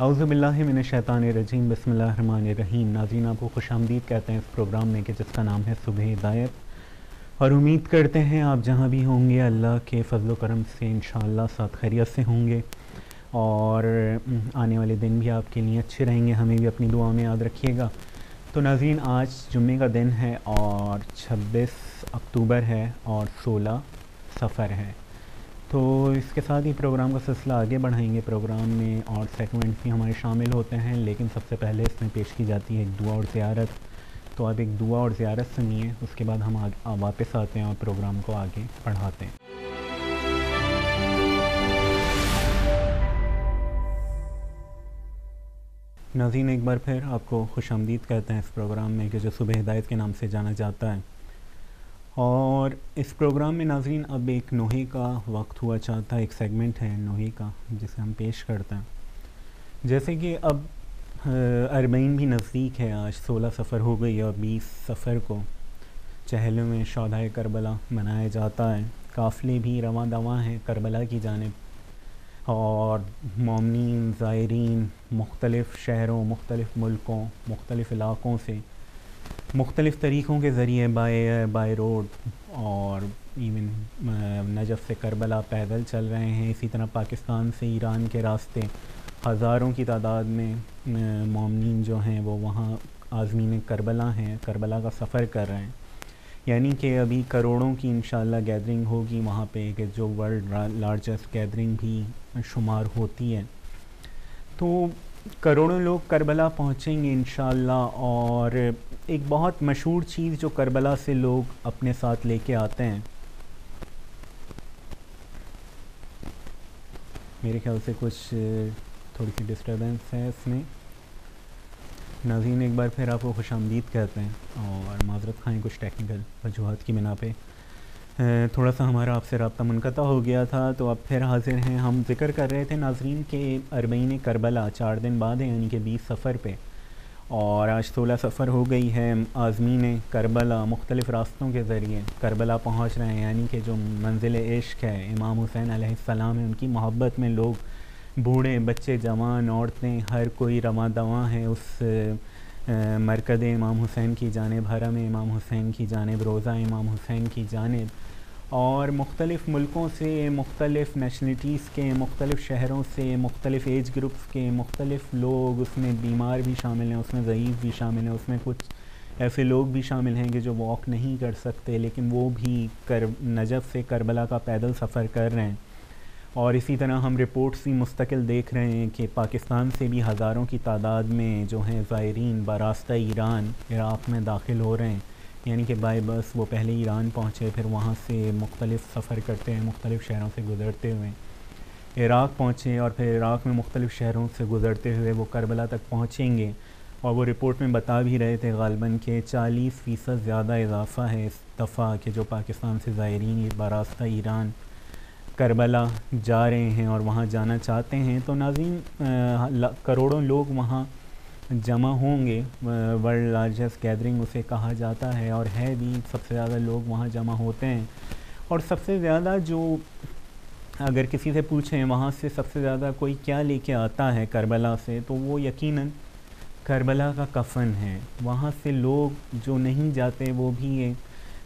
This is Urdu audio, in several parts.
اعوذ باللہ من الشیطان الرجیم، بسم اللہ الرحمن الرحیم۔ ناظرین، آپ کو خوش آمدید کہتے ہیں اس پروگرام میں کہ جس کا نام ہے صبح ہدایت۔ اور امید کرتے ہیں آپ جہاں بھی ہوں گے، اللہ کے فضل و کرم سے انشاءاللہ ساتھ خیریت سے ہوں گے۔ اور آنے والے دن بھی آپ کے لیے اچھے رہیں گے، ہمیں بھی اپنی دعا میں یاد رکھیے گا۔ تو ناظرین، آج جمعے کا دن ہے اور چھبیس اکتوبر ہے اور سولہ سفر ہے۔ تو اس کے ساتھ ہی پروگرام کا سلسلہ آگے بڑھائیں گے پروگرام میں اور سیگمنٹ بھی ہمارے شامل ہوتے ہیں، لیکن سب سے پہلے اس میں پیش کی جاتی ہے ایک دعا اور زیارت۔ تو اب ایک دعا اور زیارت سنیے، اس کے بعد ہم واپس آتے ہیں اور پروگرام کو آگے بڑھاتے ہیں۔ ناظرین، ایک بار پھر آپ کو خوش آمدید کہتے ہیں اس پروگرام میں کہ جو صبح ہدایت کے نام سے جانا جاتا ہے۔ اور اس پروگرام میں ناظرین، اب ایک نوحے کا وقت ہوا چاہتا ہے ایک سیگمنٹ ہے نوحے کا، جسے ہم پیش کرتے ہیں۔ جیسے کہ اب اربعین بھی نزدیک ہے، آج سولہ سفر ہو گئی اور بیس سفر کو چہلوں میں شودھائے کربلا منایا جاتا ہے۔ قافلے بھی رواں دواں ہیں کربلا کی جانب۔ اور مومنین، زائرین، مختلف شہروں، مختلف ملکوں، مختلف علاقوں سے مختلف طریقوں کے ذریعے بائی بائی روڈ اور ایون uh, نجف سے کربلا پیدل چل رہے ہیں، اسی طرح پاکستان سے ایران کے راستے، ہزاروں کی تعداد میں uh, مومنین جو ہیں وہ وہاں آزمین کربلا ہیں، کربلا کا سفر کر رہے ہیں۔ یعنی کہ ابھی کروڑوں کی انشاءاللہ گیدرنگ ہوگی، وہاں پہ کہ جو ورلڈ لارجسٹ گیدرنگ بھی شمار ہوتی ہے۔ تو کروڑوں لوگ کربلا پہنچیں گے انشاءاللہ، اور ایک بہت مشہور چیز جو کربلا سے لوگ اپنے ساتھ لے کے آتے ہیں۔ میرے خیال سے کچھ تھوڑی سی ڈسٹربنس ہے اس میں۔ ناظرین، ایک بار پھر آپ کو خوش آمدید کہتے ہیں، اور معذرت خواہیں کچھ ٹیکنیکل وجوہات کی بنا پہ۔ تھوڑا سا ہمارا آپ سے رابطہ منقطع ہو گیا تھا، تو اب پھر حاضر ہیں۔ ہم ذکر کر رہے تھے ناظرین کے اربعین کربلا، چار دن بعد ہیں یعنی کہ بیس سفر پہ۔ اور آج سولہ سفر ہو گئی ہے آزمین کربلا مختلف راستوں کے ذریعے۔ کربلا پہنچ رہے ہیں یعنی کہ جو منزل عشق ہے، امام حسین علیہ السلام ہے ان کی محبت میں لوگ، بوڑھے، بچے، جوان، عورتیں، ہر کوئی رواں دواں ہیں اس مرکز امام حسین کی جانب، حرم امام حسین کی جانب، روزہ امام حسین کی جانب، اور مختلف ملکوں سے، مختلف نیشنلٹیز کے، مختلف شہروں سے، مختلف ایج گروپس کے، مختلف لوگ اس میں بیمار بھی شامل ہیں، اس میں ضعیف بھی شامل ہیں، اس میں کچھ ایسے لوگ بھی شامل ہیں کہ جو واک نہیں کر سکتے، لیکن وہ بھی کر، نجف سے کربلا کا پیدل سفر کر رہے ہیں۔ اور اسی طرح ہم رپورٹس بھی مستقل دیکھ رہے ہیں کہ پاکستان سے بھی ہزاروں کی تعداد میں جو ہیں زائرین براستہ ایران عراق میں داخل ہو رہے ہیں۔ یعنی کہ بائی بس وہ پہلے ایران پہنچے، پھر وہاں سے مختلف سفر کرتے ہیں، مختلف شہروں سے گزرتے ہوئے۔ عراق پہنچے اور پھر عراق میں مختلف شہروں سے گزرتے ہوئے وہ کربلا تک پہنچیں گے۔ اور وہ رپورٹ میں بتا بھی رہے تھے غالباً کہ چالیس فیصد زیادہ اضافہ ہے اس دفعہ کہ جو پاکستان سے زائرین براستہ ایران کربلا جا رہے ہیں اور وہاں جانا چاہتے ہیں، تو ناظرین کروڑوں لوگ وہاں جمع ہوں گے۔ ورلڈ لارجسٹ گیدرنگ اسے کہا جاتا ہے اور ہے بھی، سب سے زیادہ لوگ وہاں جمع ہوتے ہیں۔ اور سب سے زیادہ جو اگر کسی سے پوچھیں، وہاں سے سب سے زیادہ کوئی کیا لے کے آتا ہے کربلا سے، تو وہ یقیناً کربلا کا کفن ہے۔ وہاں سے لوگ جو نہیں جاتے، وہ بھی یہ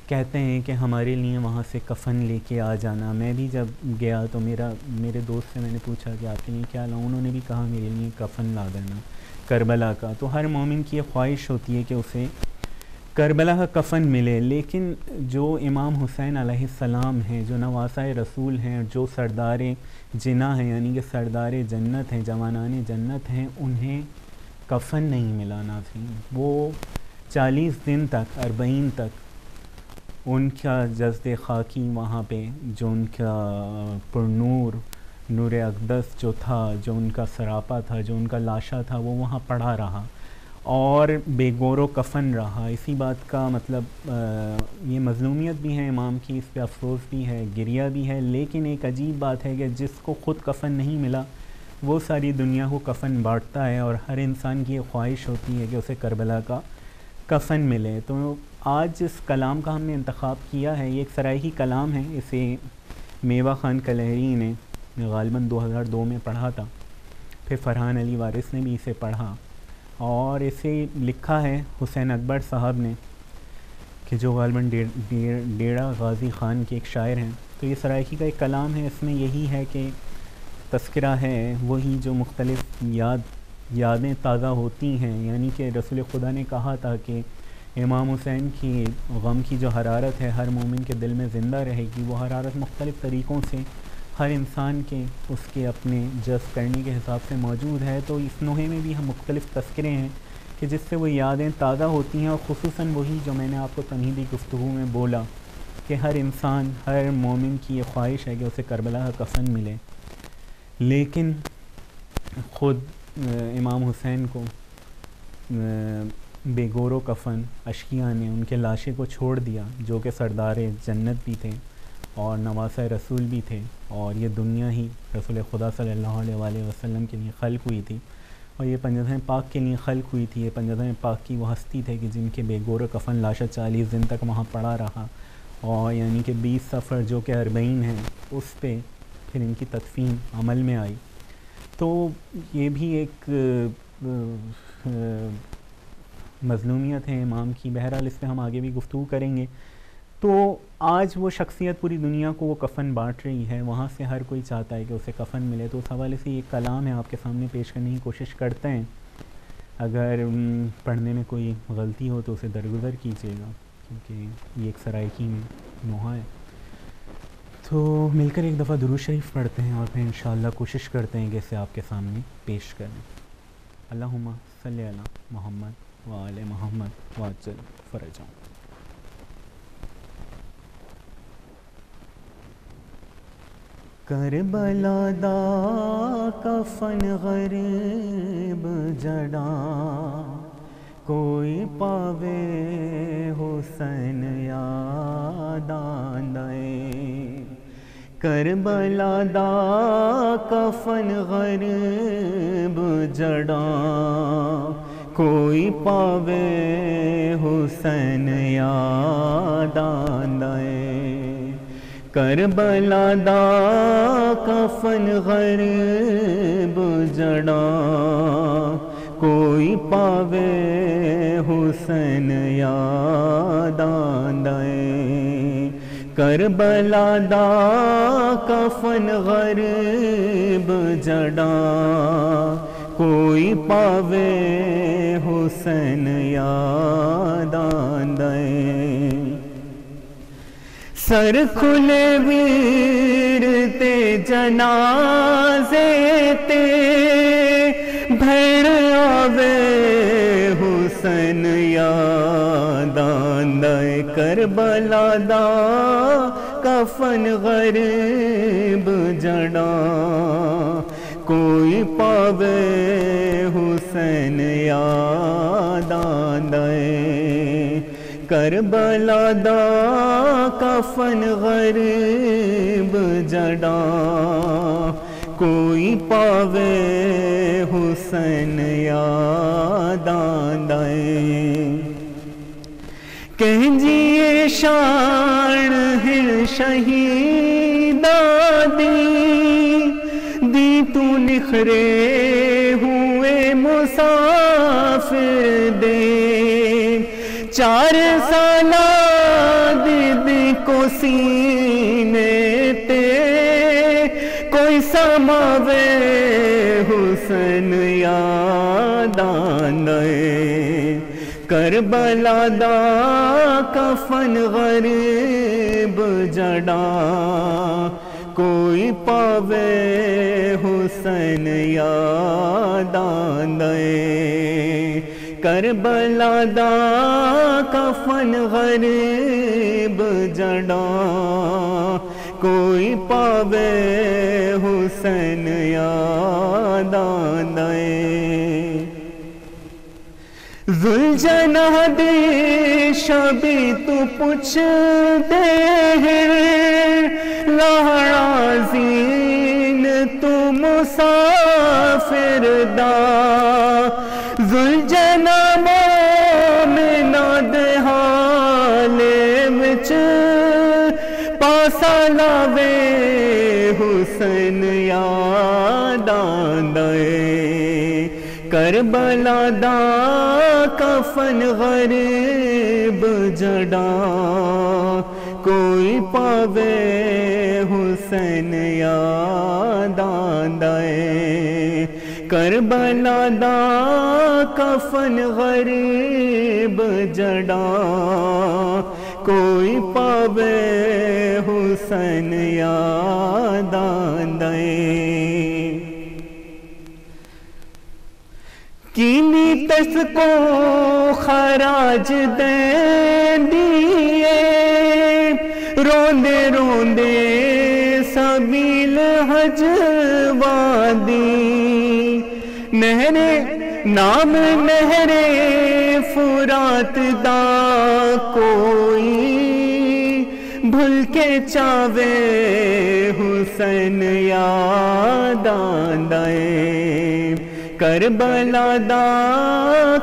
کہتے ہیں کہ ہمارے لیے وہاں سے کفن لے کے آ جانا۔ میں بھی جب گیا تو میرا، میرے دوست سے میں نے پوچھا کہ آپ کے لیے کیا لاؤں؟ انہوں نے بھی کہا میرے لیے کفن لا دینا، کربلا کا۔ تو ہر مومن کی یہ خواہش ہوتی ہے کہ اسے کربلا کا کفن ملے۔ لیکن جو امام حسین علیہ السلام ہیں، جو نواسۂ رسول ہیں، جو سردار جنا ہیں یعنی کہ سردار جنت ہیں، جوانان جنت ہیں، انہیں کفن نہیں ملا ناظرین وہ چالیس دن تک، اربعین تک ان کا جزد خاکی وہاں پہ، جو ان کا پرنور نور اقدس جو تھا، جو ان کا سراپا تھا، جو ان کا لاشا تھا، وہ وہاں پڑا رہا اور بے گور و کفن رہا۔ اسی بات کا مطلب یہ مظلومیت بھی ہے، امام کی اس پہ افسوس بھی ہے گریا بھی ہے، لیکن ایک عجیب بات ہے کہ جس کو خود کفن نہیں ملا، وہ ساری دنیا کو کفن بانٹتا ہے اور ہر انسان کی یہ خواہش ہوتی ہے کہ اسے کربلا کا کفن ملے۔ تو آج جس کلام کا ہم نے انتخاب کیا ہے، یہ ایک سرائحی کلام ہے، اسے میوہ خان کلہری نے غالباً دو ہزار دو میں پڑھا تھا۔ پھر فرحان علی وارث نے بھی اسے پڑھا۔ اور اسے لکھا ہے حسین اکبر صاحب نے کہ جو غالباً ڈیڑا غازی خان کے ایک شاعر ہیں۔ تو یہ سرائکی کا ایک کلام ہے، اس میں یہی ہے کہ تذکرہ ہے، وہی جو مختلف یاد، یادیں تازہ ہوتی ہیں۔ یعنی کہ رسول خدا نے کہا تھا کہ امام حسین کی غم کی جو حرارت ہے، ہر مومن کے دل میں زندہ رہے گی۔ وہ حرارت مختلف طریقوں سے ہر انسان کے اس کے اپنے جذب کرنے کے حساب سے موجود ہے۔ تو اس نوحے میں بھی ہم مختلف تذکرے ہیں کہ جس سے وہ یادیں تازہ ہوتی ہیں اور خصوصاً وہی جو میں نے آپ کو تنہیدی گفتگو میں بولا کہ ہر انسان، ہر مومن کی یہ خواہش ہے کہ اسے کربلا کا کفن ملے۔ لیکن خود امام حسین کو بے گور و کفن اشکیاں نے ان کے لاشے کو چھوڑ دیا، جو کہ سردار جنت بھی تھے اور نواز رسول بھی تھے اور یہ دنیا ہی رسول خدا صلی اللہ علیہ وآلہ وسلم کے لیے خلق ہوئی تھی اور یہ پنجہ پاک کے لیے خلق ہوئی تھی۔ یہ پنجہ پاک کی وہ ہستی تھے کہ جن کے بے گور و کفن لاشا چالیس دن تک وہاں پڑا رہا اور یعنی کہ بیس سفر جو کہ اربعین ہیں، اس پہ پھر ان کی تدفین عمل میں آئی۔ تو یہ بھی ایک مظلومیت ہے، امام کی۔ بہرحال اس پہ ہم آگے بھی گفتگو کریں گے۔ تو آج وہ شخصیت پوری دنیا کو وہ کفن بانٹ رہی ہے، وہاں سے ہر کوئی چاہتا ہے کہ اسے کفن ملے۔ تو اس حوالے سے یہ کلام ہے، آپ کے سامنے پیش کرنے کی کوشش کرتے ہیں۔ اگر پڑھنے میں کوئی غلطی ہو تو اسے درگزر کیجیے گا، کیونکہ یہ ایک سرائکی میں نوحہ ہے۔ تو مل کر ایک دفعہ درو شریف پڑھتے ہیں اور پھر انشاءاللہ کوشش کرتے ہیں کہ اسے آپ کے سامنے پیش کریں۔ اللہم صلی اللہ محمد۔ وآل محمد واجل فرجاؤں کربلا دا کفن غریب جڑا۔ کوئی پاوے حسین یاد آندائے کربلا دا کفن غریب جڑا۔ کوئی پاوے حسین یاد آندائے کربلا دا کفن غریب جڑا۔ کوئی پاوے حسین یاد آندائے کربلا دا کفن غریب جڑا۔ کوئی پاوے حسین یاد آندائے سر کھلے ویر تے جنازے تے بھر آوے حسین یاد آندائے کربلا دا کفن غریب جڑا کوئی پاوے حسین یاد آندائے کربلا دا کفن غریب جڑا۔ کوئی پاوے حسین یاد آندائے کہیں جی شان ہے شہید دی۔ نکھرے ہوئے مسافر دے چار سالہ دی کو سینے تے۔ کوئی سماوے حسن یاد آندائے کربلا دا کفن غریب جڑا کوئی پاوے ہو حسین یاد آندائے کربلا دا کفن غریب جڑا۔ کوئی پاوے حسین یاد آندائے زلجنہ دے شبی تو پوچھ دے لہڑا زین تو مسافر دا زلجنہ مومنہ دے حالے پاسا لاوے حسین یاد آندائے کربلا دا کفن غریب جڑا۔ کوئی پاوے حسین یاد آندائے کربلا دا کفن غریب جڑا۔ کوئی پاوے حسین یاد آندائے کینی تس کو خراج دے دیئے روندے روندے سبیل حج وادی نہرے نام نہرے فرات دا کوئی۔ بھل کے چاوے حسین یاد آندائے کربلا دا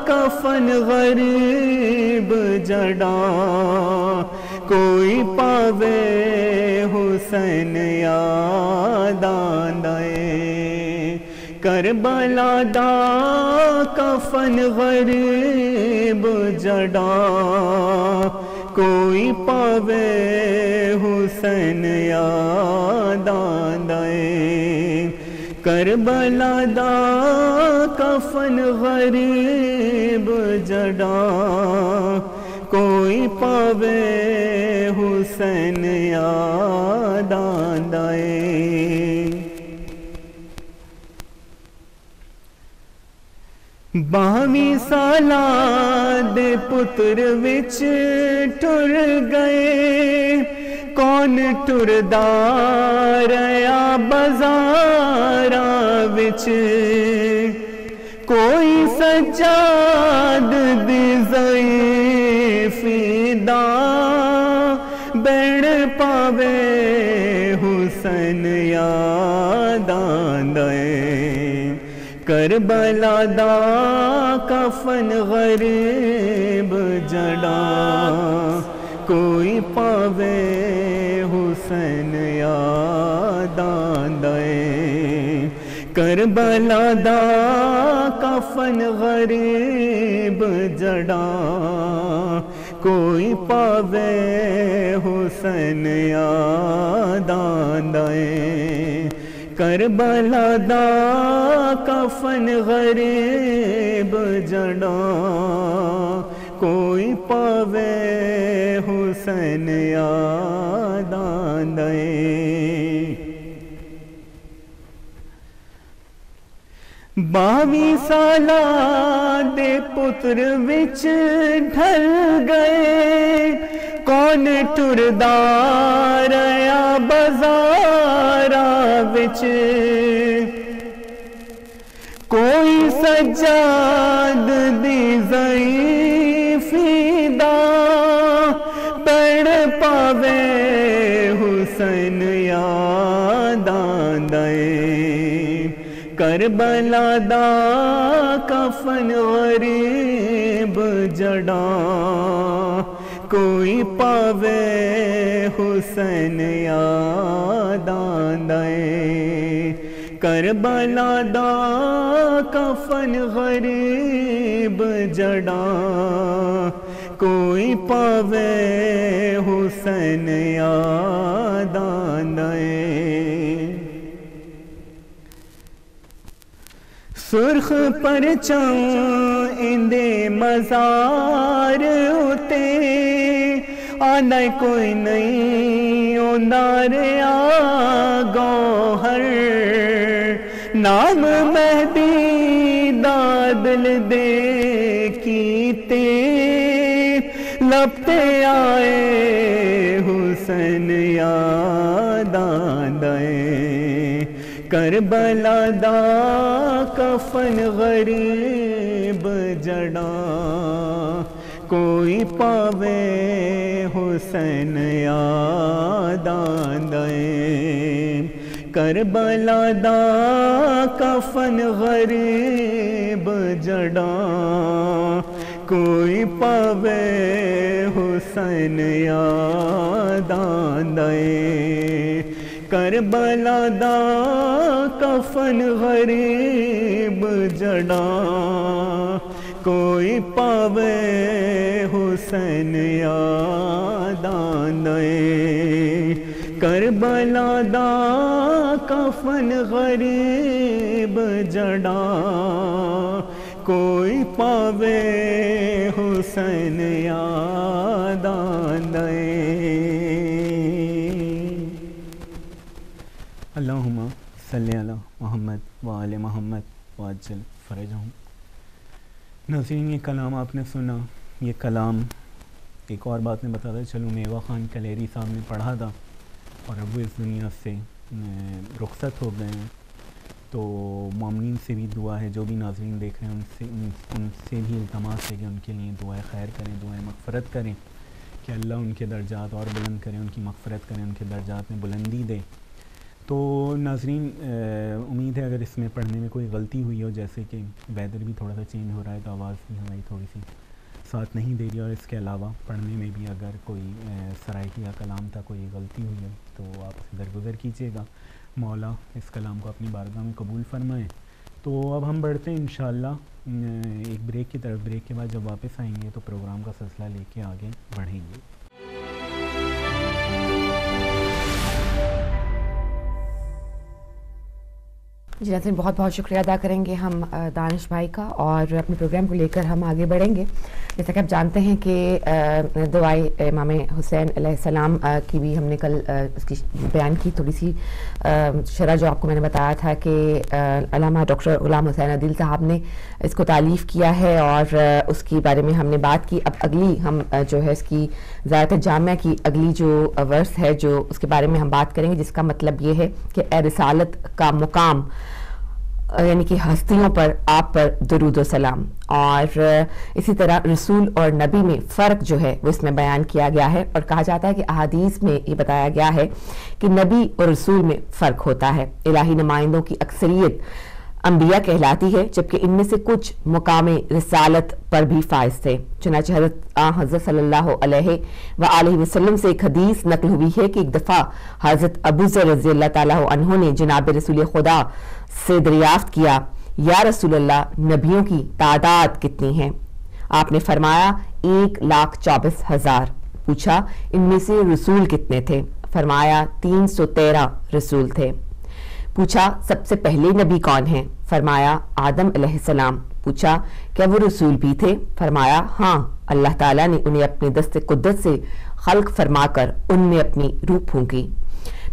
کفن غریب جڑا۔ کوئی پاوے حسین یاد آندائے کربلا دا کفن غریب جڑا، کوئی پاوے حسین یاد آندائے کربلا دا کفن غریب جڑا، کوئی پاوے حسین یاد آندائے باہویں سالہ دے پتر وچ ٹر گئے کون ٹردا ریا بازارا وچ کوئی سجاد دی ضعیفی دا بڑ پاوے حسین یاد آندائے کربلا دا کفن غریب جڑا، کوئی پاوے حسین یاد آندائے کربلا دا کفن غریب جڑا، کوئی پاوے حسین یاد آندائے کربلا دا کفن غریب جڑا کوئی پاوے حسین یاد آندائے باوی سالہ دے پتر وچ ڈھل گئے کون ٹردا ریا بازارا وچ کوئی سجاد دی ضعیفی دا پڑ پاوے حسین یاد آندائے کربلا دا کفن غریب جڑا کوئی پاوے حسین یاد آندائے کربلا دا کفن غریب جڑا۔ کوئی پاوے حسین یاد آندائے سرخ پر اندے مزار ہوتے آنا کوئی نہیں اندار گوہر نام مہدی دادل دے کیتے لپتے آئے حسین یاد کربلا دا کفن غریب جڑا کوئی پاوے حسین یاد آندائے کربلا دا کفن غریب جڑا کوئی پاوے حسین یاد آندائے کربلا دا کفن غریب جڑا کوئی پاوے حسین یاد کربلا دا کفن غریب جڑا، کوئی پاوے حسین یاد اللہم صلی اللہ محمد وآل محمد، واجل فرجہم۔ ناظرین، یہ کلام آپ نے سنا، یہ کلام ایک اور بات میں بتا چلوں میوا خان کلیری صاحب نے پڑھا تھا اور اب وہ اس دنیا سے رخصت ہو گئے ہیں۔ تو مومنین سے بھی دعا ہے، جو بھی ناظرین دیکھ رہے ہیں، ان سے ان سے بھی التماس ہے کہ ان کے لیے دعائیں خیر کریں دعائیں مغفرت کریں، کہ اللہ ان کے درجات اور بلند کریں، ان کی مغفرت کریں، ان کے درجات میں بلندی دے۔ تو ناظرین امید ہے اگر اس میں پڑھنے میں کوئی غلطی ہوئی ہو، جیسے کہ ویدر بھی تھوڑا سا چینج ہو رہا ہے تو آواز بھی ہماری تھوڑی سی ساتھ نہیں دے رہی، اور اس کے علاوہ پڑھنے میں بھی اگر کوئی سرائکی یا کلام تھا، کوئی غلطی ہوئی ہے تو آپ اسے درگزر کیجیے گا۔ مولا اس کلام کو اپنی بارگاہ میں قبول فرمائیں تو اب ہم بڑھتے ہیں انشاءاللہ۔ ایک بریک کی طرف، بریک کے بعد جب واپس آئیں گے تو پروگرام کا سلسلہ لے کے آگے بڑھیں گے۔ جی ناظرین بہت بہت شکریہ ادا کریں گے ہم دانش بھائی کا اور اپنے پروگرام کو لے کر ہم آگے بڑھیں گے۔ جیسا کہ آپ جانتے ہیں کہ دعائی امام حسین علیہ السلام کی بھی ہم نے کل اس کی بیان کی۔ تھوڑی سی شرح جو آپ کو میں نے بتایا تھا کہ علامہ ڈاکٹر غلام حسین عدل صاحب نے اس کو تعلیف کیا ہے اور اس کی بارے میں ہم نے بات کی۔ اب اگلی ہم جو ہے، اس کی زیادہ جامعہ کی اگلی جو ورس ہے، جو اس کے بارے میں ہم بات کریں گے، جس کا مطلب یہ ہے کہ اے رسالت کا مقام۔ یعنی کہ ہستیوں پر آپ پر درود و سلام۔ اور اسی طرح رسول اور نبی میں فرق جو ہے وہ اس میں بیان کیا گیا ہے اور کہا جاتا ہے کہ احادیث میں یہ بتایا گیا ہے کہ نبی اور رسول میں فرق ہوتا ہے۔ الہی نمائندوں کی اکثریت انبیاء کہلاتی ہے، جبکہ ان میں سے کچھ مقام رسالت پر بھی فائز تھے۔ چنانچہ حضرت حضرت صلی اللہ علیہ وآلہ وسلم سے ایک حدیث نقل ہوئی ہے کہ ایک دفعہ حضرت ابو ذر رضی اللہ تعالیٰ عنہ نے جناب رسول خدا سے دریافت کیا، یا رسول اللہ، نبیوں کی تعداد کتنی ہے؟ آپ نے فرمایا، ایک لاکھ چوبیس ہزار. پوچھا، ان میں سے رسول کتنے تھے؟ فرمایا، تین سو تیرہ رسول تھے. پوچھا، سب سے پہلے نبی کون ہیں؟ فرمایا، آدم علیہ السلام. پوچھا، کیا وہ رسول بھی تھے؟ فرمایا ہاں اللہ تعالیٰ نے انہیں اپنے دست قدرت سے خلق فرما کر ان میں اپنی روح پھونکی.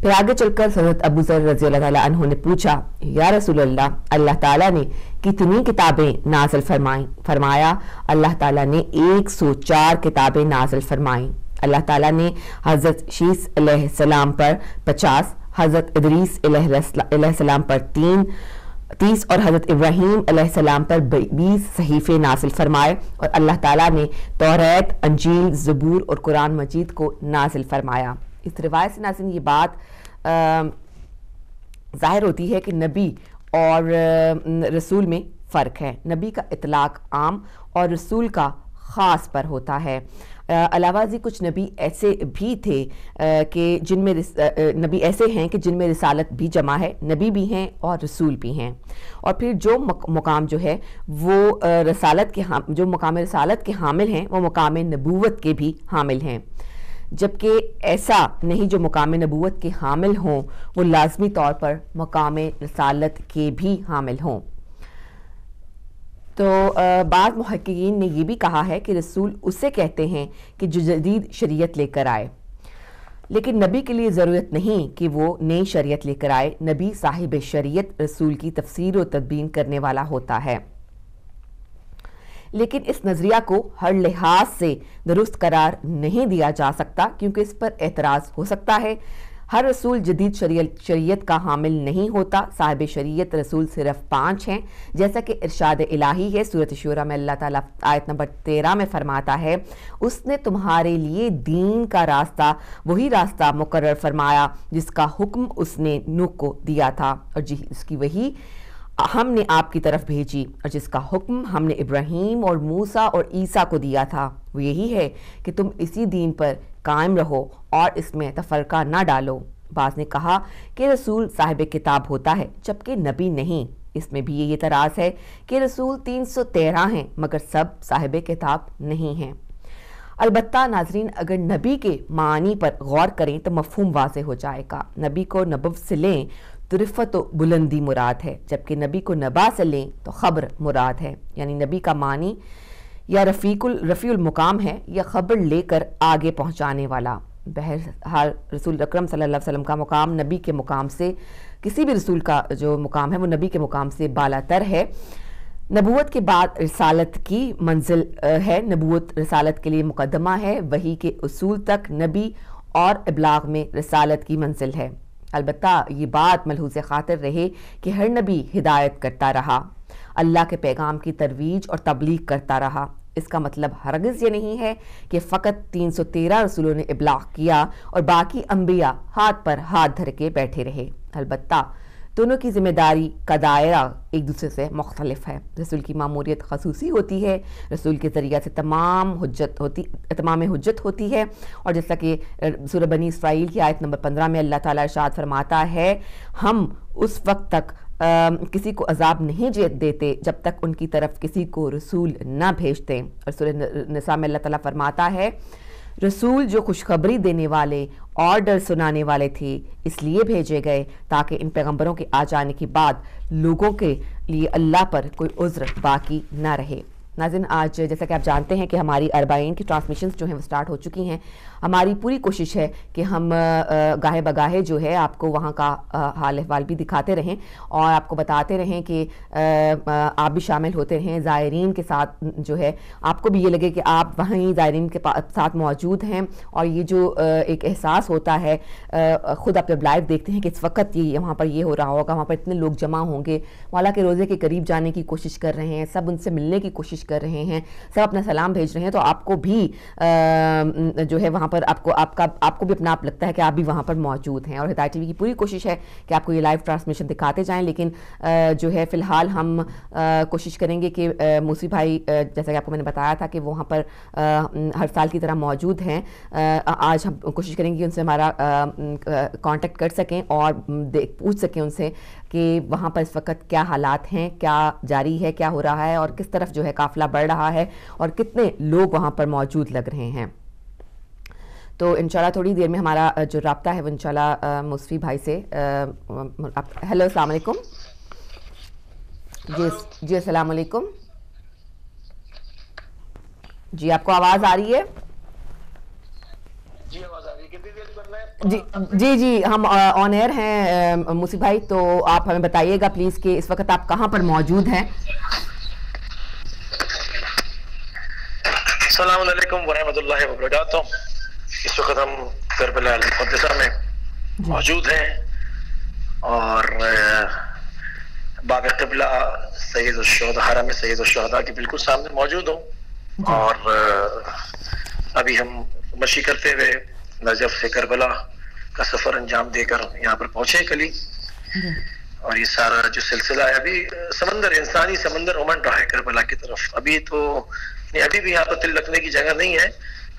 پھر آگے چل کر حضرت ابو ذر رضی اللہ تعالیٰ عنہ نے پوچھا، یا رسول اللہ اللہ تعالیٰ نے کتنی کتابیں نازل فرمائیں؟ فرمایا، اللہ تعالیٰ نے ایک سو چار کتابیں نازل فرمائیں۔ اللہ تعالیٰ نے حضرت شیس علیہ السلام پر پچاس، حضرت ادریس علیہ السلام پر تین، تیس اور حضرت ابراہیم علیہ السلام پر بیس صحیفے نازل فرمائے اور اللہ تعالیٰ نے توریت، انجیل، زبور اور قرآن مجید کو نازل فرمایا۔ اس روایت سے ناظرین، یہ بات ظاہر ہوتی ہے کہ نبی اور رسول میں فرق ہے۔ نبی کا اطلاق عام اور رسول کا خاص پر ہوتا ہے۔ علاوہ ازی کچھ نبی ایسے بھی تھے کہ جن میں نبی ایسے ہیں کہ جن میں رسالت بھی جمع ہے، نبی بھی ہیں اور رسول بھی ہیں۔ اور پھر جو مقام جو ہے، وہ رسالت کے جو مقام رسالت کے حامل ہیں، وہ مقام نبوت کے بھی حامل ہیں۔ جبکہ ایسا نہیں جو مقام نبوت کے حامل ہوں، وہ لازمی طور پر مقام رسالت کے بھی حامل ہوں۔ تو بعض محققین نے یہ بھی کہا ہے کہ رسول اسے کہتے ہیں کہ جو جدید شریعت لے کر آئے۔ لیکن نبی کے لیے ضرورت نہیں کہ وہ نئی شریعت لے کر آئے، نبی صاحب شریعت رسول کی تفسیر و تدبین کرنے والا ہوتا ہے۔ لیکن اس نظریہ کو ہر لحاظ سے درست قرار نہیں دیا جا سکتا کیونکہ اس پر اعتراض ہو سکتا ہے۔ ہر رسول جدید شریعت کا حامل نہیں ہوتا، صاحب شریعت رسول صرف پانچ ہیں۔ جیسا کہ ارشاد الہی ہے صورت شورہ میں اللہ تعالیٰ آیت نمبر تیرہ میں فرماتا ہے، اس نے تمہارے لیے دین کا راستہ، وہی راستہ مقرر فرمایا جس کا حکم اس نے نوک کو دیا تھا۔ اور جی اس کی وہی ہم نے آپ کی طرف بھیجی اور جس کا حکم ہم نے ابراہیم اور موسیٰ اور عیسیٰ کو دیا تھا، وہ یہی ہے کہ تم اسی دین پر قائم رہو اور اس میں تفرقہ نہ ڈالو۔ بعض نے کہا کہ رسول صاحب کتاب ہوتا ہے جبکہ نبی نہیں۔ اس میں بھی یہ اعتراض ہے کہ رسول تین سو تیرہ ہیں، مگر سب صاحب کتاب نہیں ہیں۔ البتہ ناظرین، اگر نبی کے معنی پر غور کریں تو مفہوم واضح ہو جائے گا۔ نبی کو نبو سے لیں تو رفت و بلندی مراد ہے۔ جبکہ نبی کو نبا سے لیں تو خبر مراد ہے۔ یعنی نبی کا معنی یا رفیق رفیع المقام ہے یا خبر لے کر آگے پہنچانے والا۔ بہرحال رسول اکرم صلی اللہ علیہ وسلم کا مقام نبی کے مقام سے، کسی بھی رسول کا جو مقام ہے، وہ نبی کے مقام سے بالا تر ہے۔ نبوت کے بعد رسالت کی منزل ہے۔ نبوت رسالت کے لیے مقدمہ ہے۔ وہی کے اصول تک نبی اور ابلاغ میں رسالت کی منزل ہے۔ البتہ یہ بات ملحوظ خاطر رہے کہ ہر نبی ہدایت کرتا رہا، اللہ کے پیغام کی ترویج اور تبلیغ کرتا رہا۔ اس کا مطلب ہرگز یہ نہیں ہے کہ فقط تین سو تیرہ رسولوں نے ابلاغ کیا اور باقی انبیاء ہاتھ پر ہاتھ دھر کے بیٹھے رہے۔ البتہ دونوں کی ذمہ داری کا دائرہ ایک دوسرے سے مختلف ہے۔ رسول کی معموریت خصوصی ہوتی ہے، رسول کے ذریعہ سے تمام حجت ہوتی، تمام حجت ہوتی ہے۔ اور جیسا کہ سورہ بنی اسرائیل کی آیت نمبر پندرہ میں اللہ تعالیٰ ارشاد فرماتا ہے، ہم اس وقت تک کسی کو عذاب نہیں دیتے جب تک ان کی طرف کسی کو رسول نہ بھیجتے۔ اور سورہ نساء میں اللہ تعالیٰ فرماتا ہے رسول جو خوشخبری دینے والے اور ڈر سنانے والے تھے، اس لیے بھیجے گئے تاکہ ان پیغمبروں کے آ جانے کے بعد لوگوں کے لیے اللہ پر کوئی عذر باقی نہ رہے۔ ناظرین، آج جیسا کہ آپ جانتے ہیں کہ ہماری اربائن کی ٹرانسمیشنز جو ہیں وہ سٹارٹ ہو چکی ہیں۔ ہماری پوری کوشش ہے کہ ہم گاہے بگاہے جو ہے، آپ کو وہاں کا حال احوال بھی دکھاتے رہیں اور آپ کو بتاتے رہیں کہ آپ بھی شامل ہوتے رہیں، زائرین کے ساتھ جو ہے، آپ کو بھی یہ لگے کہ آپ وہیں زائرین کے ساتھ موجود ہیں اور یہ جو ایک احساس ہوتا ہے خود آپ جب لائیو دیکھتے ہیں کہ اس وقت یہ، وہاں پر یہ ہو رہا ہوگا، وہاں پر اتنے لوگ جمع ہوں گے، مولا کے روزے کے قریب جانے کی کوشش کر رہے ہیں، سب ان سے ملنے کی کوشش کر رہے ہیں، سب اپنا سلام بھیج رہے ہیں، تو آپ کو بھی جو ہے، وہاں وہاں پر آپ کو آپ کا آپ کو بھی اپنا آپ لگتا ہے کہ آپ بھی وہاں پر موجود ہیں اور ہدایت ٹی وی کی پوری کوشش ہے کہ آپ کو یہ لائیو ٹرانسمیشن دکھاتے جائیں، لیکن جو ہے فی الحال ہم کوشش کریں گے کہ موسی بھائی جیسا کہ آپ کو میں نے بتایا تھا کہ وہاں پر ہر سال کی طرح موجود ہیں آج ہم کوشش کریں گے ان سے ہمارا کانٹیکٹ کر سکیں اور پوچھ سکیں ان سے کہ وہاں پر اس وقت کیا حالات ہیں، کیا جاری ہے، کیا ہو رہا ہے اور کس طرف جو ہے قافلہ بڑھ رہا ہے اور کتنے لوگ وہاں پر موجود لگ رہے ہیں۔ تو انشاءاللہ تھوڑی دیر میں ہمارا جو رابطہ ہے وہ انشاءاللہ مصفی بھائی سے ہیلو السلام علیکم۔ جی جی السلام علیکم۔ جی آپ کو آواز آ رہی ہے؟ جی جی جی جی ہم آن ایئر ہیں موسی بھائی تو آپ ہمیں بتائیے گا پلیز کہ اس وقت آپ کہاں پر موجود ہیں؟ السلام علیکم ورحمۃ اللہ وبرکاتہ۔ اس وقت ہم کربلا المقدسہ میں جی۔ موجود ہیں اور باب قبلہ سید الشہدہ حرم سید الشہدہ کے بالکل سامنے موجود ہوں جی۔ اور ابھی ہم مشی کرتے ہوئے نجف سے کربلا کا سفر انجام دے کر یہاں پر پہنچے کلی جی۔ اور یہ سارا جو سلسلہ ہے ابھی سمندر انسانی سمندر امن رہا ہے کربلا کی طرف ابھی تو ابھی بھی یہاں پر تل رکھنے کی جگہ نہیں ہے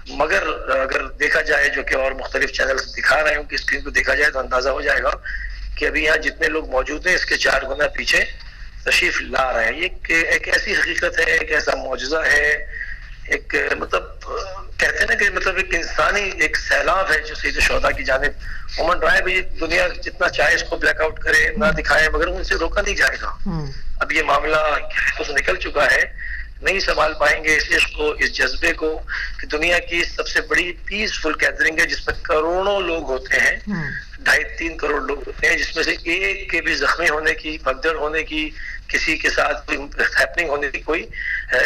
مگر اگر دیکھا جائے جو کہ اور مختلف چینلز دکھا رہے ہیں ان کی اسکرین کو دیکھا جائے تو اندازہ ہو جائے گا کہ ابھی یہاں جتنے لوگ موجود ہیں اس کے چار گنا پیچھے تشریف لا رہے ہیں۔ یہ ایک ایسی حقیقت ہے ایک ایسا معجزہ ہے ایک مطلب کہتے ہیں نا کہ مطلب ایک انسانی ایک سیلاب ہے جو سید شہدا کی جانب۔ عمر رائے بھی دنیا جتنا چاہے اس کو بلیک آؤٹ کرے نہ دکھائے مگر ان سے روکا نہیں جائے گا۔ اب یہ معاملہ تو نکل چکا ہے۔ نہیں سنبھال پائیں گے اس عشق کو اس جذبے کو کہ دنیا کی سب سے بڑی پیسفل گیدرنگ ہے جس میں کروڑوں لوگ ہوتے ہیں ڈھائی تین کروڑ لوگ ہوتے ہیں جس میں سے ایک کے بھی زخمی ہونے کی بگدڑ ہونے کی کسی کے ساتھ ہیپننگ ہونے کی کوئی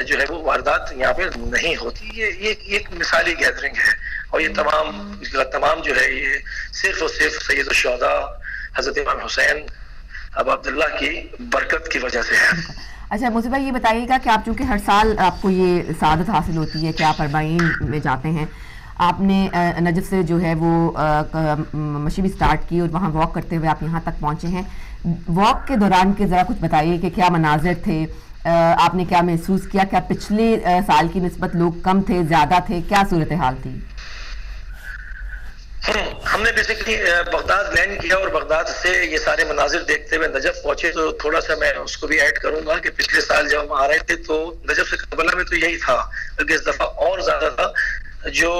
جو ہے وہ واردات یہاں پہ نہیں ہوتی۔ یہ ایک مثالی گیدرنگ ہے۔ اور یہ تمام تمام جو ہے یہ صرف اور صرف سید الشہداء حضرت امام حسین اب عبداللہ کی برکت کی وجہ سے ہے۔ اچھا مجھے بھائی، یہ بتائیے گا کہ آپ چونکہ ہر سال آپ کو یہ سعادت حاصل ہوتی ہے کہ آپ اربعین میں جاتے ہیں، آپ نے نجف سے جو ہے وہ مشی سٹارٹ کی اور وہاں واک کرتے ہوئے آپ یہاں تک پہنچے ہیں۔ واک کے دوران کے ذرا کچھ بتائیے کہ کیا مناظر تھے؟ آپ نے کیا محسوس کیا؟ کیا پچھلے سال کی نسبت لوگ کم تھے، زیادہ تھے؟ کیا صورتحال تھی؟ ہم نے بیسکلی بغداد لینڈ کیا اور بغداد سے یہ سارے مناظر دیکھتے ہوئے نجف پہنچے، تو تھوڑا سا میں اس کو بھی ایڈ کروں گا کہ پچھلے سال جب ہم آ رہے تھے تو نجف سے قبلہ میں تو یہی تھا بلکہ اس دفعہ اور زیادہ تھا جو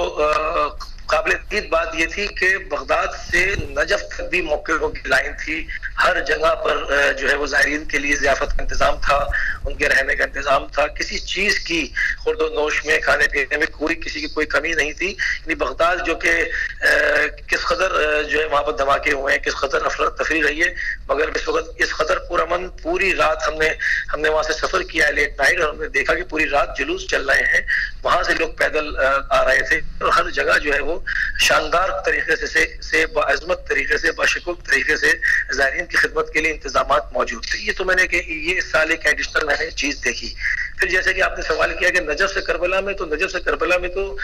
قابل دید بات یہ تھی کہ بغداد سے نجف تک بھی موقعوں کی لائن تھی۔ ہر جگہ پر جو ہے وہ زائرین کے لیے ضیافت کا انتظام تھا، ان کے رہنے کا انتظام تھا۔ کسی چیز کی خورد و نوش میں، کھانے پینے میں کوئی کسی کی کوئی کمی نہیں تھی۔ یعنی بغداد جو کہ کس قدر جو ہے وہاں پر دھماکے ہوئے ہیں، کس قدر افراد تفریح رہی ہے، مگر اس وقت، اس قدر پورا من پوری رات ہم نے ہم نے وہاں سے سفر کیا ہے لیٹ نائٹ اور ہم نے دیکھا کہ پوری رات جلوس چل رہے ہیں۔ وہاں سے لوگ پیدل آ رہے تھے اور ہر جگہ جو ہے وہ شاندار طریقے سے سے باعظمت طریقے سے باشکوک طریقے سے زائرین کی خدمت کے لیے انتظامات موجود تھے۔ یہ تو میں نے کہ یہ سال ایک ایڈیشنل میں نے چیز دیکھی۔ پھر جیسے کہ آپ نے سوال کیا کہ نجف سے کربلا میں تو نجف سے کربلا میں تو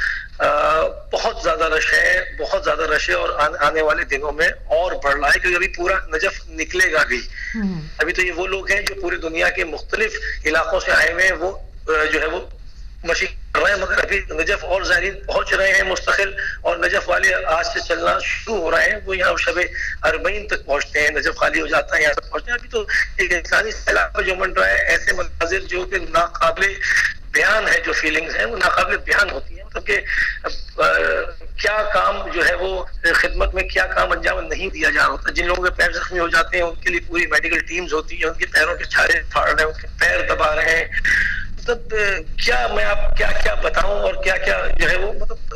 بہت زیادہ رش ہے بہت زیادہ رش ہے اور آنے والے دنوں میں اور بڑھ رہا ہے کیونکہ ابھی پورا نجف نکلے گا بھی۔ ابھی تو یہ وہ لوگ ہیں جو پوری دنیا کے مختلف علاقوں سے آئے ہوئے ہیں وہ جو ہے وہ مشین کر رہے ہیں، مگر ابھی نجف اور زائرین پہنچ رہے ہیں مستقل، اور نجف والے آج سے چلنا شروع ہو رہے ہیں۔ وہ یہاں شب اربعین تک پہنچتے ہیں، نجف خالی ہو جاتا ہے یہاں تک پہنچتے ہیں۔ ابھی تو ایک انسانی سیلاب جو من رہا ہے، ایسے مناظر جو کہ ناقابل بیان ہے جو فیلنگز ہیں، وہ ناقابل بیان ہوتی ہیں مطلب کہ کیا کام جو ہے وہ خدمت میں کیا کام انجام نہیں دیا جا رہا ہوتا؟ جن لوگوں کے پیر زخمی ہو جاتے ہیں، ان کے لیے پوری میڈیکل ٹیمز ہوتی ہیں، ان کے پیروں کے چھارے پھاڑ رہے ہیں، ان کے پیر دبا رہے ہیں۔ مطلب کیا میں آپ کیا کیا بتاؤں اور کیا کیا جو ہے وہ مطلب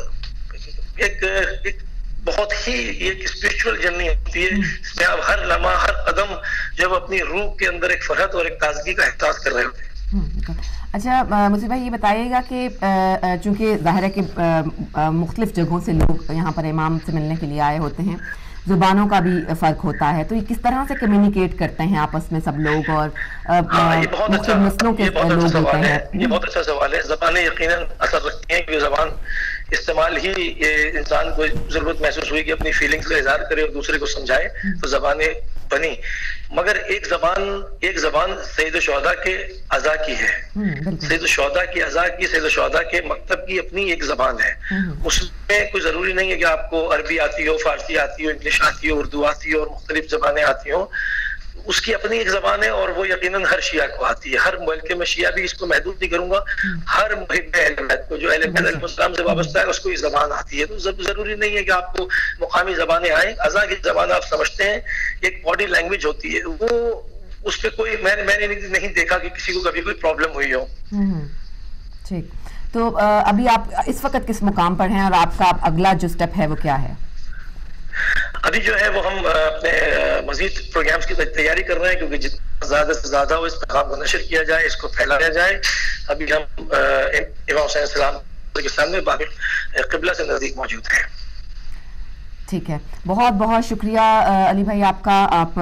ایک ایک بہت ہی ایک اسپرچل جرنی ہوتی ہے۔ اس میں آپ ہر لمحہ، ہر قدم جب اپنی روح کے اندر ایک فرحت اور ایک تازگی کا احساس کر رہے ہوتے ہیں۔ اچھا مجھے بھائی یہ بتائیے گا کہ چونکہ ظاہر ہے کہ مختلف جگہوں سے لوگ یہاں پر امام سے ملنے کے لیے آئے ہوتے ہیں زبانوں کا بھی فرق ہوتا ہے تو یہ کس طرح سے کمیونیکیٹ کرتے ہیں آپس میں سب لوگ اور ہاں، اچھا- نسلوں کے لوگ ہوتے ہیں۔ یہ بہت اچھا سوال ہے زبانیں یقیناً اثر رکھتی ہیں کہ زبان استعمال ہی یہ انسان کو ضرورت محسوس ہوئی کہ اپنی فیلنگز کا اظہار کرے اور دوسرے کو سمجھائے تو زبانیں بنی۔ مگر ایک زبان ایک زبان سید الشہدا کے ازا کی ہے۔ سید الشہدا کی ازا کی سید الشہدا کے مکتب کی اپنی ایک زبان ہے۔ اس میں کوئی ضروری نہیں ہے کہ آپ کو عربی آتی ہو فارسی آتی ہو انگلش آتی ہو اردو آتی ہو اور مختلف زبانیں آتی ہوں۔ اس کی اپنی ایک زبان ہے اور وہ یقیناً ہر شیعہ کو آتی ہے۔ ہر ملک میں شیعہ بھی اس کو محدود نہیں کروں گا۔ ہر محب اہل بیت کو جو اہل بیت علیہ السلام سے وابستہ ہے، اس کو یہ زبان آتی ہے۔ تو ضروری نہیں ہے کہ آپ کو مقامی زبانیں آئیں۔ ازا کی زبان آپ سمجھتے ہیں، ایک باڈی لینگویج ہوتی ہے۔ وہ اس پہ کوئی میں نے نہیں دیکھا کہ کسی کو کبھی کوئی پرابلم ہوئی ہو۔ ٹھیک۔ تو ابھی آپ اس وقت کس مقام پر ہیں اور آپ کا اگلا جو سٹیپ ہے وہ کیا ہے؟ ابھی جو ہے وہ ہم اپنے مزید پروگرامز کی تیاری کر رہے ہیں کیونکہ جتنا زیادہ سے زیادہ ہو اس پیغام کو نشر کیا جائے، اس کو پھیلایا جائے۔ ابھی ہم امام حسین السلام کے سامنے باب قبلہ سے نزدیک موجود ہیں۔ ٹھیک ہے۔ بہت بہت شکریہ علی بھائی، آپ کا۔ آپ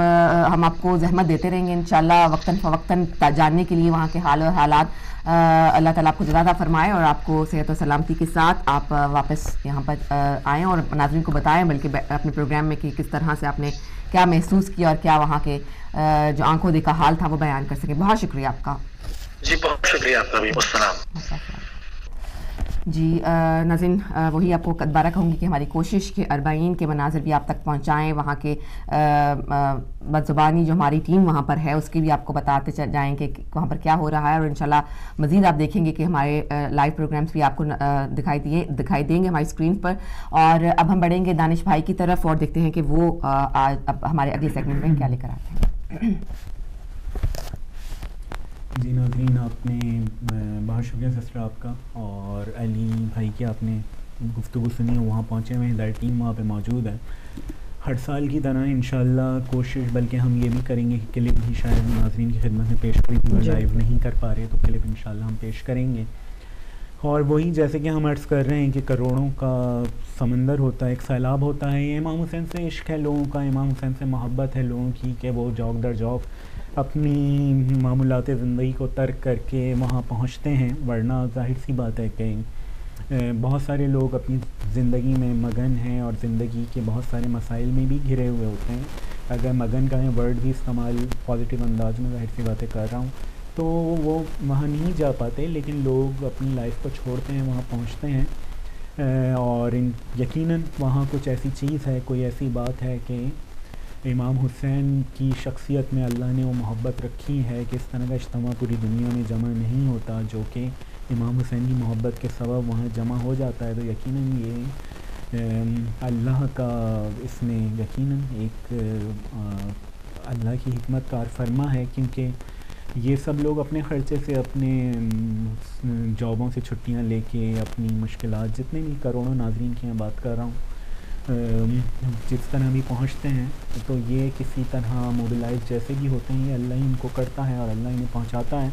ہم آپ کو زحمت دیتے رہیں گے انشاءاللہ، وقتاً فوقتاً جاننے کے لیے وہاں کے حال و حالات۔ اللہ تعالیٰ آپ کو زیادہ فرمائے اور آپ کو صحت و سلامتی کے ساتھ آپ واپس یہاں پر آئیں اور ناظرین کو بتائیں بلکہ اپنے پروگرام میں کہ کس طرح سے آپ نے کیا محسوس کیا اور کیا وہاں کے جو آنکھوں دیکھا حال تھا وہ بیان کر سکیں۔ بہت شکریہ آپ کا۔ جی بہت شکریہ آپ کا بھی۔ السلام۔ جی ناظرین وہی آپ کو دوبارہ کہوں گی کہ ہماری کوشش کہ اربعین کے مناظر بھی آپ تک پہنچائیں، وہاں کے بد زبانی جو ہماری ٹیم وہاں پر ہے، اس کی بھی آپ کو بتاتے جائیں کہ وہاں پر کیا ہو رہا ہے، اور انشاءاللہ مزید آپ دیکھیں گے کہ ہمارے لائیو پروگرامز بھی آپ کو دکھائی دیے، دکھائی دیں گے ہماری اسکرین پر۔ اور اب ہم بڑھیں گے دانش بھائی کی طرف اور دیکھتے ہیں کہ وہ اب ہمارے اگلے سیگمنٹ میں کیا لے کر آتے ہیں۔ جی ناظرین آپ نے بہت شکریہ سسٹر آپ کا اور علی بھائی کی آپ نے گفتگو سنی وہاں پہنچے ہوئے ہیں ٹیم وہاں پہ موجود ہے ہر سال کی طرح انشاءاللہ کوشش بلکہ ہم یہ بھی کریں گے کہ کلپ بھی شاید ناظرین کی خدمت میں پیش ہوئی لائیو جی۔ نہیں کر پا رہے تو کلپ انشاءاللہ ہم پیش کریں گے اور وہی جیسے کہ ہم عرض کر رہے ہیں کہ کروڑوں کا سمندر ہوتا ہے ایک سیلاب ہوتا ہے امام حسین سے عشق ہے لوگوں کا امام حسین سے محبت ہے لوگوں کی کہ وہ جوک در جوک اپنی معمولات زندگی کو ترک کر کے وہاں پہنچتے ہیں، ورنہ ظاہر سی بات ہے کہ بہت سارے لوگ اپنی زندگی میں مگن ہیں اور زندگی کے بہت سارے مسائل میں بھی گھرے ہوئے ہوتے ہیں۔ اگر مگن کا میں ورڈ بھی استعمال پازیٹیو انداز میں ظاہر سی باتیں کر رہا ہوں، تو وہ وہاں نہیں جا پاتے، لیکن لوگ اپنی لائف کو چھوڑتے ہیں، وہاں پہنچتے ہیں۔ اور ان یقیناً وہاں کچھ ایسی چیز ہے، کوئی ایسی بات ہے کہ امام حسین کی شخصیت میں اللہ نے وہ محبت رکھی ہے کہ اس طرح کا اجتماع پوری دنیا میں جمع نہیں ہوتا، جو کہ امام حسین کی محبت کے سبب وہاں جمع ہو جاتا ہے۔ تو یقیناً یہ اللہ کا اس میں یقیناً ایک اللہ کی حکمت کار فرما ہے۔ کیونکہ یہ سب لوگ اپنے خرچے سے، اپنے جابوں سے چھٹیاں لے کے، اپنی مشکلات، جتنے بھی کروڑوں ناظرین کی میں بات کر رہا ہوں جس طرح بھی پہنچتے ہیں، تو یہ کسی طرح موبلائز جیسے بھی ہوتے ہیں، یہ اللہ ہی ان کو کرتا ہے اور اللہ انہیں پہنچاتا ہے۔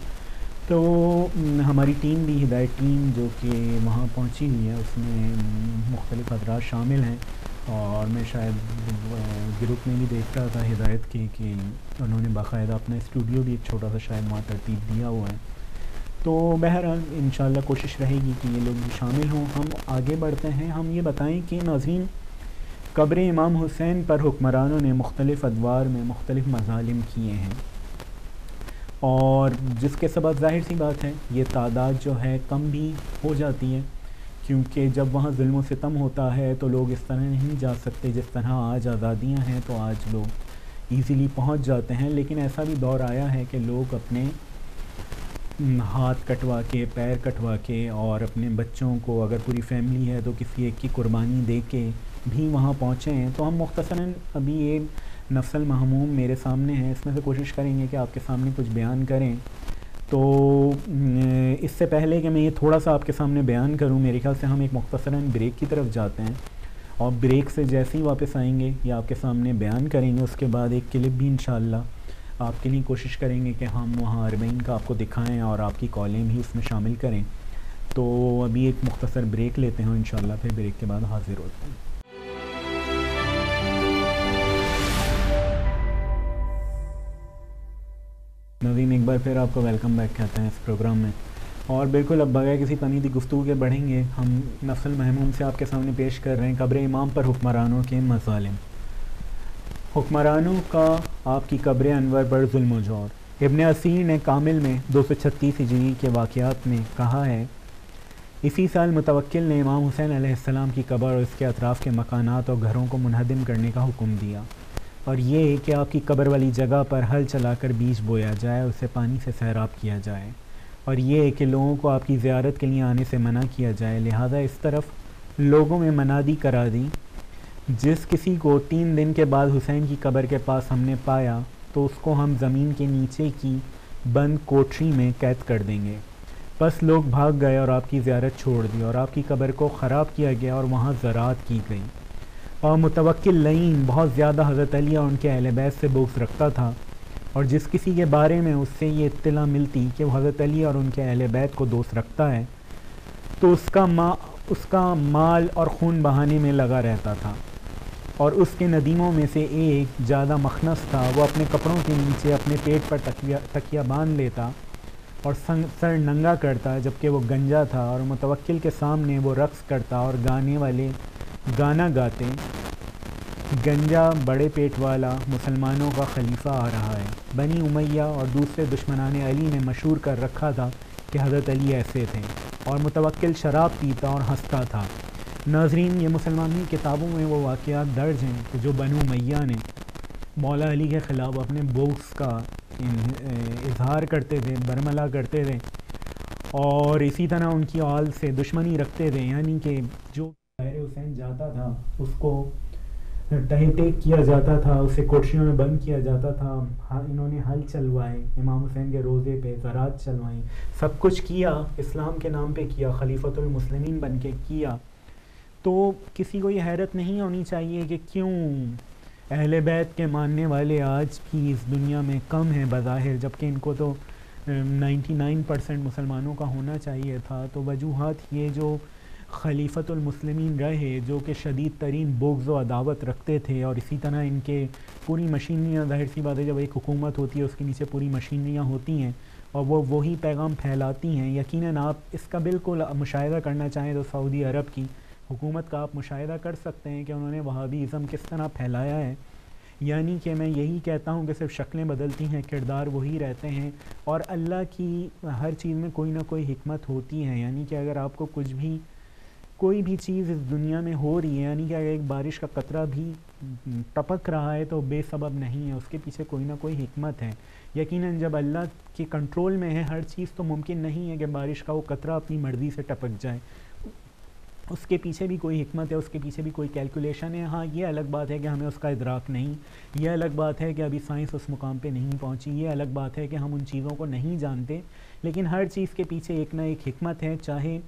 تو ہماری ٹیم بھی، ہدایت ٹیم جو کہ وہاں پہنچی ہوئی ہے، اس میں مختلف حضرات شامل ہیں۔ اور میں شاید گروپ میں بھی دیکھ رہا تھا ہدایت کی کہ انہوں نے باقاعدہ اپنا اسٹوڈیو بھی ایک چھوٹا سا شاید وہاں ترتیب دیا ہوا ہے۔ تو بہرحال انشاءاللہ کوشش رہے گی کہ یہ لوگ بھی شامل ہوں۔ ہم آگے بڑھتے ہیں۔ ہم یہ بتائیں کہ ناظرین قبر امام حسین پر حکمرانوں نے مختلف ادوار میں مختلف مظالم کیے ہیں۔ اور جس کے سبب ظاہر سی بات ہے، یہ تعداد جو ہے کم بھی ہو جاتی ہے، کیونکہ جب وہاں ظلم و ستم ہوتا ہے تو لوگ اس طرح نہیں جا سکتے جس طرح آج آزادیاں ہیں تو آج لوگ ایزیلی پہنچ جاتے ہیں۔ لیکن ایسا بھی دور آیا ہے کہ لوگ اپنے ہاتھ کٹوا کے، پیر کٹوا کے اور اپنے بچوں کو اگر پوری فیملی ہے تو کسی ایک کی قربانی دے کے بھی وہاں پہنچے ہیں، تو ہم مختصراً ابھی یہ نفسل محموم میرے سامنے ہیں۔ اس میں سے کوشش کریں گے کہ آپ کے سامنے کچھ بیان کریں۔ تو اس سے پہلے کہ میں یہ تھوڑا سا آپ کے سامنے بیان کروں، میرے خیال سے ہم ایک مختصراً بریک کی طرف جاتے ہیں۔ اور بریک سے جیسے ہی واپس آئیں گے یا آپ کے سامنے بیان کریں گے، اس کے بعد ایک کلپ بھی انشاءاللہ آپ کے لیے کوشش کریں گے کہ ہم وہاں ارمین کا آپ کو دکھائیں اور آپ کی کالیں بھی اس میں شامل کریں۔ تو ابھی ایک مختصر بریک لیتے ہیں انشاءاللہ پھر بریک کے بعد حاضر ہوتے ہیں۔ نوین ایک بار پھر آپ کو ویلکم بیک کہتے ہیں اس پروگرام میں۔ اور بالکل اب بغیر کسی تنیدی گفتگو کے بڑھیں گے، ہم نفل محموم سے آپ کے سامنے پیش کر رہے ہیں قبر امام پر حکمرانوں کے مظالم۔ حکمرانوں کا آپ کی قبر انور پر ظلم و جور۔ ابن اسیر نے کامل میں دو سو چھتیس ہجری کے واقعات میں کہا ہے، اسی سال متوکل نے امام حسین علیہ السلام کی قبر اور اس کے اطراف کے مکانات اور گھروں کو منہدم کرنے کا حکم دیا۔ اور یہ کہ آپ کی قبر والی جگہ پر ہل چلا کر بیج بویا جائے، اسے پانی سے سیراب کیا جائے۔ اور یہ کہ لوگوں کو آپ کی زیارت کے لیے آنے سے منع کیا جائے۔ لہذا اس طرف لوگوں میں منادی کرا دی۔ جس کسی کو تین دن کے بعد حسین کی قبر کے پاس ہم نے پایا، تو اس کو ہم زمین کے نیچے کی بند کوٹری میں قید کر دیں گے۔ بس لوگ بھاگ گئے اور آپ کی زیارت چھوڑ دی اور آپ کی قبر کو خراب کیا گیا اور وہاں زراعت کی گئی۔ متوکل لئیم بہت زیادہ حضرت علی اور ان کے اہل بیت سے بغض رکھتا تھا اور جس کسی کے بارے میں اس سے یہ اطلاع ملتی کہ وہ حضرت علی اور ان کے اہل بیت کو دوست رکھتا ہے، تو اس کا ما، اس کا مال اور خون بہانے میں لگا رہتا تھا۔ اور اس کے ندیموں میں سے ایک زیادہ مخنص تھا، وہ اپنے کپڑوں کے نیچے اپنے پیٹ پر تکیا تکیا باندھ لیتا اور سنگ، سر ننگا کرتا، جبکہ وہ گنجا تھا اور متوکل کے سامنے وہ رقص کرتا اور گانے والے گانا گاتے گنجا بڑے پیٹ والا مسلمانوں کا خلیفہ آ رہا ہے۔ بنی امیہ اور دوسرے دشمنان علی نے مشہور کر رکھا تھا کہ حضرت علی ایسے تھے اور متوکل شراب پیتا اور ہنستا تھا۔ ناظرین، یہ مسلمانی کتابوں میں وہ واقعات درج ہیں کہ جو بنو امیہ نے مولا علی کے خلاف اپنے بوکس کا اظہار کرتے تھے، برملا کرتے تھے اور اسی طرح ان کی آل سے دشمنی رکھتے تھے۔ یعنی کہ جو حسین جاتا تھا، اس کو ٹیک کیا جاتا تھا، اسے کوٹشیوں میں بند کیا جاتا تھا۔ ہاں، انہوں نے حل چلوائے، امام حسین کے روزے پہ زراعت چلوائیں سب کچھ کیا، اسلام کے نام پہ کیا، خلیفۃ المسلمین بن کے کیا۔ تو کسی کو یہ حیرت نہیں ہونی چاہیے کہ کیوں اہل بیت کے ماننے والے آج بھی اس دنیا میں کم ہیں بظاہر، جبکہ ان کو تو نائنٹی نائن پرسینٹ مسلمانوں کا ہونا چاہیے تھا۔ تو وجوہات یہ جو خلیفۃ المسلمین رہے جو کہ شدید ترین بغض و عداوت رکھتے تھے اور اسی طرح ان کے پوری مشینریاں ظاہر سی بات ہے جب ایک حکومت ہوتی ہے، اس کے نیچے پوری مشینریاں ہوتی ہیں اور وہ وہی پیغام پھیلاتی ہیں۔ یقیناً آپ اس کا بالکل مشاہدہ کرنا چاہیں تو سعودی عرب کی حکومت کا آپ مشاہدہ کر سکتے ہیں کہ انہوں نے وہابی ازم کس طرح پھیلایا ہے۔ یعنی کہ میں یہی کہتا ہوں کہ صرف شکلیں بدلتی ہیں، کردار وہی رہتے ہیں اور اللہ کی ہر چیز میں کوئی نہ کوئی حکمت ہوتی ہے۔ یعنی کہ اگر آپ کو کچھ بھی کوئی بھی چیز اس دنیا میں ہو رہی ہے یعنی کہ اگر ایک بارش کا قطرہ بھی ٹپک رہا ہے تو بے سبب نہیں ہے، اس کے پیچھے کوئی نہ کوئی حکمت ہے۔ یقیناً جب اللہ کے کنٹرول میں ہے ہر چیز، تو ممکن نہیں ہے کہ بارش کا وہ قطرہ اپنی مرضی سے ٹپک جائے۔ اس کے پیچھے بھی کوئی حکمت ہے، اس کے پیچھے بھی کوئی کیلکولیشن ہے۔ ہاں یہ الگ بات ہے کہ ہمیں اس کا ادراک نہیں۔ یہ الگ بات ہے کہ ابھی سائنس اس مقام پہ نہیں پہنچی۔ یہ الگ بات ہے کہ ہم ان چیزوں کو نہیں جانتے۔ لیکن ہر چیز کے پیچھے ایک نہ ایک حکمت ہے، چاہے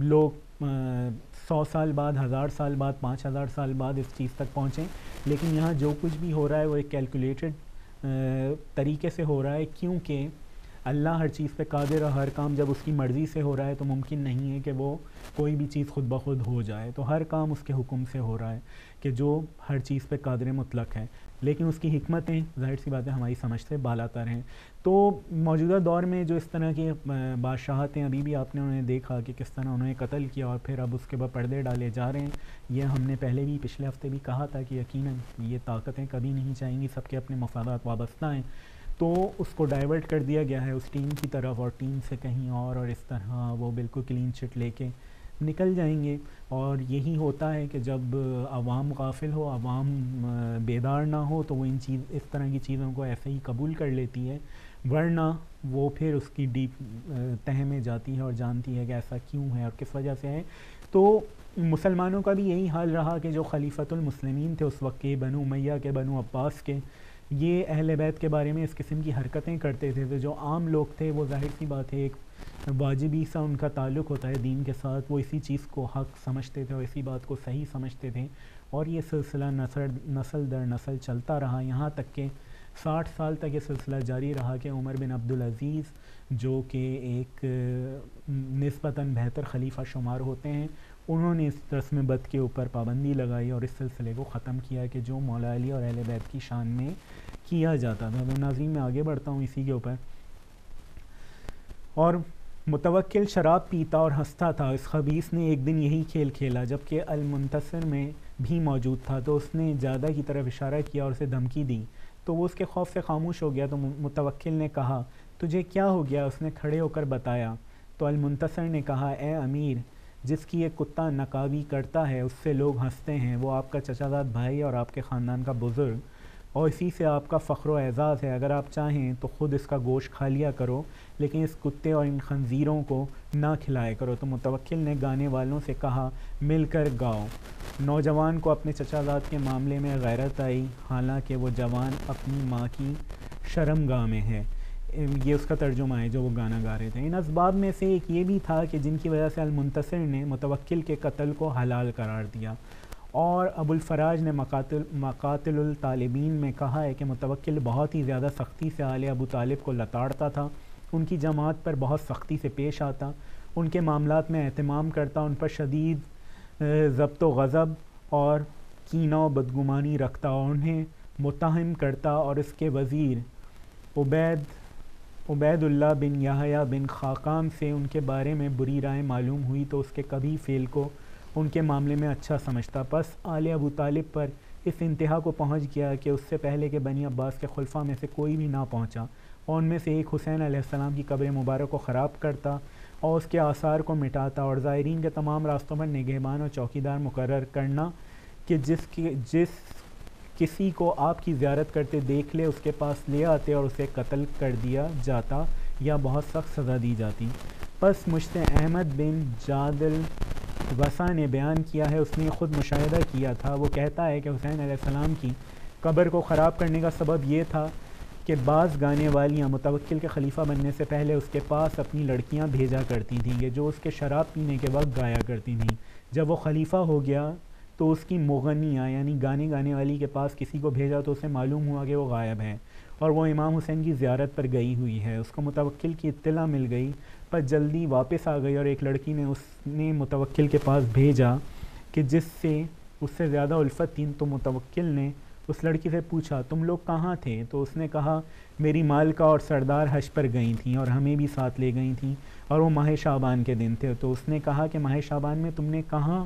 لوگ سو سال بعد، ہزار سال بعد، پانچ ہزار سال بعد اس چیز تک پہنچیں لیکن یہاں جو کچھ بھی ہو رہا ہے وہ ایک کیلکولیٹڈ طریقے سے ہو رہا ہے۔ کیونکہ اللہ ہر چیز پہ قادر اور ہر کام جب اس کی مرضی سے ہو رہا ہے تو ممکن نہیں ہے کہ وہ کوئی بھی چیز خود بخود ہو جائے۔ تو ہر کام اس کے حکم سے ہو رہا ہے کہ جو ہر چیز پہ قادر مطلق ہے۔ لیکن اس کی حکمتیں، ظاہر سی باتیں ہماری سمجھ سے بالا تر ہیں۔ تو موجودہ دور میں جو اس طرح کی بادشاہتیں ابھی بھی آپ نے انہیں دیکھا کہ کس طرح انہوں نے قتل کیا اور پھر اب اس کے بعد پردے ڈالے جا رہے ہیں، یہ ہم نے پہلے بھی پچھلے ہفتے بھی کہا تھا کہ یقیناً یہ طاقتیں کبھی نہیں چاہیں گی، سب کے اپنے مفادات وابستہ ہیں۔ تو اس کو ڈائیورٹ کر دیا گیا ہے اس ٹیم کی طرف اور ٹیم سے کہیں اور اور اس طرح وہ بالکل کلین چٹ لے کے نکل جائیں گے۔ اور یہی ہوتا ہے کہ جب عوام غافل ہو، عوام بیدار نہ ہو، تو وہ ان چیز، اس طرح کی چیزوں کو ایسے ہی قبول کر لیتی ہے۔ ورنہ وہ پھر اس کی ڈیپ تہ میں جاتی ہے اور جانتی ہے کہ ایسا کیوں ہے اور کس وجہ سے ہے تو مسلمانوں کا بھی یہی حال رہا کہ جو خلیفۃ المسلمین تھے اس وقت کے، بنو میاں کے، بنو عباس کے، یہ اہل بیت کے بارے میں اس قسم کی حرکتیں کرتے تھے۔ تو جو عام لوگ تھے، وہ ظاہر سی بات ہے، ایک واجبی سا ان کا تعلق ہوتا ہے دین کے ساتھ، وہ اسی چیز کو حق سمجھتے تھے اور اسی بات کو صحیح سمجھتے تھے۔ اور یہ سلسلہ نسل نسل در نسل چلتا رہا۔ یہاں تک کہ ساٹھ سال تک یہ سلسلہ جاری رہا کہ عمر بن عبدالعزیز، جو کہ ایک، نسبتاً بہتر خلیفہ شمار ہوتے ہیں، انہوں نے اس رسم بد کے اوپر پابندی لگائی اور اس سلسلے کو ختم کیا کہ جو مولا علی اور اہل بیت کی شان میں کیا جاتا تھا۔ تو ناظرین، میں آگے بڑھتا ہوں اسی کے اوپر۔ اور متوکل شراب پیتا اور ہنستا تھا۔ اس خبیص نے ایک دن یہی کھیل کھیلا۔ جبکہ المنتصر میں بھی موجود تھا تو اس نے زیادہ کی طرف اشارہ کیا اور اسے دھمکی دی۔ تو وہ اس کے خوف سے خاموش ہو گیا تو متوکل نے کہا، تجھے کیا ہو گیا؟ اس نے کھڑے ہو کر بتایا۔ تو المنتصر نے کہا، اے امیر، جس کی یہ کتا نقابی کرتا ہے، اس سے لوگ ہنستے ہیں۔ وہ آپ کا چچا زاد بھائی اور آپ کے خاندان کا بزرگ۔ اور اسی سے آپ کا فخر و اعزاز ہے۔ اگر آپ چاہیں تو خود اس کا گوشت کھا لیا کرو، لیکن اس کتے اور ان خنزیروں کو نہ کھلائے کرو۔ تو متوکل نے گانے والوں سے کہا، مل کر گاؤ۔ نوجوان کو اپنے چچا زاد کے معاملے میں غیرت آئی، حالانکہ وہ جوان اپنی ماں کی شرم گاہ میں ہے۔ یہ اس کا ترجمہ ہے جو وہ گانا گا رہے تھے۔ ان اسباب میں سے ایک یہ بھی تھا کہ جن کی وجہ سے المنتصر نے متوکل کے قتل کو حلال قرار دیا۔ اور ابو الفراج نے مقاتل مقاتل الطالبین میں کہا ہے کہ متوکل بہت ہی زیادہ سختی سے آل ابو طالب کو لتاڑتا تھا۔ ان کی جماعت پر بہت سختی سے پیش آتا۔ ان کے معاملات میں اہتمام کرتا، ان پر شدید ضبط و غضب اور کینہ و بدگمانی رکھتا اور انہیں متہم کرتا اور اس کے وزیر عبید عبید اللہ بن یحییٰ بن خاقام سے ان کے بارے میں بری رائے معلوم ہوئی تو اس کے کبھی فیل کو ان کے معاملے میں اچھا سمجھتا۔ پس آل ابو طالب پر اس انتہا کو پہنچ گیا کہ اس سے پہلے کہ بنی عباس کے خلفہ میں سے کوئی بھی نہ پہنچا اور ان میں سے ایک حسین علیہ السلام کی قبر مبارک کو خراب کرتا اور اس کے آثار کو مٹاتا اور زائرین کے تمام راستوں پر نگہبان اور چوکیدار مقرر کرنا کہ جس کی، جس کسی کو آپ کی زیارت کرتے دیکھ لے، اس کے پاس لے آتے اور اسے قتل کر دیا جاتا یا بہت سخت سزا دی جاتی۔ پس مشت احمد بن جادل وسا نے بیان کیا ہے، اس نے خود مشاہدہ کیا تھا۔ وہ کہتا ہے کہ حسین علیہ السلام کی قبر کو خراب کرنے کا سبب یہ تھا کہ بعض گانے والیاں متوکل کے خلیفہ بننے سے پہلے اس کے پاس اپنی لڑکیاں بھیجا کرتی تھیں۔ یہ جو اس کے شراب پینے کے وقت گایا کرتی تھیں۔ جب وہ خلیفہ ہو گیا تو اس کی مغنیاں یعنی گانے گانے والی کے پاس کسی کو بھیجا تو اسے معلوم ہوا کہ وہ غائب ہے اور وہ امام حسین کی زیارت پر گئی ہوئی ہے۔ اس کو متوکل کی اطلاع مل گئی پر جلدی واپس آ گئی اور ایک لڑکی نے اس نے متوکل کے پاس بھیجا کہ جس سے اس سے زیادہ الفت تھی تو متوکل نے اس لڑکی سے پوچھا، تم لوگ کہاں تھے؟ تو اس نے کہا، میری مالکہ اور سردار حج پر گئی تھیں اور ہمیں بھی ساتھ لے گئی تھیں اور وہ ماہ شعبان کے دن تھے۔ تو اس نے کہا کہ ماہ شعبان میں تم نے کہاں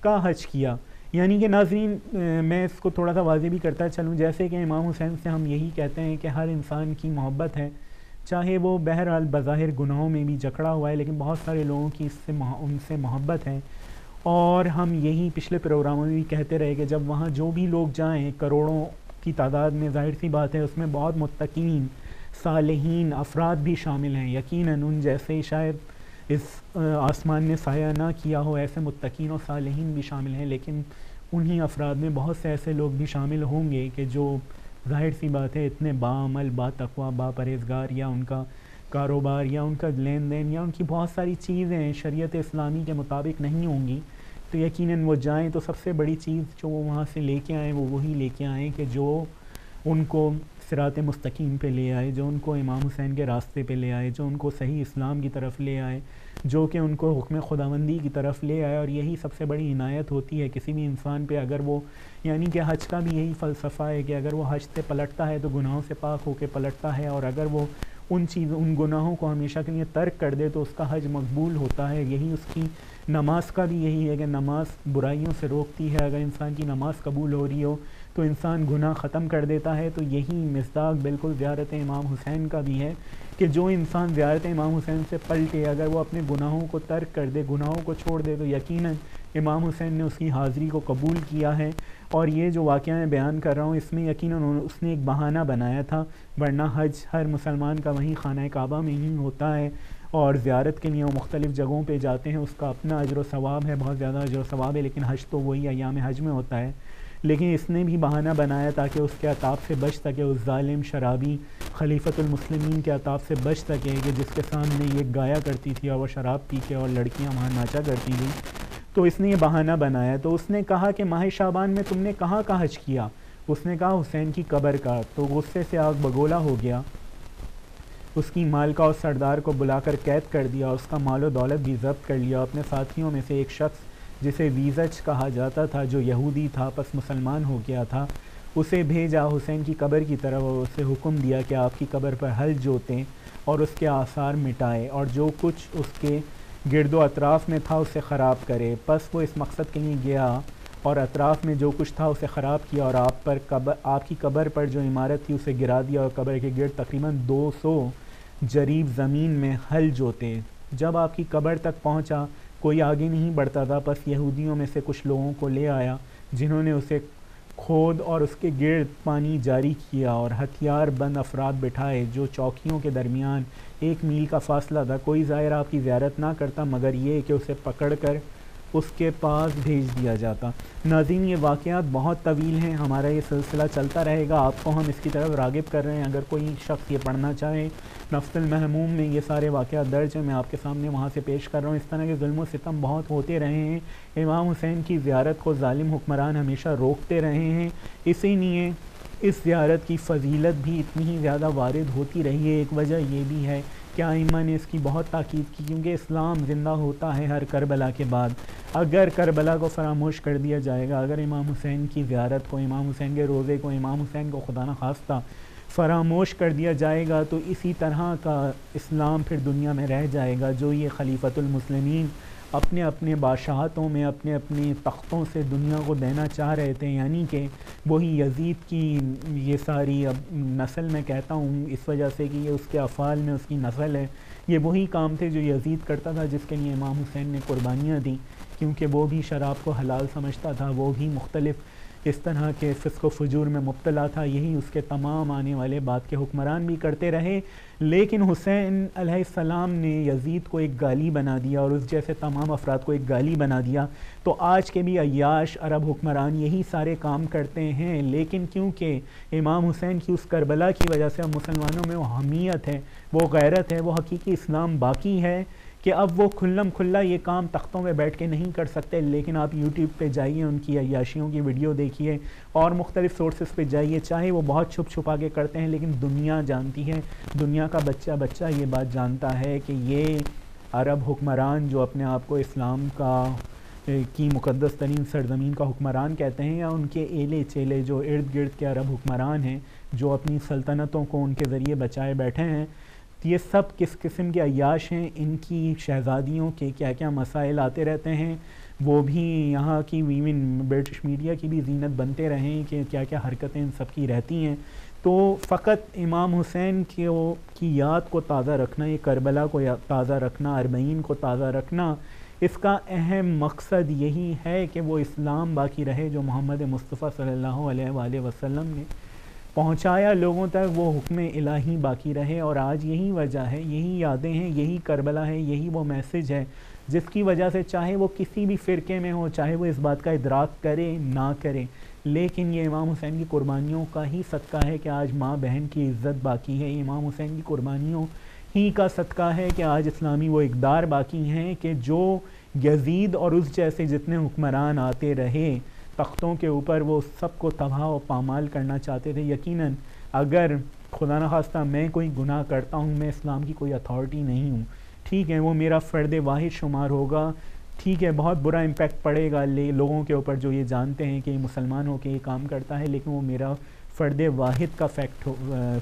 کا حج کیا؟ یعنی کہ ناظرین، میں اس کو تھوڑا سا واضح بھی کرتا چلوں۔ جیسے کہ امام حسین سے ہم یہی کہتے ہیں کہ ہر انسان کی محبت ہے۔ چاہے وہ بہرحال بظاہر گناہوں میں بھی جکڑا ہوا ہے، لیکن بہت سارے لوگوں کی اس سے ان سے محبت ہے۔ اور ہم یہی پچھلے پروگراموں میں بھی کہتے رہے کہ جب وہاں جو بھی لوگ جائیں، کروڑوں کی تعداد میں ظاہر سی بات ہے، اس میں بہت متقین، صالحین افراد بھی شامل ہیں۔ یقیناً ان جیسے شاید اس آسمان نے سایہ نہ کیا ہو، ایسے متقین و صالحین بھی شامل ہیں۔ لیکن انہی افراد میں بہت سے ایسے لوگ بھی شامل ہوں گے کہ جو ظاہر سی بات ہے، اتنے با عمل، با تقوا با پرہیزگار یا ان کا کاروبار یا ان کا لین دین یا ان کی بہت ساری چیزیں شریعت اسلامی کے مطابق نہیں ہوں گی، تو یقیناً وہ جائیں تو سب سے بڑی چیز جو وہ وہاں سے لے کے آئیں، وہ وہی لے کے آئیں کہ جو ان کو سرات مستقیم پہ لے آئے، جو ان کو امام حسین کے راستے پہ لے آئے، جو ان کو صحیح اسلام کی طرف لے آئے، جو کہ ان کو حکم خداوندی کی طرف لے آئے۔ اور یہی سب سے بڑی عنایت ہوتی ہے کسی بھی انسان پہ، اگر وہ یعنی کہ حج کا بھی یہی فلسفہ ہے کہ اگر وہ حج سے پلٹتا ہے تو گناہوں سے پاک ہو کے پلٹتا ہے، اور اگر وہ ان چیز، ان گناہوں کو ہمیشہ کے لیے ترک کر دے تو اس کا حج مقبول ہوتا ہے۔ یہی اس کی نماز کا بھی یہی ہے کہ نماز برائیوں سے روکتی ہے۔ اگر انسان کی نماز قبول ہو رہی ہو تو انسان گناہ ختم کر دیتا ہے۔ تو یہی مزداق بالکل زیارت امام حسین کا بھی ہے کہ جو انسان زیارت امام حسین سے پلٹے، اگر وہ اپنے گناہوں کو ترک کر دے، گناہوں کو چھوڑ دے، تو یقیناً امام حسین نے اس کی حاضری کو قبول کیا ہے۔ اور یہ جو واقعہ میں بیان کر رہا ہوں، اس میں یقیناً اس نے ایک بہانہ بنایا تھا، ورنہ حج ہر مسلمان کا وہیں خانہ کعبہ میں ہی ہوتا ہے۔ اور زیارت کے لیے وہ مختلف جگہوں پہ جاتے ہیں، اس کا اپنا اجر و ثواب ہے، بہت زیادہ اجر و ثواب ہے، لیکن حج تو وہی ایام حج میں ہوتا ہے۔ لیکن اس نے بھی بہانہ بنایا تاکہ اس کے عطاب سے بچ سکے، اس ظالم شرابی خلیفۃ المسلمین کے عطاب سے بچ سکے کہ جس کے سامنے یہ گایا کرتی تھی اور وہ شراب پی کے اور لڑکیاں وہاں ناچا کرتی تھیں۔ تو اس نے یہ بہانہ بنایا۔ تو اس نے کہا کہ ماہ شابان میں تم نے کہاں کا حج کیا؟ اس نے کہا حسین کی قبر کا۔ تو غصے سے آگ بگولا ہو گیا۔ اس کی مالکہ اور سردار کو بلا کر قید کر دیا۔ اس کا مال و دولت بھی ضبط کر لیا۔ اپنے ساتھیوں میں سے ایک شخص جسے ویزچ کہا جاتا تھا، جو یہودی تھا، پس مسلمان ہو گیا تھا، اسے بھیجا حسین کی قبر کی طرف اسے حکم دیا کہ آپ کی قبر پر حل جوتیں اور اس کے آثار مٹائے اور جو کچھ اس کے گرد و اطراف میں تھا اسے خراب کرے۔ پس وہ اس مقصد کے لیے گیا اور اطراف میں جو کچھ تھا اسے خراب کیا اور آپ پر قبر آپ کی قبر پر جو عمارت تھی اسے گرا دیا اور قبر کے گرد تقریباً دو سو جریب زمین میں حل جوتے۔ جب آپ کی قبر تک پہنچا کوئی آگے نہیں بڑھتا تھا پس یہودیوں میں سے کچھ لوگوں کو لے آیا جنہوں نے اسے کھود اور اس کے گرد پانی جاری کیا اور ہتھیار بند افراد بٹھائے جو چوکیوں کے درمیان ایک میل کا فاصلہ تھا۔ کوئی ظاہر آپ کی زیارت نہ کرتا، مگر یہ کہ اسے پکڑ کر اس کے پاس بھیج دیا جاتا۔ ناظرین، یہ واقعات بہت طویل ہیں۔ ہمارا یہ سلسلہ چلتا رہے گا۔ آپ کو ہم اس کی طرف راغب کر رہے ہیں۔ اگر کوئی شخص یہ پڑھنا چاہے، نفس المحموم میں یہ سارے واقعات درج ہیں، میں آپ کے سامنے وہاں سے پیش کر رہا ہوں۔ اس طرح کے ظلم و ستم بہت ہوتے رہے ہیں۔ امام حسین کی زیارت کو ظالم حکمران ہمیشہ روکتے رہے ہیں۔ اسی لیے اس زیارت کی فضیلت بھی اتنی ہی زیادہ وارد ہوتی رہی ہے۔ ایک وجہ یہ بھی ہے کیا آئمہ نے اس کی بہت تاکید کی، کیونکہ اسلام زندہ ہوتا ہے ہر کربلا کے بعد۔ اگر کربلا کو فراموش کر دیا جائے گا، اگر امام حسین کی زیارت کو، امام حسین کے روزے کو، امام حسین کو خدا نخواستہ فراموش کر دیا جائے گا، تو اسی طرح کا اسلام پھر دنیا میں رہ جائے گا، جو یہ خلیفۃ المسلمین اپنے اپنے بادشاہتوں میں، اپنے اپنے تختوں سے دنیا کو دینا چاہ رہے تھے۔ یعنی کہ وہی یزید کی یہ ساری اب نسل میں کہتا ہوں، اس وجہ سے کہ یہ اس کے افعال میں اس کی نسل ہے۔ یہ وہی کام تھے جو یزید کرتا تھا، جس کے لیے امام حسین نے قربانیاں دیں، کیونکہ وہ بھی شراب کو حلال سمجھتا تھا، وہ بھی مختلف اس طرح کے فسق و فجور میں مبتلا تھا، یہی اس کے تمام آنے والے بات کے حکمران بھی کرتے رہے۔ لیکن حسین علیہ السلام نے یزید کو ایک گالی بنا دیا اور اس جیسے تمام افراد کو ایک گالی بنا دیا۔ تو آج کے بھی عیاش عرب حکمران یہی سارے کام کرتے ہیں، لیکن کیونکہ امام حسین کی اس کربلا کی وجہ سے مسلمانوں میں وہ حمیت ہے، وہ غیرت ہے، وہ حقیقی اسلام باقی ہے کہ اب وہ کھلم کھلا یہ کام تختوں میں بیٹھ کے نہیں کر سکتے، لیکن آپ یوٹیوب پہ جائیے، ان کی عیاشیوں کی ویڈیو دیکھیے، اور مختلف سورسز پہ جائیے، چاہے وہ بہت چھپ چھپا کے کرتے ہیں، لیکن دنیا جانتی ہے دنیا کا بچہ بچہ یہ بات جانتا ہے کہ یہ عرب حکمران جو اپنے آپ کو اسلام کا کی مقدس ترین سرزمین کا حکمران کہتے ہیں، یا ان کے ایلے چیلے جو ارد گرد کے عرب حکمران ہیں، جو اپنی سلطنتوں کو ان کے ذریعے بچائے بیٹھے ہیں یہ سب کس قسم کے عیاش ہیں؟ ان کی شہزادیوں کے کیا کیا مسائل آتے رہتے ہیں؟ وہ بھی یہاں کی ویمن برٹش میڈیا کی بھی زینت بنتے رہیں کہ کیا کیا حرکتیں ان سب کی رہتی ہیں۔ تو فقط امام حسین کی یاد کو تازہ رکھنا، یہ کربلا کو تازہ رکھنا، اربعین کو تازہ رکھنا، اس کا اہم مقصد یہی ہے کہ وہ اسلام باقی رہے، جو محمد مصطفیٰ صلی اللہ علیہ وآلہ وسلم نے پہنچایا لوگوں تک، وہ حکم الہی باقی رہے اور آج یہی وجہ ہے، یہی یادیں ہیں، یہی کربلا ہے، یہی وہ میسج ہے، جس کی وجہ سے چاہے وہ کسی بھی فرقے میں ہو، چاہے وہ اس بات کا ادراک کرے، نہ کرے۔ لیکن یہ امام حسین کی قربانیوں کا ہی صدقہ ہے کہ آج ماں بہن کی عزت باقی ہے۔ امام حسین کی قربانیوں ہی کا صدقہ ہے کہ آج اسلامی وہ اقدار باقی ہیں کہ جو یزید اور اس جیسے جتنے حکمران آتے رہے تختوں کے اوپر وہ سب کو تباہ و پامال کرنا چاہتے تھے۔ یقیناً اگر خدا نخواستہ میں کوئی گناہ کرتا ہوں، میں اسلام کی کوئی اتھارٹی نہیں ہوں۔ ٹھیک ہے، وہ میرا فرد واحد شمار ہوگا۔ ٹھیک ہے، بہت برا امپیکٹ پڑے گا۔ لے، لوگوں کے اوپر جو یہ جانتے ہیں کہ یہ مسلمان ہو کے یہ کام کرتا ہے، لیکن وہ میرا فرد واحد کا فیکٹ ہو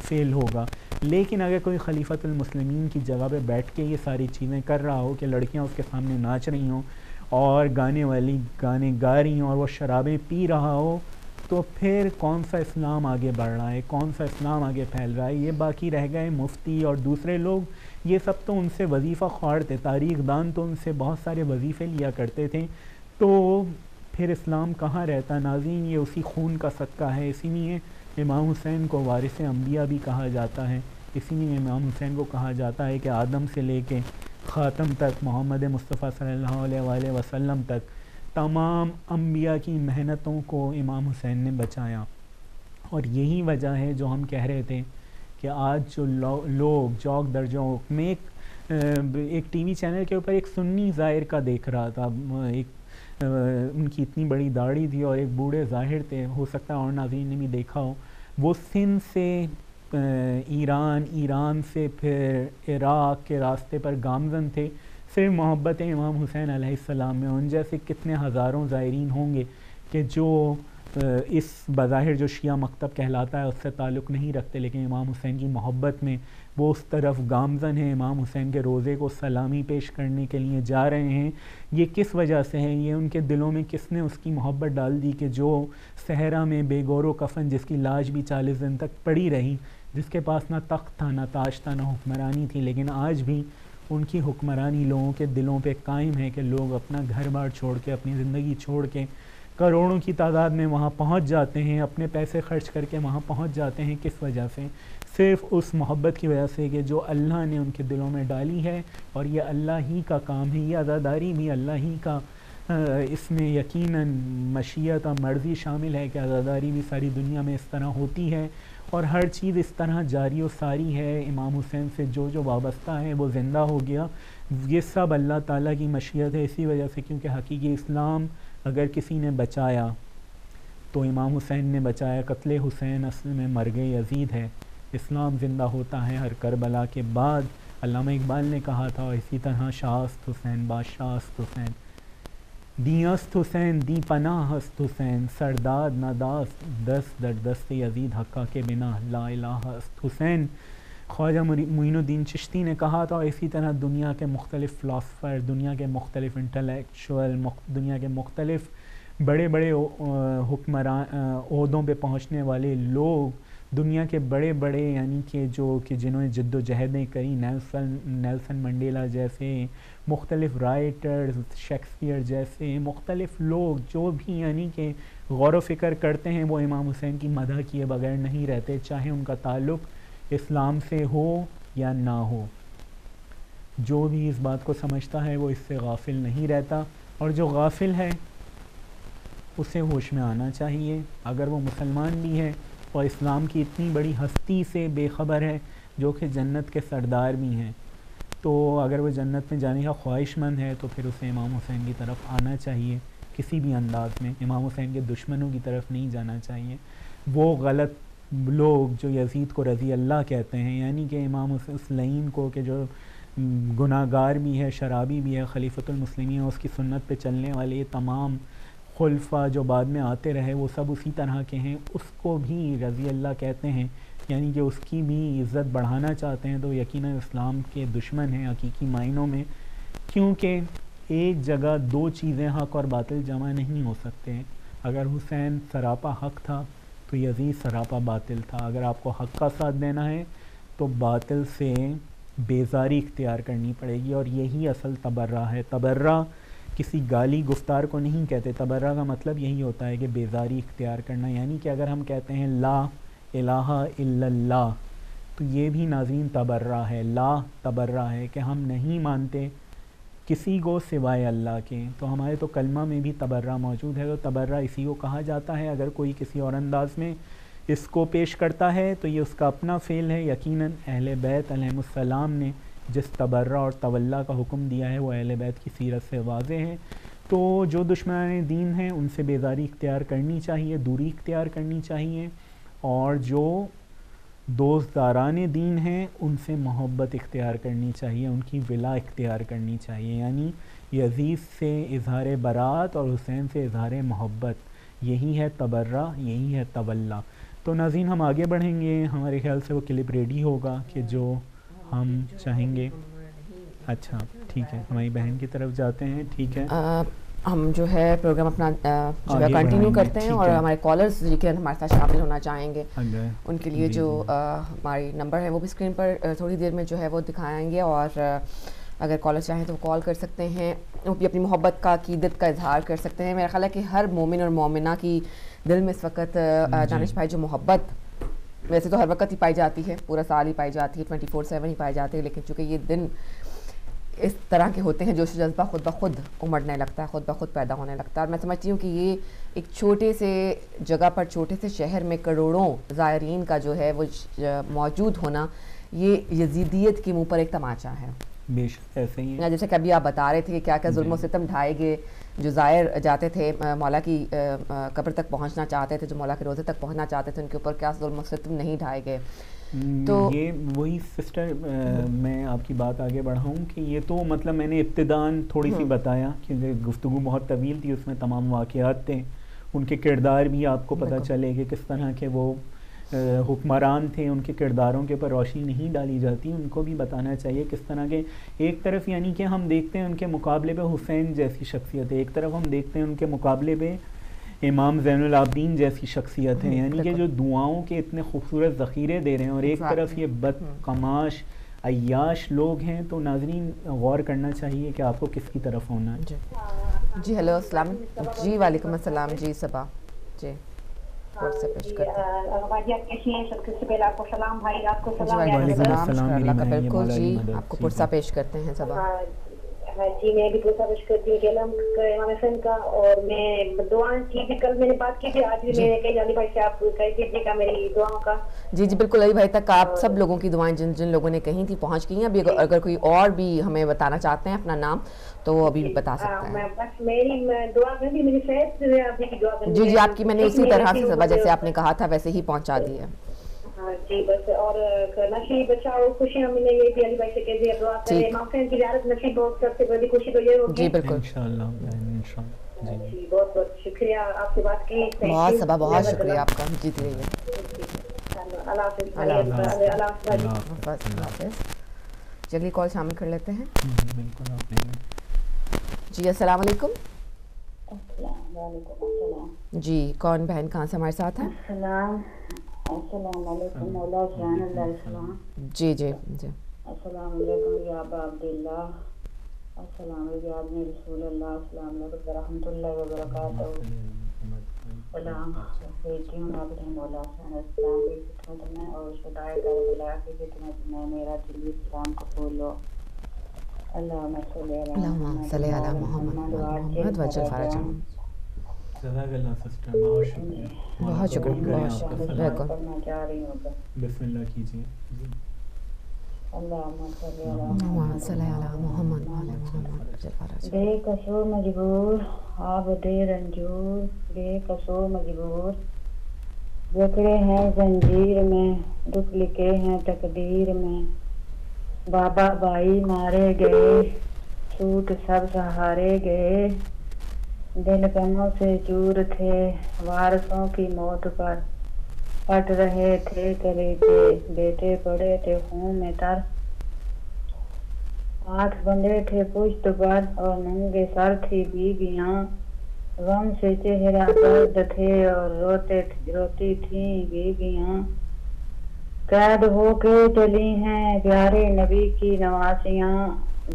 فیل ہوگا۔ لیکن اگر کوئی خلیفۃ المسلمین کی جگہ پہ بیٹھ کے یہ ساری چیزیں کر رہا ہو کہ لڑکیاں اس کے سامنے ناچ رہی ہوں اور گانے والی گانے گا رہی ہوں اور وہ شرابیں پی رہا ہو، تو پھر کون سا اسلام آگے بڑھ رہا ہے؟ کون سا اسلام آگے پھیل رہا ہے؟ یہ باقی رہ گئے مفتی اور دوسرے لوگ۔ یہ سب تو ان سے وظیفہ خوار تھے، تاریخ دان تو ان سے بہت سارے وظیفے لیا کرتے تھے۔ تو پھر اسلام کہاں رہتا؟ ناظرین، یہ اسی خون کا صدقہ ہے۔ اسی لیے امام حسین کو وارث انبیاء بھی کہا جاتا ہے۔ اسی لیے امام حسین کو کہا جاتا ہے کہ آدم سے لے کے خاتم تک، محمد مصطفیٰ صلی اللہ علیہ وآلہ وسلم تک، تمام انبیاء کی محنتوں کو امام حسین نے بچایا۔ اور یہی وجہ ہے جو ہم کہہ رہے تھے کہ آج جو لوگ جوک در جوک میں ایک ایک ٹی وی چینل کے اوپر ایک سنی ظاہر کا دیکھ رہا تھا۔ ایک ان کی اتنی بڑی داڑھی تھی اور ایک بوڑھے ظاہر تھے، ہو سکتا ہے اور ناظرین نے بھی دیکھا ہو۔ وہ سندھ سے ایران ایران سے پھر عراق کے راستے پر گامزن تھے۔ صرف محبت امام حسین علیہ السلام میں، ان جیسے کتنے ہزاروں زائرین ہوں گے کہ جو اس بظاہر جو شیعہ مکتب کہلاتا ہے، اس سے تعلق نہیں رکھتے۔ لیکن امام حسین کی محبت میں وہ اس طرف گامزن ہیں۔ امام حسین کے روزے کو سلامی پیش کرنے کے لیے جا رہے ہیں۔ یہ کس وجہ سے ہے یہ ان کے دلوں میں کس نے اس کی محبت ڈال دی کہ جو صحرا میں بے گور و کفن، جس کی لاش بھی چالیس دن تک پڑی رہی جس کے پاس نہ تخت تھا، نہ تاج تھا، نہ حکمرانی تھی، لیکن آج بھی ان کی حکمرانی لوگوں کے دلوں پہ قائم ہے کہ لوگ اپنا گھر بار چھوڑ کے، اپنی زندگی چھوڑ کے کروڑوں کی تعداد میں وہاں پہنچ جاتے ہیں، اپنے پیسے خرچ کر کے وہاں پہنچ جاتے ہیں۔ کس وجہ سے؟ صرف اس محبت کی وجہ سے کہ جو اللہ نے ان کے دلوں میں ڈالی ہے، اور یہ اللہ ہی کا کام ہے، یہ عزاداری بھی اللہ ہی کا اس میں یقیناً مشیت اور مرضی شامل ہے کہ عزاداری بھی ساری دنیا میں اس طرح ہوتی ہے۔ اور ہر چیز اس طرح جاری و ساری ہے۔ امام حسین سے جو جو وابستہ ہے وہ زندہ ہو گیا۔ یہ سب اللہ تعالیٰ کی مشیت ہے، اسی وجہ سے کیونکہ حقیقی اسلام اگر کسی نے بچایا تو امام حسین نے بچایا، قتل حسین اصل میں مرگ یزید ہے۔ اسلام زندہ ہوتا ہے ہر کربلا کے بعد۔ علامہ اقبال نے کہا تھا، اسی طرح شاست حسین بادشاہ حسین۔ دی است حسین دی پناہ است حسین سرداد نداست دست در دست یزید حقہ کے بنا، لا الہ است حسین خواجہ معین الدین چشتی نے کہا تھا، اسی طرح دنیا کے مختلف فلاسفر دنیا کے مختلف انٹلیکچوئل دنیا کے مختلف بڑے بڑے حکمران عہدوں پہ پہنچنے والے لوگ، دنیا کے بڑے بڑے یعنی کہ جو کہ جنہوں نے جد و جہدیں کری، نیلسن نیلسن منڈیلا جیسے مختلف رائٹرز شیکسپیئر جیسے مختلف لوگ جو بھی یعنی کہ غور و فکر کرتے ہیں، وہ امام حسین کی مدح کیے بغیر نہیں رہتے، چاہے ان کا تعلق اسلام سے ہو یا نہ ہو۔ جو بھی اس بات کو سمجھتا ہے، وہ اس سے غافل نہیں رہتا۔ اور جو غافل ہے، اسے ہوش میں آنا چاہیے۔ اگر وہ مسلمان بھی ہے اور اسلام کی اتنی بڑی ہستی سے بے خبر ہے، جو کہ جنت کے سردار بھی ہیں۔ تو اگر وہ جنت میں جانے کا خواہش مند ہے تو پھر اسے امام حسین کی طرف آنا چاہیے۔ کسی بھی انداز میں امام حسین کے دشمنوں کی طرف نہیں جانا چاہیے۔ وہ غلط لوگ جو یزید کو رضی اللہ کہتے ہیں یعنی کہ امام اس لعین کو کہ جو گناہ گار بھی ہے، شرابی بھی ہے، خلیفۃ المسلمین اس کی سنت پہ چلنے والے یہ تمام خلفہ جو بعد میں آتے رہے، وہ سب اسی طرح کے ہیں۔ اس کو بھی رضی اللہ کہتے ہیں یعنی کہ اس کی بھی عزت بڑھانا چاہتے ہیں تو یقیناً اسلام کے دشمن ہیں، حقیقی معنوں میں، کیونکہ ایک جگہ دو چیزیں حق اور باطل جمع نہیں ہو سکتے ہیں۔ اگر حسین سراپا حق تھا تو یزید سراپا باطل تھا۔ اگر آپ کو حق کا ساتھ دینا ہے تو باطل سے بیزاری اختیار کرنی پڑے گی اور یہی اصل تبرہ ہے۔ تبرہ کسی گالی گفتار کو نہیں کہتے۔ تبرہ کا مطلب یہی ہوتا ہے کہ بیزاری اختیار کرنا یعنی کہ اگر ہم کہتے ہیں لا الہ الا اللہ۔ تو یہ بھی ناظرین تبرہ ہے، لا تبرہ ہے کہ ہم نہیں مانتے کسی کو سوائے اللہ کے۔ تو ہمارے تو کلمہ میں بھی تبرہ موجود ہے، تو تبرہ اسی کو کہا جاتا ہے۔ اگر کوئی کسی اور انداز میں اس کو پیش کرتا ہے تو یہ اس کا اپنا فعل ہے۔ یقیناً اہل بیت علیہ السلام نے جس تبرہ اور طلّہ کا حکم دیا ہے، وہ اہل بیت کی سیرت سے واضح ہے۔ تو جو دشمنان دین ہیں، ان سے بیزاری اختیار کرنی چاہیے، دوری اختیار کرنی چاہیے۔ اور جو دوست داران دین ہیں، ان سے محبت اختیار کرنی چاہیے، ان کی ولا اختیار کرنی چاہیے۔ یعنی یزید سے اظہار برات اور حسین سے اظہار محبت۔ یہی ہے تبرہ، یہی ہے طلّہ تو ناظرین، ہم آگے بڑھیں گے۔ ہمارے خیال سے وہ کلپ ریڈی ہوگا کہ جو ہم چاہیں گے۔ اچھا ٹھیک ہے۔ ہماری بہن کی طرف جاتے ہیں، ٹھیک ہے۔ ہم جو ہے پروگرام اپنا جو ہے کنٹینیو کرتے ہیں اور ہمارے کالرز جی کے ہمارے ساتھ شامل ہونا چاہیں گے ان کے لیے جی، جو جی۔ ہماری نمبر ہے وہ بھی اسکرین پر تھوڑی دیر میں جو ہے وہ دکھائیں گے اور اگر کالر چاہیں تو وہ کال کر سکتے ہیں وہ بھی اپنی محبت کا عقیدت کا اظہار کر سکتے ہیں میرا خیال ہے کہ ہر مومن اور مومنہ کی دل میں اس وقت جی۔ دانش بھائی جو محبت ویسے تو ہر وقت ہی پائی جاتی ہے پورا سال ہی پائی جاتی ہے ٹوئنٹی فور سیون ہی پائی جاتی ہے لیکن چونکہ یہ دن اس طرح کے ہوتے ہیں جوش جذبہ خود بخود امڑنے لگتا ہے خود بخود پیدا ہونے لگتا ہے۔ اور میں سمجھتی ہوں کہ یہ ایک چھوٹے سے جگہ پر چھوٹے سے شہر میں کروڑوں زائرین کا جو ہے وہ موجود ہونا یہ یزیدیت کے منہ پر ایک تماچا ہے۔ ایسے ہی جیسے کہ ابھی آپ بتا رہے تھے کہ کیا کیا ظلم و جی۔ ستم ڈھائے گئے جو زائر جاتے تھے مولا کی قبر تک پہنچنا چاہتے تھے جو مولا کے روزے تک پہنچنا چاہتے تھے ان کے اوپر کیا ظلم و ستم نہیں ڈھائے گئے۔ تو یہ وہی سسٹر میں آپ کی بات آگے بڑھاؤں کہ یہ تو مطلب میں نے ابتدان تھوڑی سی بتایا کیونکہ گفتگو بہت طویل تھی اس میں تمام واقعات تھے۔ ان کے کردار بھی آپ کو پتہ چلے کہ کس طرح کے وہ حکمران تھے۔ ان کے کرداروں کے اوپر روشنی نہیں ڈالی جاتی۔ ان کو بھی بتانا چاہیے کس طرح کے ایک طرف یعنی کہ ہم دیکھتے ہیں ان کے مقابلے پہ حسین جیسی شخصیت ہے ایک طرف ہم دیکھتے ہیں ان کے مقابلے پہ امام زین العابدین جیسی شخصیت ہے یعنی کہ جو دعاؤں کے اتنے خوبصورت ذخیرے دے رہے ہیں اور ایک طرف یہ بد کماش عیاش لوگ ہیں تو ناظرین غور کرنا چاہیے کہ آپ کو کس کی طرف ہونا ہے۔ جی۔ جی ہلو السلام۔ جی وعلیکم السلام۔ جی صبا۔ جی آپ کو پرسہ پیش کرتے ہیں صبا۔ جی میں بھی کرتی ہوں کہ امام حسن کا اور میں دعائیں کی بھی کل میں نے بات کی تھی آج بھی جی۔ میں نے کہی علی بھائی سے آپ کہہ دیجیے گا میری دعاؤں کا۔ جی جی بالکل علی بھائی تک آپ سب لوگوں کی دعائیں جن جن لوگوں نے کہیں تھی پہنچ گئی ہیں۔ ابھی اگر کوئی اور بھی ہمیں بتانا چاہتے ہیں اپنا نام تو وہ ابھی بتا سکتے ہیں۔ بس میری دعا کرتی میری جی جی آپ کی میں نے اسی طرح سے جیسے آپ نے کہا تھا ویسے ہی پہنچا دی ہے۔ ہاں، جی بس اور بچاؤ خوشیاں ملے یہ بھی علی بھائی سے کہہ دیا دعا ماں کی زیارت نصیب بہت سب سے بڑی خوشی تو یہ ہوگی۔ جی بالکل۔ انشاءاللہ انشاءاللہ۔ جی, جی، بہت بہت شکریہ آپ سے بات کی۔ بہت سبا بہت شکریہ آپ کا جیت رہیے اللہ حافظ۔ کال شامل کر لیتے ہیں۔ جی السلام علیکم۔ جی کون بہن کہاں سے ہمارے ساتھ ہیں؟ السلام۔ السلام علیکم. مولا شہن اللہ السلام جی. جی جی. السلام علیکم یا عبداللہ. السلام علیکم رسول اللہ. السلام علیکم ورحمۃ اللہ وبرکاتہ. سلام بیٹی ہوں اپنے مولا شہن السلام کی خدمت میں اور شدائے کربلا کی خدمت میں میرا دلی اسلام قبول ہو. اللہم صلی علی محمد. محمد. وجل فرجم بہت شکریہ۔ بسم اللہ کیجیے۔ بے قصور مجبور آب دے رنجور بے قصور مجبور۔ جکڑے ہیں زنجیر میں دکھ لکھے ہیں تقدیر میں۔ بابا بھائی مارے گئے سوٹ سب سہارے گئے۔ دل غموں سے چور تھے وارثوں کی موت پر پٹ رہے تھے کلیجے بیٹے پڑے تھے خون میں تر ہاتھ بندے تھے پشت پر اور ننگے سر تھی بیویاں غم سے چہرہ درد تھے اور روتے روتی تھیں بیویاں قید ہو کے چلی ہیں پیارے نبی کی نواسیاں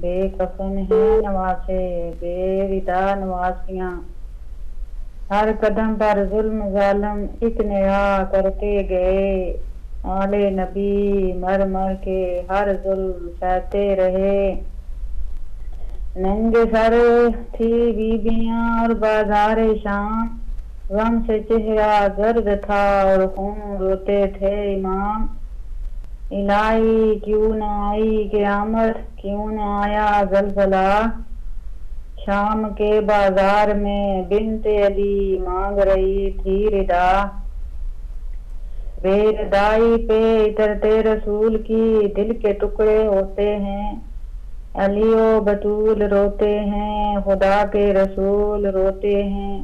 بے کفن ہیں نوازے بے ودا نوازیاں ہر قدم پر ظلم ظالم ایک نیا کرتے گئے آل نبی مر مر کے ہر ظلم سہتے رہے ننگے سر تھی بیبیاں اور بازار شام غم سے چہرہ زرد تھا اور خون روتے تھے امام الہی کیوں نہ آئی قیامت کیوں نہ آیا زلزلہ۔ شام کے بازار میں بنت علی مانگ رہی تھی ردا۔ بے ردائی پہ اترتے رسول کی دل کے ٹکڑے ہوتے ہیں۔ علی و بطول روتے ہیں، خدا کے رسول روتے ہیں۔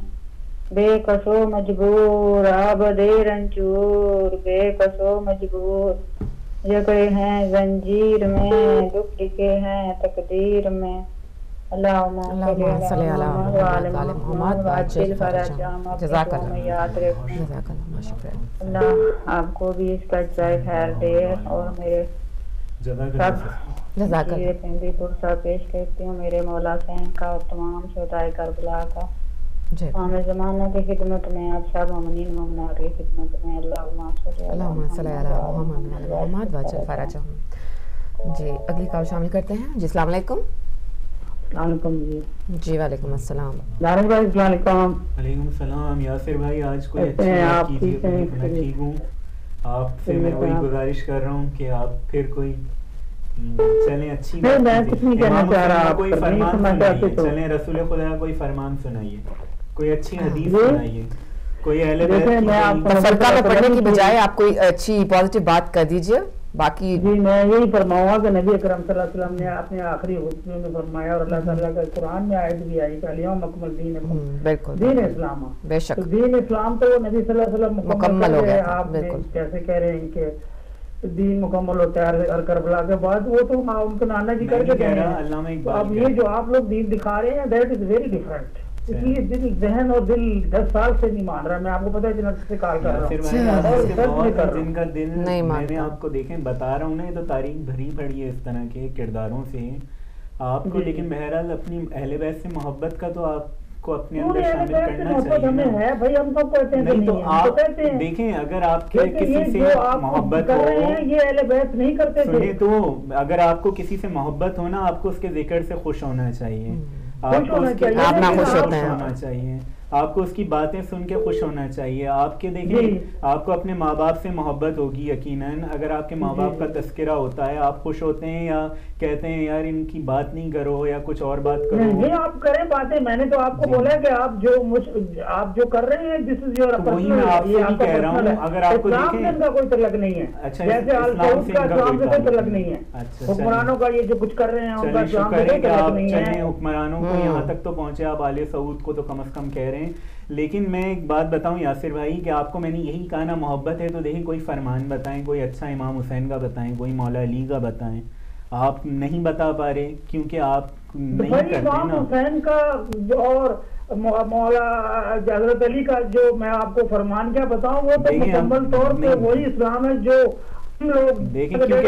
بے کسو مجبور، آب دے رنچور، بے کسو مجبور۔ جگڑے ہیں زنجیر میں دکھ لکھے ہیں تقدیر میں اللہ محمد وعلی محمد وعجل فرجام جزاک اللہ یاد رکھیں جزاک اللہ شکریہ اللہ آپ کو بھی اس کا جائے خیر دے اور میرے جزاک سب اللہ جزاک پیش کرتی ہوں میرے مولا سین کا اور تمام شہدائے کربلا کا عام زمانہ کی خدمت میں آپ سب مومنین مومنات کی خدمت میں اللہم صلی اللہ محمد محمد وعجل فرجام جی اگلی کال شامل کرتے ہیں۔ جی السلام علیکم۔ السلام علیکم جی۔ جی وعلیکم السلام۔ دارش بھائی السلام علیکم۔ علیکم السلام۔ یاسر بھائی آج کوئی اچھی آپ؟ ٹھیک ہیں؟ میں ٹھیک ہوں۔ آپ سے میں وہی گزارش کر رہا ہوں کہ آپ پھر کوئی چلیں اچھی نہیں، بات میں۔ کچھ نہیں کہنا امام چاہ حسین رہا کا آپ کوئی فرمان سنائیے۔ چلیں رسول خدا کوئی فرمان سنائیے۔ کوئی اچھی حدیث جی؟ سنائیے کوئی اہل بیت دیکھیں، کی میں پڑھنے کی بجائے آپ کوئی اچھی پازیٹیو بات کر دیجیے۔ باقی جی میں یہی فرماؤں گا کہ نبی اکرم صلی اللہ علیہ وسلم نے اپنے آخری میں فرمایا اور اللہ تعالیٰ کا قرآن میں آیت بھی آئی کہ الیوم دین بالکل دین اسلام بے شک۔ تو دین اسلام تو نبی صلی اللہ علیہ وسلم مکمل ہو گیا آپ۔ کیسے کہہ رہے ہیں کہ دین مکمل ہوتا ہے اور کربلا کے بعد وہ تو ماں- ان کے نانا جی کر کے کہہ رہا، ہیں اب یہ رہے جو آپ لوگ دین دکھا رہے ہیں دیٹ از ویری ڈفرینٹ اس لیے دل ذہن اور دل دس سال سے نہیں مان رہا میں آپ کو پتا ہے جناب سے کال کر رہا ہوں۔ بھائی اچھا۔ جن کا دل نہیں میں نے۔ آپ کو دیکھیں بتا رہا ہوں نا یہ تو تاریخ بھری پڑی ہے اس طرح کے کرداروں سے۔ آپ کو جی۔ لیکن بہرحال اپنی اہل بیت سے محبت کا تو آپ کو اپنے اندر شامل کرنا چاہیے بھائی ہم سب کہتے ہیں نہیں تو آپ دیکھیں اگر آپ کے کسی سے محبت کر رہے ہو ہیں یہ اہل بیت نہیں کرتے تو اگر آپ کو کسی سے محبت ہو نا آپ کو اس کے ذکر سے خوش ہونا چاہیے۔ آپ خوش کو ہونا اس کے چاہیے۔ آپ نہ ذکر سے خوش ہوتے ہیں۔ آپ کو اس کی باتیں سن کے خوش ہونا چاہیے۔ آپ کے دیکھیں جی۔ آپ کو اپنے ماں باپ سے محبت ہوگی یقیناً۔ اگر آپ کے ماں جی، باپ کا۔ تذکرہ ہوتا ہے آپ خوش ہوتے ہیں یا کہتے ہیں یار ان کی بات نہیں کرو یا کچھ اور بات کرو نہیں آپ کریں باتیں۔ میں نے تو آپ کو جی۔ بولا کہ آپ جو آپ جو کر رہے ہیں دس از یور وہی میں آپ سے بھی کہہ رہا ہوں، اگر آپ کو اسلام سے دیکھیں- ان کا کوئی تعلق نہیں ہے۔ اچھا، جیسے اسلام سے کا اسلام کوئی سے کوئی تعلق نہیں ہے۔ ہے۔ اچھا، حکمرانوں کا یہ جو کچھ کر رہے ہیں ان کا اسلام سے ہے کوئی تعلق نہیں ہے۔ حکمرانوں کو۔ یہاں تک تو پہنچے۔ آپ آل سعود کو تو کم از کم کہہ رہے ہیں۔ لیکن میں ایک بات بتاؤں یاسر بھائی کہ آپ کو میں نے یہی کہا نا محبت ہے تو دیکھیں کوئی فرمان بتائیں کوئی اچھا امام حسین کا بتائیں کوئی مولا علی کا بتائیں۔ آپ نہیں بتا پا رہے کیونکہ آپ نہیں کرتے امام حسین کا جو اور مو- مولا حضرت علی کا جو میں آپ کو فرمان کیا بتاؤں وہ تو مکمل طور پہ۔ وہی اسلام ہے جو دیکھیں کیونکہ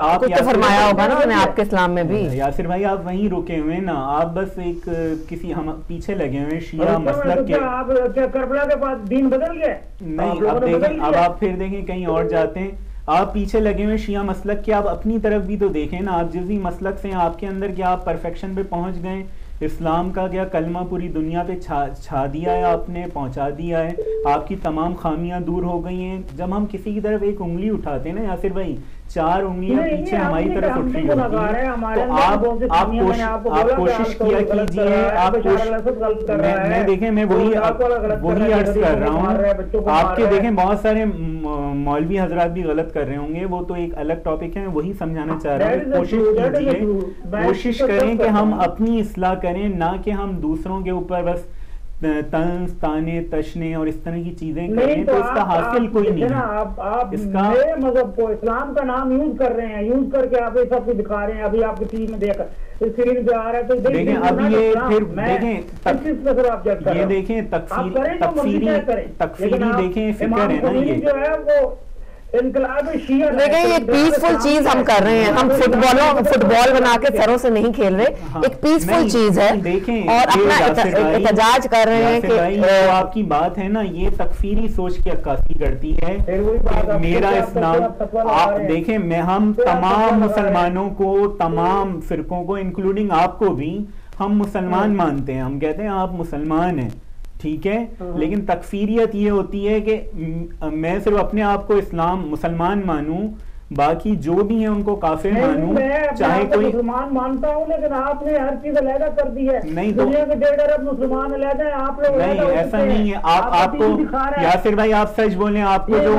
آپ کچھ فرمایا ہوگا نا انہوں نے آپ کے اسلام میں بھی۔ یاسر بھائی آپ وہیں رکے ہوئے نا آپ بس ایک کسی ہم پیچھے لگے ہوئے شیعہ مسلک کے آپ کربلا کے بعد دین بدل گئے آپ نہیں اب دیکھیں اب آپ پھر دیکھیں کہیں اور جاتے ہیں۔ آپ پیچھے لگے ہوئے شیعہ مسلک کے آپ اپنی طرف بھی تو دیکھیں نا آپ جس بھی مسلک سے ہیں آپ کے اندر کیا آپ پرفیکشن پہ پہنچ گئے اسلام کا کیا کلمہ پوری دنیا پہ چھا چھا دیا ہے، آپ نے پہنچا دیا ہے۔ آپ کی تمام خامیاں دور ہو گئی ہیں۔ جب ہم کسی کی طرف ایک انگلی اٹھاتے ہیں نا یاسر بھائی چار انگلیاں پیچھے ہماری طرف اٹھ رہی ہوتی ہیں، تو آپ میں کوشش کیا کیجیے آپ میں میں دیکھیں میں وہی وہی عرض کر رہا ہوں آپ کے۔ دیکھیں بہت سارے مولوی حضرات بھی غلط کر رہے ہوں گے وہ تو ایک الگ ٹاپک ہے وہی سمجھانا چاہ رہا ہوں کوشش کیجیے. میں کوشش کریں کہ ہم۔ اپنی اصلاح کریں نہ کہ ہم دوسروں کے اوپر بس طنز تانے تشنے اور اس طرح کی چیزیں کریں تو اس کا حاصل کوئی نہیں ہے۔ آپ آپ اس کا- میرے مذہب کو اسلام کا نام یوز کر رہے ہیں یوز کر کے آپ یہ سب کچھ دکھا رہے ہیں ابھی آپ کی ٹی وی میں دیکھ اسکرین پہ آ رہا ہے تو دیکھ دیکھیں، اب یہ پھر دیکھیں، یہ۔ دیکھیں لیکن آپ دیکھیں فکر ہے نا یہ۔ جو ہے وہ دیکھیں یہ پیسفل چیز ہم کر رہے ہیں۔ ہم فٹ بالوں فٹ بال بنا کے سروں سے نہیں کھیل رہے۔ ہاں۔ ایک پیسفل چیز ہے۔ اور اپنا احتجاج کر رہے ہیں کہ آپ کی بات ہے نا یہ تکفیری سوچ کی عکاسی کرتی ہے۔ میرا اسلام آپ؟ دیکھیں میں ہم تمام؟ مسلمانوں کو تمام فرقوں کو انکلوڈنگ آپ کو بھی ہم مسلمان مانتے ہیں۔ ہم کہتے ہیں آپ مسلمان ہیں۔ ٹھیک ہے؟ لیکن تکفیریت یہ ہوتی ہے کہ میں صرف اپنے آپ کو اسلام مسلمان مانوں باقی جو بھی ہیں ان کو کافر مانوں میں چاہے کوئی مسلمان مانتا ہوں لیکن آپ نے ہر چیز علیحدہ کر دی ہے نہیں دنیا کے ڈیڑھ ارب مسلمان علیحدہ ہیں آپ لوگ نہیں ایسا۔ نہیں ہے آپ آپ کو۔ یاسر بھائی آپ سچ بولیں آپ کو جو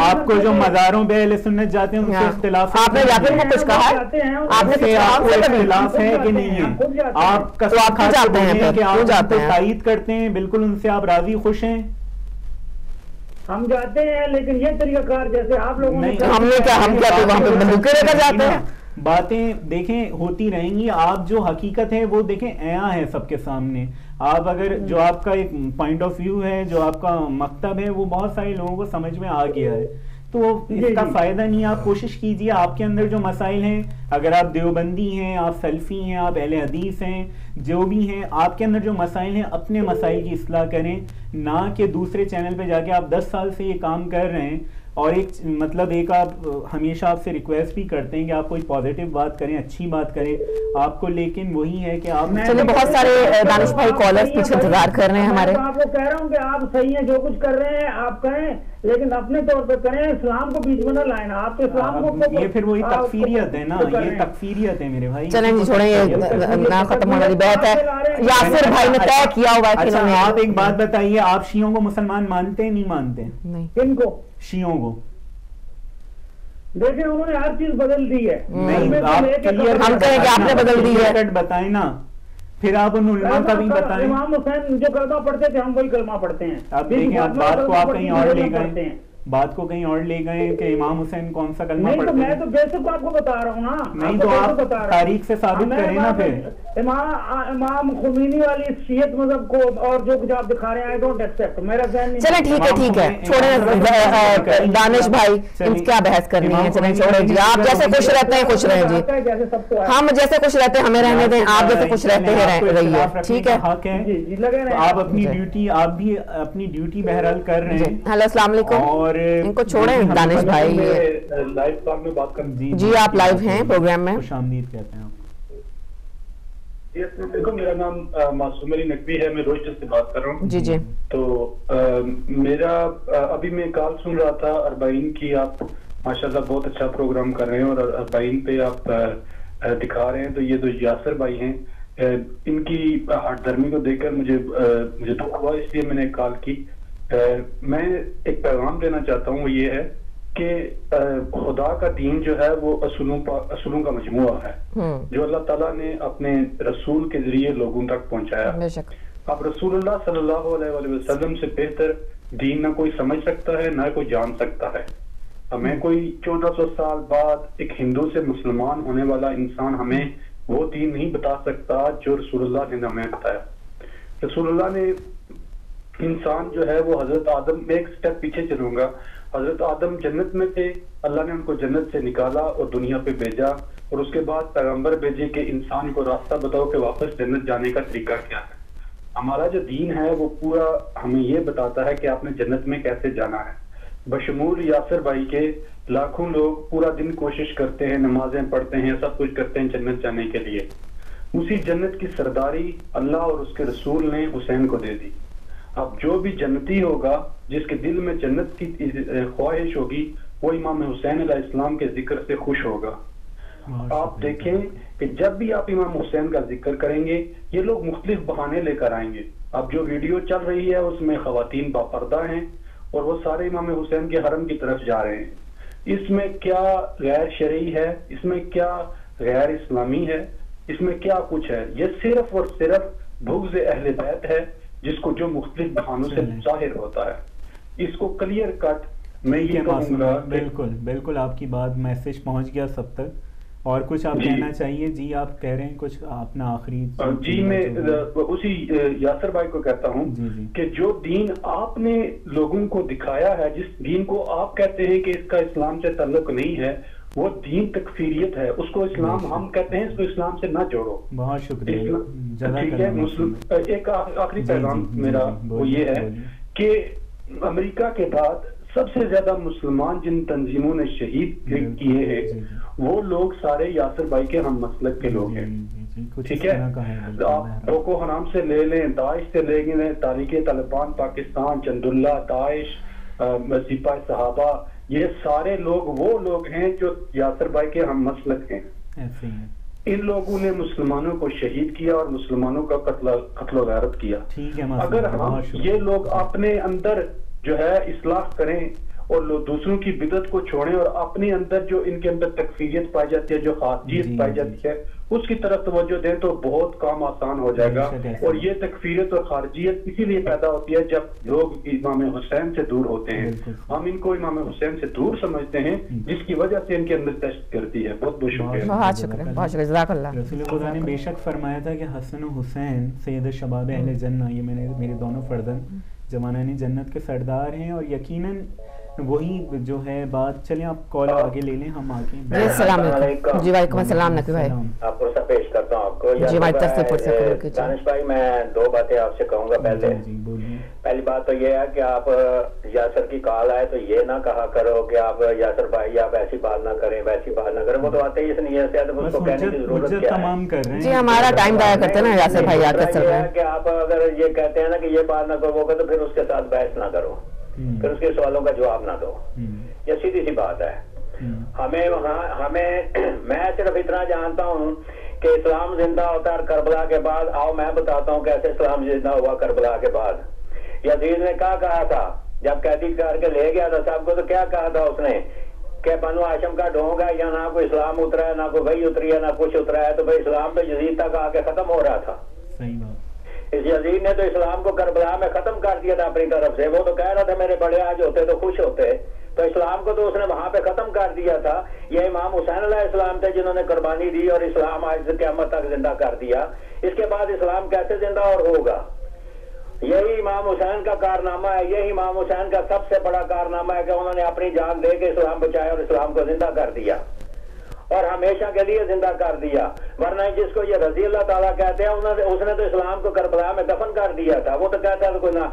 آپ کو جو۔ مزاروں پہ اہل سنت جاتے ہیں ان سے۔ اختلاف آپ نے یاسر کو کچھ کہا ہے جاتے ہیں، آپ نے سے کچھ آپ کو کہا ہے کبھی؟ اختلاف ہے کہ نہیں ہے جاتے ہیں۔ آپ آپ کیوں جاتے ہیں؟ کہ آپ جاتے کو ہیں؟ تائید کرتے ہیں بالکل ان سے آپ راضی خوش ہیں ہم جاتے ہیں لیکن یہ طریقہ کار جیسے آپ لوگوں نے ہم نے کیا ہم کیا وہاں پہ بندوقیں لے کر جاتے ہیں؟ باتیں دیکھیں ہوتی رہیں گی۔ آپ جو حقیقت ہے وہ دیکھیں عیاں ہے سب کے سامنے۔ آپ اگر جو آپ کا ایک پوائنٹ آف ویو ہے جو آپ کا مکتب ہے وہ بہت سارے لوگوں کو سمجھ میں آ گیا ہے۔ تو اس جی، کا جی۔ فائدہ نہیں آپ کوشش کیجیے آپ کے اندر جو مسائل ہیں اگر آپ دیوبندی ہیں آپ سلفی ہیں آپ اہل حدیث ہیں جو بھی ہیں آپ کے اندر جو مسائل ہیں اپنے مسائل کی اصلاح کریں نہ کہ دوسرے چینل پہ جا کے آپ دس سال سے یہ کام کر رہے ہیں اور ایک مطلب ایک آپ ہمیشہ آپ سے ریکویسٹ بھی کرتے ہیں کہ آپ کوئی پازیٹیو بات کریں اچھی بات کریں آپ کو لیکن وہی ہے کہ آپ میں- چلیے بہت سارے دانش بھائی کالرز پیچھے انتظار کر رہے ہیں ہمارے آپ کو کہہ رہا ہوں کہ آپ صحیح ہیں جو کچھ کر رہے ہیں آپ کریں لیکن اپنے طور پہ کریں اسلام کو بیچ میں نہ لائیں آپ تو اسلام کو یہ پھر وہی تکفیریت ہے نا یہ ہیں۔ تکفیریت ہے میرے بھائی چلیں جی چھوڑیں یہ نہ ختم ہونے والی بات ہے یاسر بھائی نے طے کیا ہوا ہے کہ اچھا آپ ایک بات بتائیے آپ شیعوں کو مسلمان مانتے ہیں نہیں مانتے نہیں کن کو شیعوں کو۔ دیکھیں انہوں نے ہر چیز بدل دی ہے۔ نہیں آپ کے clear ہم کہیں کہ آپ نے بدل دی ہے۔ بتائیں نا۔ پھر آپ ان علماء کا بھی بتائیں امام حسین جو کلمہ پڑھتے تھے ہم وہی کلمہ پڑھتے ہیں۔ آپ دیکھیں آپ بات کو آپ پڑھتے کہیں ہیں، اور لے پڑھتے گئے۔ ہیں۔ بات کو کہیں اور لے گئے کہ امام حسین کون سا کلمہ نہیں تو پڑھتے میں ہیں؟ تو بیسک آپ کو بتا رہا ہوں نا۔ نہیں تو آپ بتا رہا ہوں۔ تاریخ سے ثابت میں کریں نا پھر۔ امام امام خمینی والی شیعت مذہب کو اور جو کچھ آپ دکھا رہے ہیں I don't accept. میرا ذہن نہیں چلیں ٹھیک ہے ٹھیک ہے چھوڑیں دانش بھائی ان کیا بحث کرنی ہے چلیں چھوڑیں جی آپ جیسے خوش رہتے ہیں خوش رہیں جی ہم جیسے خوش رہتے ہیں ہمیں رہنے دیں آپ جیسے خوش رہتے ہیں رہ- رہیے ٹھیک ہے جی جی آپ اپنی جی۔ ڈیوٹی آپ بھی اپنی ڈیوٹی بہرحال کر رہے جی ہیں ہلو السلام علیکم اور ان کو چھوڑیں ہم- دانش بھائی لائف کال میں بات کر جی جی آپ لائیو ہیں پروگرام میں خوش آمدید کہتے ہیں علیکم میرا نام معصوم علی نقوی ہے میں روشن سے بات کر رہا ہوں۔ جی جی۔ تو میرا ابھی میں کال سن رہا تھا اربعین کی آپ ماشاءاللہ بہت اچھا پروگرام کر رہے ہیں اور اربعین پہ آپ دکھا رہے ہیں تو یہ جو یاسر بھائی ہیں۔ ان کی ہٹ درمی کو دیکھ کر مجھے مجھے دکھ ہوا اس لیے میں نے کال کی۔ میں ایک پیغام دینا چاہتا ہوں وہ یہ ہے کہ خدا کا دین جو ہے وہ اصولوں پا- اصولوں کا مجموعہ ہے جو اللہ تعالیٰ نے اپنے رسول کے ذریعے لوگوں تک پہنچایا۔ اب رسول اللہ صلی اللہ علیہ وآلہ وسلم سے بہتر دین نہ کوئی سمجھ سکتا ہے نہ کوئی جان سکتا ہے۔ ہمیں کوئی چودہ سو سال بعد ایک ہندو سے مسلمان ہونے والا انسان ہمیں وہ دین نہیں بتا سکتا جو رسول اللہ نے ہمیں بتایا۔ رسول اللہ نے انسان جو ہے وہ حضرت آدم میں ایک سٹیپ پیچھے چلوں گا۔ حضرت آدم جنت میں تھے، اللہ نے ان کو جنت سے نکالا اور دنیا پہ بھیجا اور اس کے بعد پیغمبر بھیجے کہ انسان کو راستہ بتاؤ کہ واپس جنت جانے کا طریقہ کیا ہے۔ ہمارا جو دین ہے وہ پورا ہمیں یہ بتاتا ہے کہ آپ نے جنت میں کیسے جانا ہے۔ بشمول یاسر بھائی کے لاکھوں لوگ پورا دن کوشش کرتے ہیں، نمازیں پڑھتے ہیں، سب کچھ کرتے ہیں جنت جانے کے لیے۔ اسی جنت کی سرداری اللہ اور اس کے رسول نے حسین کو دے دی۔ اب جو بھی جنتی ہوگا جس کے دل میں جنت کی خواہش ہوگی وہ امام حسین علیہ السلام کے ذکر سے خوش ہوگا۔ آپ دیکھیں کہ جب بھی آپ امام حسین کا ذکر کریں گے یہ لوگ مختلف بہانے لے کر آئیں گے۔ اب جو ویڈیو چل رہی ہے اس میں خواتین باپردہ ہیں اور وہ سارے امام حسین کے حرم کی طرف جا رہے ہیں۔ اس میں کیا غیر شرعی ہے؟ اس میں کیا غیر اسلامی ہے؟ اس میں کیا کچھ ہے؟ یہ صرف اور صرف بغض اہل بیت ہے۔ جس کو جو مختلف بہانوں سے ظاہر ہوتا ہے۔ اس کو کلیئر کٹ میں یہ کہوں گا بالکل بالکل آپ کی بات میسج پہنچ گیا سب تک۔ اور کچھ آپ کہنا چاہیے؟ جی آپ کہہ رہے ہیں کچھ اپنا آخری جی میں اسی یاسر بھائی کو کہتا ہوں جی، جی۔ کہ جو دین آپ نے لوگوں کو دکھایا ہے جس دین کو آپ کہتے ہیں کہ اس کا اسلام سے تعلق نہیں ہے وہ دین تکفیریت ہے اس کو اسلام ہم کہتے ہیں اس کو اسلام سے نہ جوڑو۔ بہت شکریہ۔ ٹھیک ہے ایک آخری جی، پیغام میرا وہ یہ ہے کہ امریکہ کے بعد سب سے زیادہ مسلمان جن تنظیموں نے شہید کیے ہیں وہ لوگ سارے یاسر بھائی کے ہم مسلک کے لوگ ہیں۔ ٹھیک ہے؟ آپ بوکو حرام سے لے لیں داعش سے لے لیں تاریخ طالبان پاکستان چند اللہ داعش سپاہ صحابہ یہ سارے لوگ وہ لوگ ہیں جو یاسر بھائی کے ہم مسلک ہیں۔ ان لوگوں نے مسلمانوں کو شہید کیا اور مسلمانوں کا قتل و غیرت کیا۔ اگر ہم یہ لوگ اپنے اندر جو ہے اصلاح کریں اور دوسروں کی بدت کو چھوڑیں اور اپنے اندر جو ان کے اندر تکفیریت پائی جاتی ہے جو خاصیت جی، پائی جی، جاتی ہے اس کی طرف توجہ دیں تو بہت کام آسان ہو جائے گا۔ اور یہ تکفیریت اور خارجیت اسی لیے پیدا ہوتی ہے جب لوگ امام حسین سے دور ہوتے ہیں۔ ہم ان کو امام حسین سے دور سمجھتے ہیں جس کی وجہ سے ان کے اندر ٹیسٹ کرتی ہے۔ بہت بہت شکریہ۔ بہت شکریہ بہت شکریہ۔ جزاک اللہ۔ رسول خدا نے بے شک فرمایا تھا کہ حسن و حسین سید شباب اہل جنہ یہ میں نے میرے دونوں فردن زمانہ جنت کے سردار ہیں اور یقیناً وہی جو ہے بات۔ چلیں آپ کال آگے لے لیں ہم آگے۔ جی السلام علیکم۔ جی وعلیکم السلام نقی بھائی۔ آپ کو سب پیش کرتا ہوں آپ کو۔ جی بھائی طرف سے کرو کہ دانش بھائی میں دو باتیں آپ سے کہوں گا پہلے۔ جی پہلی بات تو یہ ہے کہ آپ یاسر کی کال آئے تو یہ نہ کہا کرو کہ آپ یاسر بھائی آپ ایسی بات نہ کریں ویسی بات نہ کریں۔ وہ تو آتے ہی اس نیت سے اس کو کہنے کی ضرورت کیا ہے؟ جی ہمارا ٹائم ضائع کرتے ہیں نا یاسر بھائی سکتے ہیں کہ آپ اگر یہ کہتے ہیں نا کہ یہ بات نہ کرو تو پھر اس کے ساتھ بحث نہ کرو۔ پھر اس کے سوالوں کا جواب نہ دو۔ یہ سیدھی سی بات ہے۔ ہمیں وہاں ہمیں میں صرف اتنا جانتا ہوں کہ اسلام زندہ ہوتا ہے کربلا کے بعد آؤ میں بتاتا ہوں کیسے اسلام زندہ ہوا کربلا کے بعد۔ یزید نے کیا کہا تھا؟ جب قیدی کر کے لے گیا تھا سب کو تو کیا کہا تھا اس نے؟ کہ بنو آشم کا ڈھونگ ہے یا نہ کوئی اسلام اترا ہے نہ کوئی وہی اتری ہے نہ کچھ اترا ہے تو بھائی اسلام تو یزید تک آ کے ختم ہو رہا تھا۔ اس یزید نے تو اسلام کو کربلا میں ختم کر دیا تھا اپنی طرف سے۔ وہ تو کہہ رہا تھا میرے بڑے آج ہوتے تو خوش ہوتے۔ تو اسلام کو تو اس نے وہاں پہ ختم کر دیا تھا۔ یہ امام حسین علیہ السلام تھے جنہوں نے قربانی دی اور اسلام آج قیامت تک زندہ کر دیا۔ اس کے بعد اسلام کیسے زندہ اور ہوگا؟ یہی امام حسین کا کارنامہ ہے۔ یہی امام حسین کا سب سے بڑا کارنامہ ہے کہ انہوں نے اپنی جان دے کے اسلام بچایا اور اسلام کو زندہ کر دیا۔ اور ہمیشہ کے لیے زندہ کر دیا۔ ورنہ جس کو یہ رضی اللہ تعالیٰ کہتے ہیں اس نے تو اسلام کو کربلا میں دفن کر دیا تھا۔ وہ تو کہتا ہے، کوئی نہ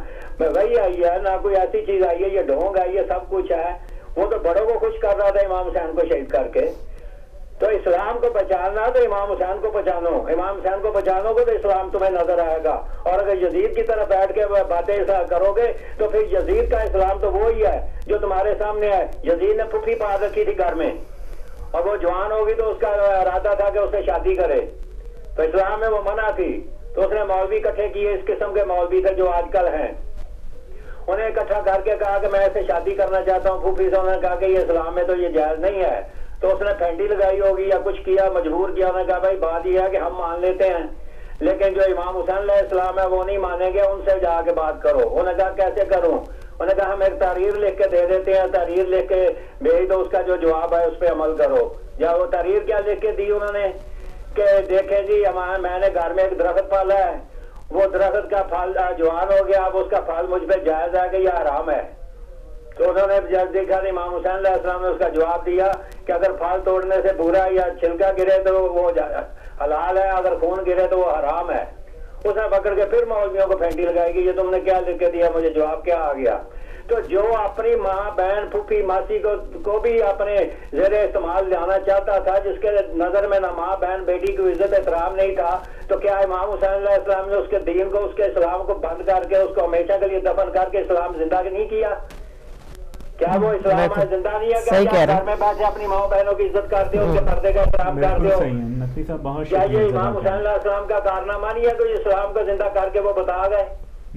وہی آئی ہے، نہ کوئی ایسی چیز آئی ہے، یہ ڈھونگ آئی ہے، سب کچھ ہے۔ وہ تو بڑوں کو خوش کر رہا تھا امام حسین کو شہید کر کے۔ تو اسلام کو پہچاننا تو امام حسین کو پہچانو۔ امام حسین کو پہچانو گے تو اسلام تمہیں نظر آئے گا۔ اور اگر یزید کی طرف بیٹھ کے باتیں کرو گے، تو پھر یزید کا اسلام تو وہی ہے جو تمہارے سامنے ہے۔ یزید نے پھٹی پا رکھی تھی گھر میں۔ اور وہ جوان ہوگی تو اس کا ارادہ تھا کہ اس سے شادی کرے۔ تو اسلام میں وہ منع تھی تو اس نے مولوی کٹھے کیے، اس قسم کے مولوی تھے جو آج کل ہیں۔ انہیں اکٹھا کر کے کہا کہ میں اسے شادی کرنا چاہتا ہوں، پھوپھی سے انہوں نے کہا کہ یہ اسلام میں تو یہ جائز نہیں ہے۔ تو اس نے پھینٹی لگائی ہوگی یا کچھ کیا، مجبور کیا۔ انہوں نے کہا بھائی بات یہ ہے کہ ہم مان لیتے ہیں، لیکن جو امام حسین علیہ السلام ہے وہ نہیں مانیں گے، ان سے جا کے بات کرو۔ انہوں نے کہا کیسے کروں؟ انہوں نے کہا ہم ایک تحریر لکھ کے دے دیتے ہیں، تحریر لکھ کے بھیج دو، اس کا جو جواب ہے اس پہ عمل کرو۔ یا وہ تحریر کیا لکھ کے دی انہوں نے؟ کہ دیکھیں جی میں نے گھر میں ایک درخت پالا ہے۔ وہ درخت کا پھل جوان ہو گیا، اب اس کا پھل مجھ پہ جائز ہے کہ یہ حرام ہے؟ تو انہوں نے جب دیکھا امام حسین علیہ السلام نے اس کا جواب دیا کہ اگر پھل توڑنے سے برا یا چھلکا گرے تو وہ حلال ہے، اگر خون گرے تو وہ حرام ہے۔ اس نے پکڑ کے پھر مولویوں کو پھینٹی لگائے گی یہ تم نے کیا لکھ کے دیا؟ مجھے جواب کیا آ گیا؟ تو جو اپنی ماں، بہن، پھوپھی، ماسی کو کو بھی اپنے زیر استعمال لانا چاہتا تھا، جس کے نظر میں نہ ماں، بہن، بیٹی کی عزت، احترام نہیں تھا، تو کیا امام حسین علیہ السلام نے اس کے دین کو، اس کے اسلام کو بند کر کے، اس کو ہمیشہ کے لیے دفن کر کے اسلام زندہ نہیں کیا؟ کیا وہ اسلام زندہ نہیں ہے کہ گھر میں بیٹھے اپنی ماں بہنوں کی عزت کرتے ہو اس کے پردے کا احترام کرتے ہو کیا یہ امام حسین علیہ السلام کا کارنامہ نہیں ہے کہ اسلام کو زندہ کر کے وہ بتا گئے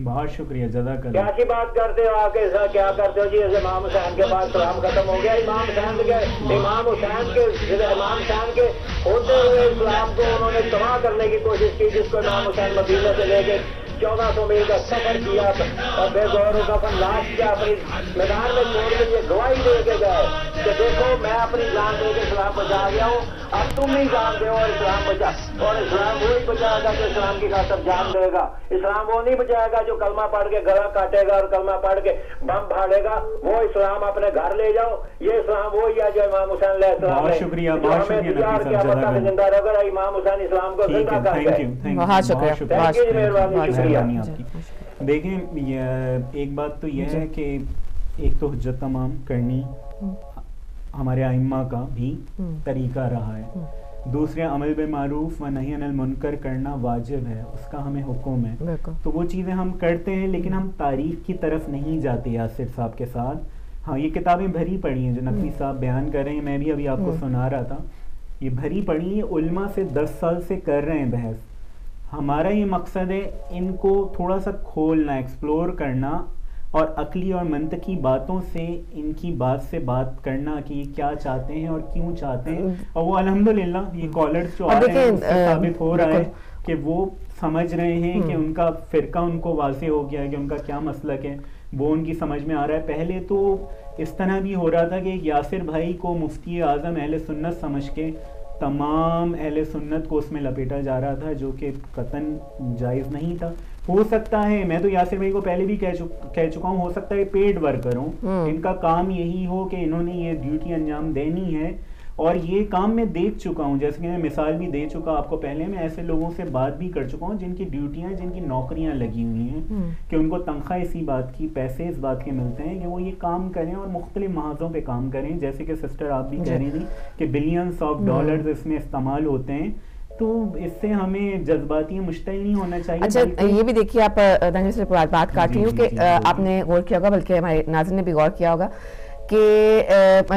بہت شکریہ کیا سی بات کرتے ہو آگے کیا کرتے ہو جی؟ امام حسین کے بعد سلام ختم ہو گیا۔ امام حسین کے امام حسین کے امام حسین کے ہوتے ہوئے اسلام کو انہوں نے تباہ کرنے کی کوشش کی جس کو امام حسین مدینہ سے لے کے چودہ سو میل کا سفر کیا اور بے غور کا فن لاش کیا اپنی میدان میں چھوڑ کے یہ گواہی دے کے گئے کہ دیکھو میں اپنی جان دے کے اسلام بچا گیا ہوں اب تم نہیں جان دے اور اسلام بچا اور اسلام وہی بچائے گا جو اسلام کی خاطر جان دے گا اسلام وہ نہیں بچائے گا جو کلمہ پڑھ کے گلا کاٹے گا اور کلمہ پڑھ کے بم پھاڑے گا وہ اسلام اپنے گھر لے جاؤ یہ اسلام وہی ہے جو امام حسین علیہ السلام بہت شکریہ بہت شکریہ زندہ رہے گا امام حسین اسلام کو زندہ کر گئے۔ بہت شکریہ۔ شکریہ دیکھیں ایک بات تو یہ ہے کہ ایک تو حجت تمام کرنی ہمارے آئمہ کا بھی طریقہ رہا ہے۔ دوسرے عمل بے معروف و نہیں انل منکر کرنا واجب ہے اس کا ہمیں حکم ہے۔ تو وہ چیزیں ہم کرتے ہیں لیکن ہم تاریخ کی طرف نہیں جاتے یاسر صاحب کے ساتھ۔ ہاں یہ کتابیں بھری پڑی ہیں جو نقوی صاحب بیان کر رہے ہیں میں بھی ابھی آپ کو سنا رہا تھا۔ یہ بھری پڑی ہیں علماء سے دس سال سے کر رہے ہیں بحث۔ ہمارا یہ مقصد ہے ان کو تھوڑا سا کھولنا ایکسپلور کرنا اور عقلی اور منطقی باتوں سے ان کی بات سے بات کرنا کہ یہ کیا چاہتے ہیں اور کیوں چاہتے ہیں۔ اور وہ الحمدللہ یہ کالرز جو آ رہے ہیں ثابت ہو رہا ہے کہ وہ سمجھ رہے ہیں کہ ان کا فرقہ ان کو واضح ہو گیا ہے کہ ان کا کیا مسلک ہے۔ وہ ان کی سمجھ میں آ رہا ہے۔ پہلے تو اس طرح بھی ہو رہا تھا کہ یاسر بھائی کو مفتی اعظم اہل سنت سمجھ کے تمام اہل سنت کو اس میں لپیٹا جا رہا تھا جو کہ قطن جائز نہیں تھا۔ ہو سکتا ہے میں تو یاسر بھائی کو پہلے بھی کہہ چکا ہوں ہو سکتا ہے پیڈ ورکر ہوں۔ ان کا کام یہی ہو کہ انہوں نے یہ ڈیوٹی انجام دینی ہے۔ اور یہ کام میں دیکھ چکا ہوں جیسے کہ میں مثال بھی دے چکا آپ کو پہلے میں ایسے لوگوں سے بات بھی کر چکا ہوں جن کی ڈیوٹیاں جن کی نوکریاں لگی ہوئی ہیں کہ ان کو تنخواہ اسی بات کی پیسے اس بات کے ملتے ہیں کہ وہ یہ کام کریں اور مختلف محاذوں پہ کام کریں۔ جیسے کہ سسٹر آپ بھی کہہ رہی تھی کہ بلینس آف ڈالرز اس میں استعمال ہوتے ہیں۔ تو اس سے ہمیں جذباتی مشتعل نہیں ہونا چاہیے۔ اچھا یہ بھی دیکھیے آپ سے بات کاٹ رہی ہوں کہ آپ نے غور کیا ہوگا بلکہ ہمارے ناظرین نے بھی غور کیا ہوگا۔ کہ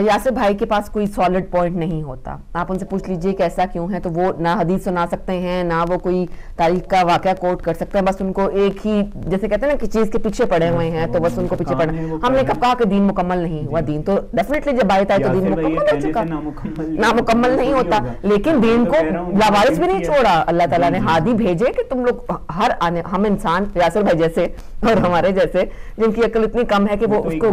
یاسر بھائی کے پاس کوئی سالڈ پوائنٹ نہیں ہوتا۔ آپ ان سے پوچھ لیجیے کہ ایسا کیوں ہے؟ تو وہ نہ حدیث سنا سکتے ہیں نہ وہ کوئی تاریخ کا واقعہ کوٹ کر سکتے ہیں بس ان کو ایک ہی جیسے کہتے ہیں نا کہ چیز کے پیچھے پڑے ہوئے ہیں تو بس ان کو پیچھے پڑے۔ ہم نے کب کہا کہ دین مکمل نہیں ہوا دین تو ڈیفینیٹلی جب آئے ہے تو دین مکمل ہو چکا۔ نامکمل نہیں ہوتا۔ لیکن دین کو لاوارث بھی نہیں چھوڑا۔ اللہ تعالیٰ نے ہادی بھیجے کہ تم لوگ ہر آنے ہم انسان یاسر بھائی جیسے اور ہمارے جیسے جن کی عقل اتنی کم ہے کہ وہ اس کو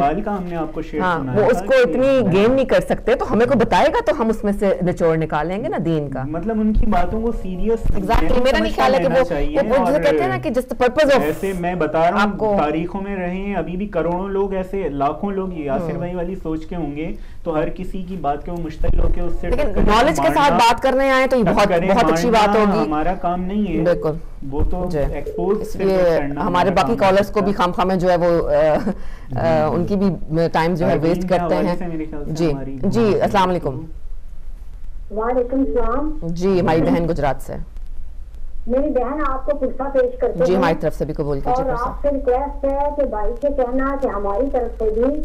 ہاں۔ وہ اس کو اتنی گین نہیں کر سکتے تو ہمیں کو بتائے گا تو ہم اس میں سے نچوڑ نکالیں گے نا دین کا۔ مطلب ان کی باتوں کو سیریس ایگزیکٹلی میرا نہیں خیال ہے کہ وہ وہ جو کہتے ہیں نا کہ جس پرپز آف ایسے میں بتا رہا ہوں تاریخوں میں رہے ہیں ابھی بھی کروڑوں لوگ ایسے لاکھوں لوگ یاسر بھائی والی سوچ کے ہوں گے تو ہر کسی کی بات کے وہ مشتعل ہو کے اس سے لیکن نالج کے ساتھ بات کرنے آئے تو یہ بہت بہت اچھی بات ہوگی۔ ہمارا کام نہیں ہے۔ بالکل۔ وہ تو ایکسپوز ہمارے باقی کالرز کو بھی خام خام جو ہے وہ ان کی بھی ٹائم جو ہے ویسٹ کرتے ہیں۔ جی۔ جی السلام علیکم۔ وعلیکم السلام۔ جی ہماری بہن گجرات سے۔ میری بہن آپ کو پرسہ پیش کرتے جی ہماری طرف سے بھی قبول کیجیے اور آپ سے ریکویسٹ ہے کہ بھائی سے کہنا کہ ہماری طرف سے بھی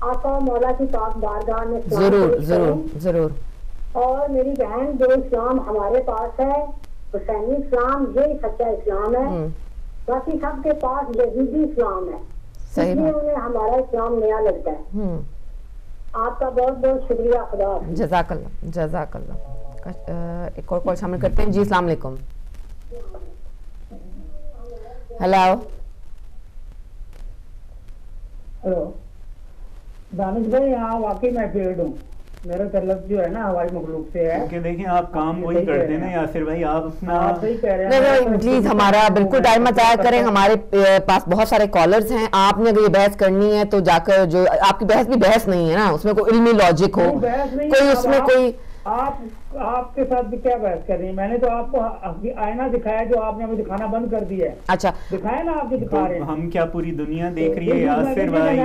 آقا مولا کی پاک بارگاہ میں ضرور ضرور ضرور۔ اور میری بہن جو اسلام ہمارے پاس ہے حسینی اسلام یہی سچا اسلام ہے۔ باقی سب کے پاس یزیدی اسلام ہے۔ اس لیے انہیں ہمارا اسلام نیا لگتا ہے۔ آپ کا بہت بہت شکریہ خدا جزاک اللہ جزاک اللہ۔ ایک اور کال شامل کرتے ہیں۔ جی السلام علیکم۔ ہیلو۔ ہلو دانش بھائی یہاں واقعی میں پیڑ ہوں۔ میرا تعلق جو ہے نا ہوائی مخلوق سے ہے۔ کہ دیکھیں آپ کام وہی کرتے ہیں نا یاسر بھائی آپ اپنا پلیز ہمارا بالکل ٹائم ضائع کریں۔ ہمارے پاس بہت سارے کالرز ہیں۔ آپ نے اگر یہ بحث کرنی ہے تو جا کر جو آپ کی بحث بھی بحث نہیں ہے نا۔ اس میں کوئی علمی لاجک ہو کوئی اس میں کوئی آپ آپ کے ساتھ بھی کیا بحث کر رہی ہیں؟ میں نے تو آپ کو آئینہ دکھایا جو آپ نے ہمیں دکھانا بند کر دیا ہے۔ اچھا۔ دکھایا نا آپ جو دکھا رہے ہیں۔ ہم کیا پوری دنیا دیکھ رہی ہے؟ یاسر بھائی۔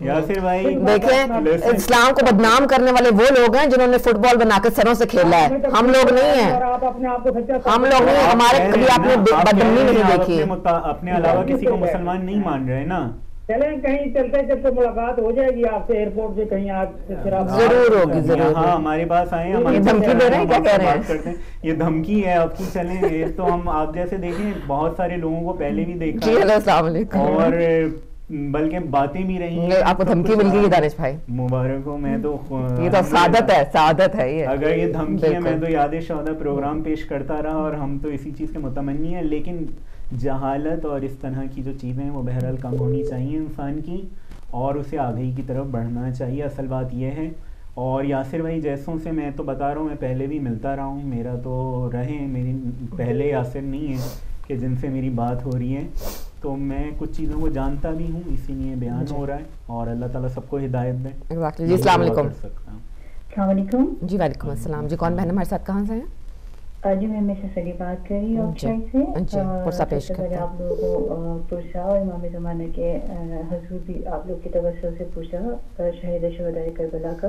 یاسر بھائی۔ دیکھیں اسلام کو بدنام کرنے والے وہ لوگ ہیں جنہوں نے فٹ بال بنا کے سروں سے کھیلا ہے۔ ہم لوگ نہیں ہیں۔ ہم لوگ نہیں ہمارے کبھی آپ نے بدنمی نہیں دیکھی۔ اپنے علاوہ کسی کو مسلمان نہیں مان رہے نا؟ چلیں کہیں چلتے چلتے ملاقات ہو جائے گی آپ سے ایئرپورٹ سے کہیں آپ ضرور ہوگی ضرور ہاں ہمارے پاس آئے یہ دھمکی دے رہے ہیں کیا کہہ رہے ہیں؟ یہ دھمکی ہے آپ کی چلیں تو ہم آپ جیسے دیکھیں بہت سارے لوگوں کو پہلے بھی دیکھا جی السلام علیکم۔ اور بلکہ باتیں بھی رہی ہیں۔ آپ کو دھمکی مل گئی دانش بھائی۔ مبارک ہو میں تو یہ تو سعادت ہے سعادت ہے یہ۔ اگر یہ دھمکی ہے میں تو یاد شہدہ پروگرام پیش کرتا رہا اور ہم تو اسی چیز کے متمنی ہیں لیکن جہالت اور اس طرح کی جو چیزیں وہ بہرحال کم ہونی چاہیے انسان کی اور اسے آگے کی طرف بڑھنا چاہیے۔ اصل بات یہ ہے۔ اور یاسر بھائی جیسوں سے میں تو بتا رہا ہوں میں پہلے بھی ملتا رہا ہوں۔ میرا تو رہے میری پہلے یاسر نہیں ہے کہ جن سے میری بات ہو رہی ہے۔ تو میں کچھ چیزوں کو جانتا بھی ہوں اسی لیے بیان جی۔ ہو رہا ہے۔ اور اللہ تعالیٰ سب کو ہدایت دے۔ جی السلام علیکم۔ السلام علیکم۔ جی وعلیکم السلام۔ جی کون بہن ہمارے ساتھ کہاں سے ہیں؟ جی میں سے سلی بات کر رہی ہوں جی پرسا پیش کرتے ہیں۔ آپ لوگوں کو اور امام زمانہ کے حضور بھی آپ لوگ کی توسل سے پوچھا شہید شہداء کربلا کا۔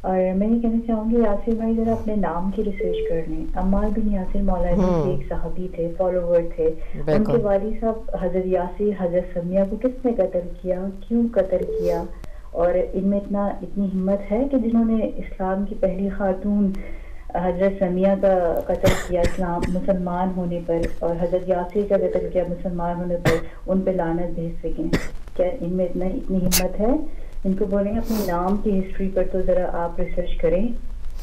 اور میں یہ کہنا چاہوں گی یاسر بھائی ذرا اپنے نام کی ریسرچ کر لیں۔ عمار بن یاسر مولانا کے ایک صحابی تھے فالوور تھے۔ ان کے والد صاحب حضرت یاسر حضرت سمیہ کو کس نے قتل کیا؟ کیوں قتل کیا؟ اور ان میں اتنا اتنی ہمت ہے کہ جنہوں نے اسلام کی پہلی خاتون حضرت سمیہ کا قتل کیا اسلام مسلمان ہونے پر اور حضرت یاسر کا قتل کیا مسلمان ہونے پر ان پہ لانت بھیج سکیں۔ کیا ان میں اتنا اتنی ہمت ہے؟ ان کو بولیں اپنے نام کی ہسٹری پر تو ذرا آپ ریسرچ کریں۔